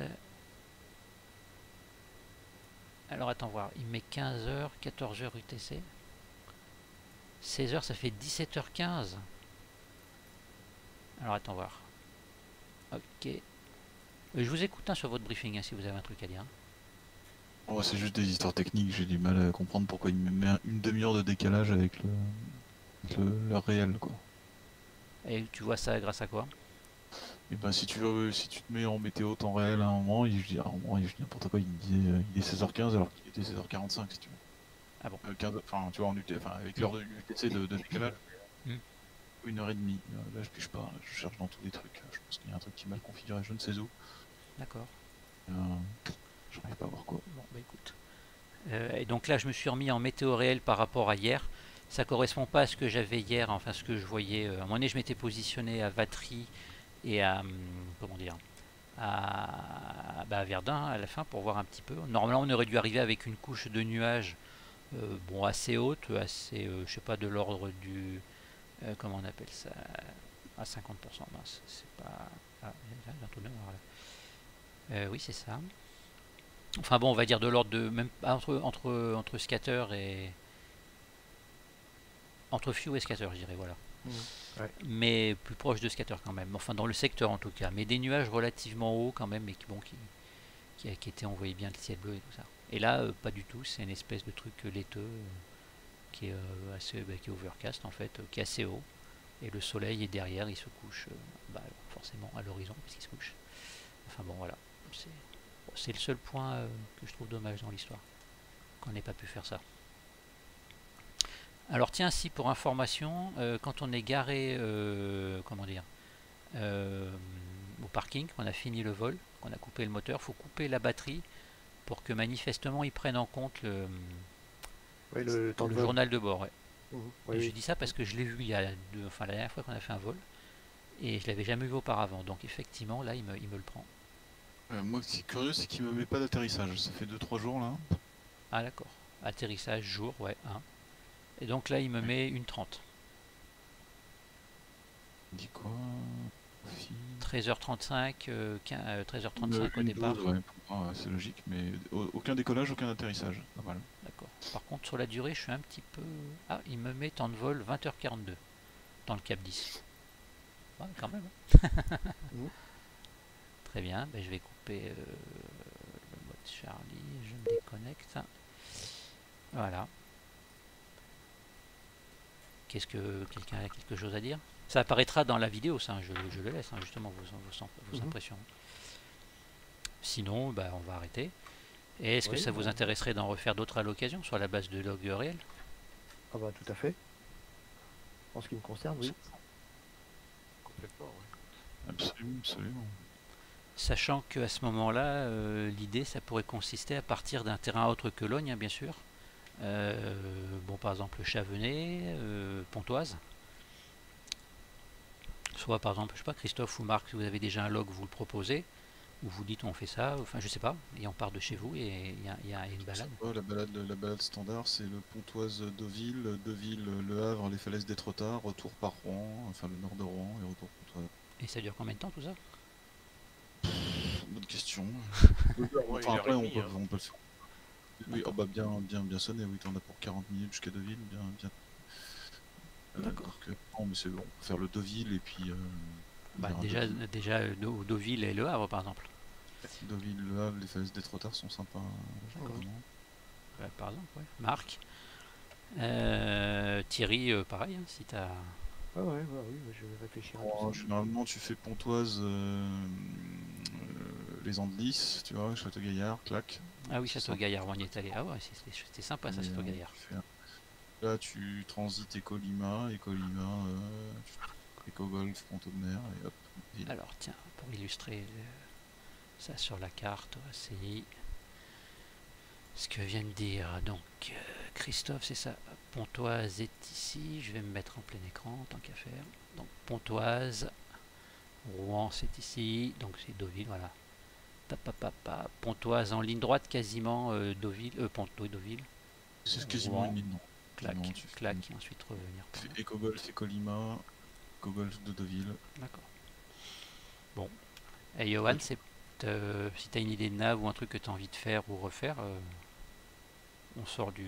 Alors attends voir, il met 15h, 14h UTC. 16h, ça fait 17h15. Alors attends voir. Ok. Euh, Je vous écoute hein, sur votre briefing hein, si vous avez un truc à dire. Oh, c'est juste des histoires techniques, j'ai du mal à comprendre pourquoi il me met un- une demi-heure de décalage avec le, avec le, le réel quoi. Et tu vois ça grâce à quoi? Et ben si tu veux, si tu te mets en météo temps réel à un moment, il, je dis, à un moment, il- je dis n'importe quoi, il me disait euh, il est 16h15 alors qu'il était 16h45 si tu veux. Ah bon Euh, 15 Enfin tu vois en enfin avec l'heure de UTC de, de décalage. Hmm. Une heure et demie. Euh, Là je pige pas, je cherche dans tous les trucs. Je pense qu'il y a un truc qui est mal configuré, je ne sais où. D'accord. Euh, J'arrive pas à voir quoi. Bon, bah écoute. Euh, et donc là, je me suis remis en météo réel par rapport à hier. Ça correspond pas à ce que j'avais hier, enfin ce que je voyais. à un moment donné, je m'étais positionné à Vatry et à hum, comment dire à, bah, à Verdun à la fin pour voir un petit peu. Normalement, on aurait dû arriver avec une couche de nuages euh, bon assez haute, assez euh, je sais pas de l'ordre du euh, comment on appelle ça à 50%. Mince, c'est pas ah, là. Euh, oui, c'est ça. Enfin bon, on va dire de l'ordre de même ah, entre entre entre scatter et entre few et scatter, je dirais voilà. Ouais. Mais plus proche de scatter quand même. Enfin dans le secteur en tout cas. Mais des nuages relativement hauts quand même, mais qui bon qui qui, étaient envoyés bien le ciel bleu et tout ça. Et là, euh, pas du tout. C'est une espèce de truc euh, laiteux euh, qui est assez bah, qui est overcast en fait, qui est assez haut. Et le soleil est derrière, il se couche bah, forcément à l'horizon puisqu'il se couche. Enfin bon voilà. C'est le seul point que je trouve dommage dans l'histoire, qu'on n'ait pas pu faire ça. Alors tiens, si pour information, euh, quand on est garé, euh, comment dire, euh, au parking, qu'on a fini le vol, qu'on a coupé le moteur, faut couper la batterie pour que manifestement ils prennent en compte le, Oui, le, le temps de le vol. journal de bord. ouais. Oui, je dis ça parce que je l'ai vu il y a deux, enfin la dernière fois qu'on a fait un vol, et je l'avais jamais vu auparavant. Donc effectivement, là, il me, il me le prend. Euh, moi, ce qui est curieux, c'est qu'il me met pas d'atterrissage. Ça fait 2-3 jours là. Ah d'accord. Atterrissage jour, ouais, 1. Et donc là, il me met une 30. Il dit quoi? Fi- 13h35, euh, quin- euh, 13h35 Une- au départ. ouais, c'est logique, mais au- aucun décollage, aucun atterrissage. D'accord. Par contre, sur la durée, je suis un petit peu... Ah, il me met temps de vol 20h42 dans le cap 10. Ouais, quand même. hein. Très bien, ben, je vais couper euh, le mode Charlie, je me déconnecte. Voilà. Qu'est-ce que quelqu'un a quelque chose à dire? Ça apparaîtra dans la vidéo, ça, je, je le laisse, hein, justement, vos, vos, vos Mhm. impressions. Sinon, bah, on va arrêter. Et est-ce que ça vous bah. intéresserait d'en refaire d'autres à l'occasion, sur la base de log réel? Ah bah tout à fait. En ce qui me concerne, oui. Complètement. Absolument, absolument. Sachant qu'à ce moment-là, euh, l'idée, ça pourrait consister à partir d'un terrain autre que Logne, hein, bien sûr. Euh, bon, par exemple, Chavenay, euh, Pontoise. Soit, par exemple, je sais pas, Christophe ou Marc, si vous avez déjà un log, vous le proposez. Ou vous dites, on fait ça, enfin, je sais pas. Et on part de chez vous et il y a, il y a une balade. La, balade, la balade standard, c'est le Pontoise Deauville, Deauville Le Havre, les falaises d'Étretat, retour par Rouen, enfin le nord de Rouen et retour Pontoise. Et ça dure combien de temps tout ça? Bonne question. [laughs] Ouais, Enfin, après, et on demie, peut, hein. on peut le faire. Oui, oh, bah, bien, bien, bien sonné, oui, t'en as pour 40 minutes jusqu'à Deauville, bien, bien. Euh, D'accord. donc, euh, non, mais c'est bon, on peut faire le Deauville et puis. Euh, Bah, déjà, Deauville. déjà euh, Deu- Deauville et Le Havre, par exemple. Deauville, Le Havre, les falaises d'Étretat sont sympas. Ouais, par exemple, ouais. Marc. Euh, Thierry, euh, pareil, hein, si t'as. Ouais, ouais, ouais, oui, bah, je vais réfléchir à Oh, généralement, tu fais Pontoise, euh, euh, les Andelys, tu vois, Château-Gaillard, clac. Ah oui, C'est Château ça. Gaillard, on y est allé. Ah ouais, c'était sympa ça, Et, Château Gaillard. tu fais- Là, tu transites Écolima, Écolima, euh, Éco-Golf, Ponto de Mer, et hop. ville. Alors tiens, pour illustrer euh, ça sur la carte, c'est ce que vient de dire donc euh, Christophe, c'est ça. Pontoise est ici, je vais me mettre en plein écran tant qu'à faire. Donc Pontoise, Rouen c'est ici, donc c'est Deauville, voilà. Pontoise en ligne droite quasiment euh, Deauville, euh, Ponto Deauville. C'est quasiment Rouen. une ligne, non. clac, Non, clac, et ensuite revenir. Eco-Golf et Colima, Eco-Golf de Deauville. D'accord. Bon. Et Johan, c'est euh, si tu as une idée de nav ou un truc que tu as envie de faire ou refaire, euh, on sort du.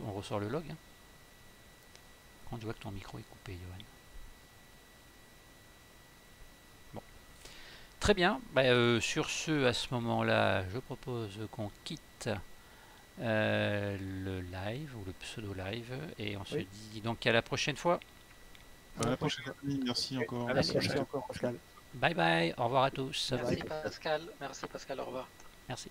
On ressort le log. hein. Quand tu vois que ton micro est coupé, Johan. Très bien. Bah, euh, sur ce, à ce moment-là, je propose qu'on quitte euh, le live ou le pseudo live et on se dit donc à la prochaine fois. À la prochaine, merci encore. À la prochaine encore, Pascal. Bye bye, au revoir à tous. Merci Pascal, merci Pascal, au revoir. Merci.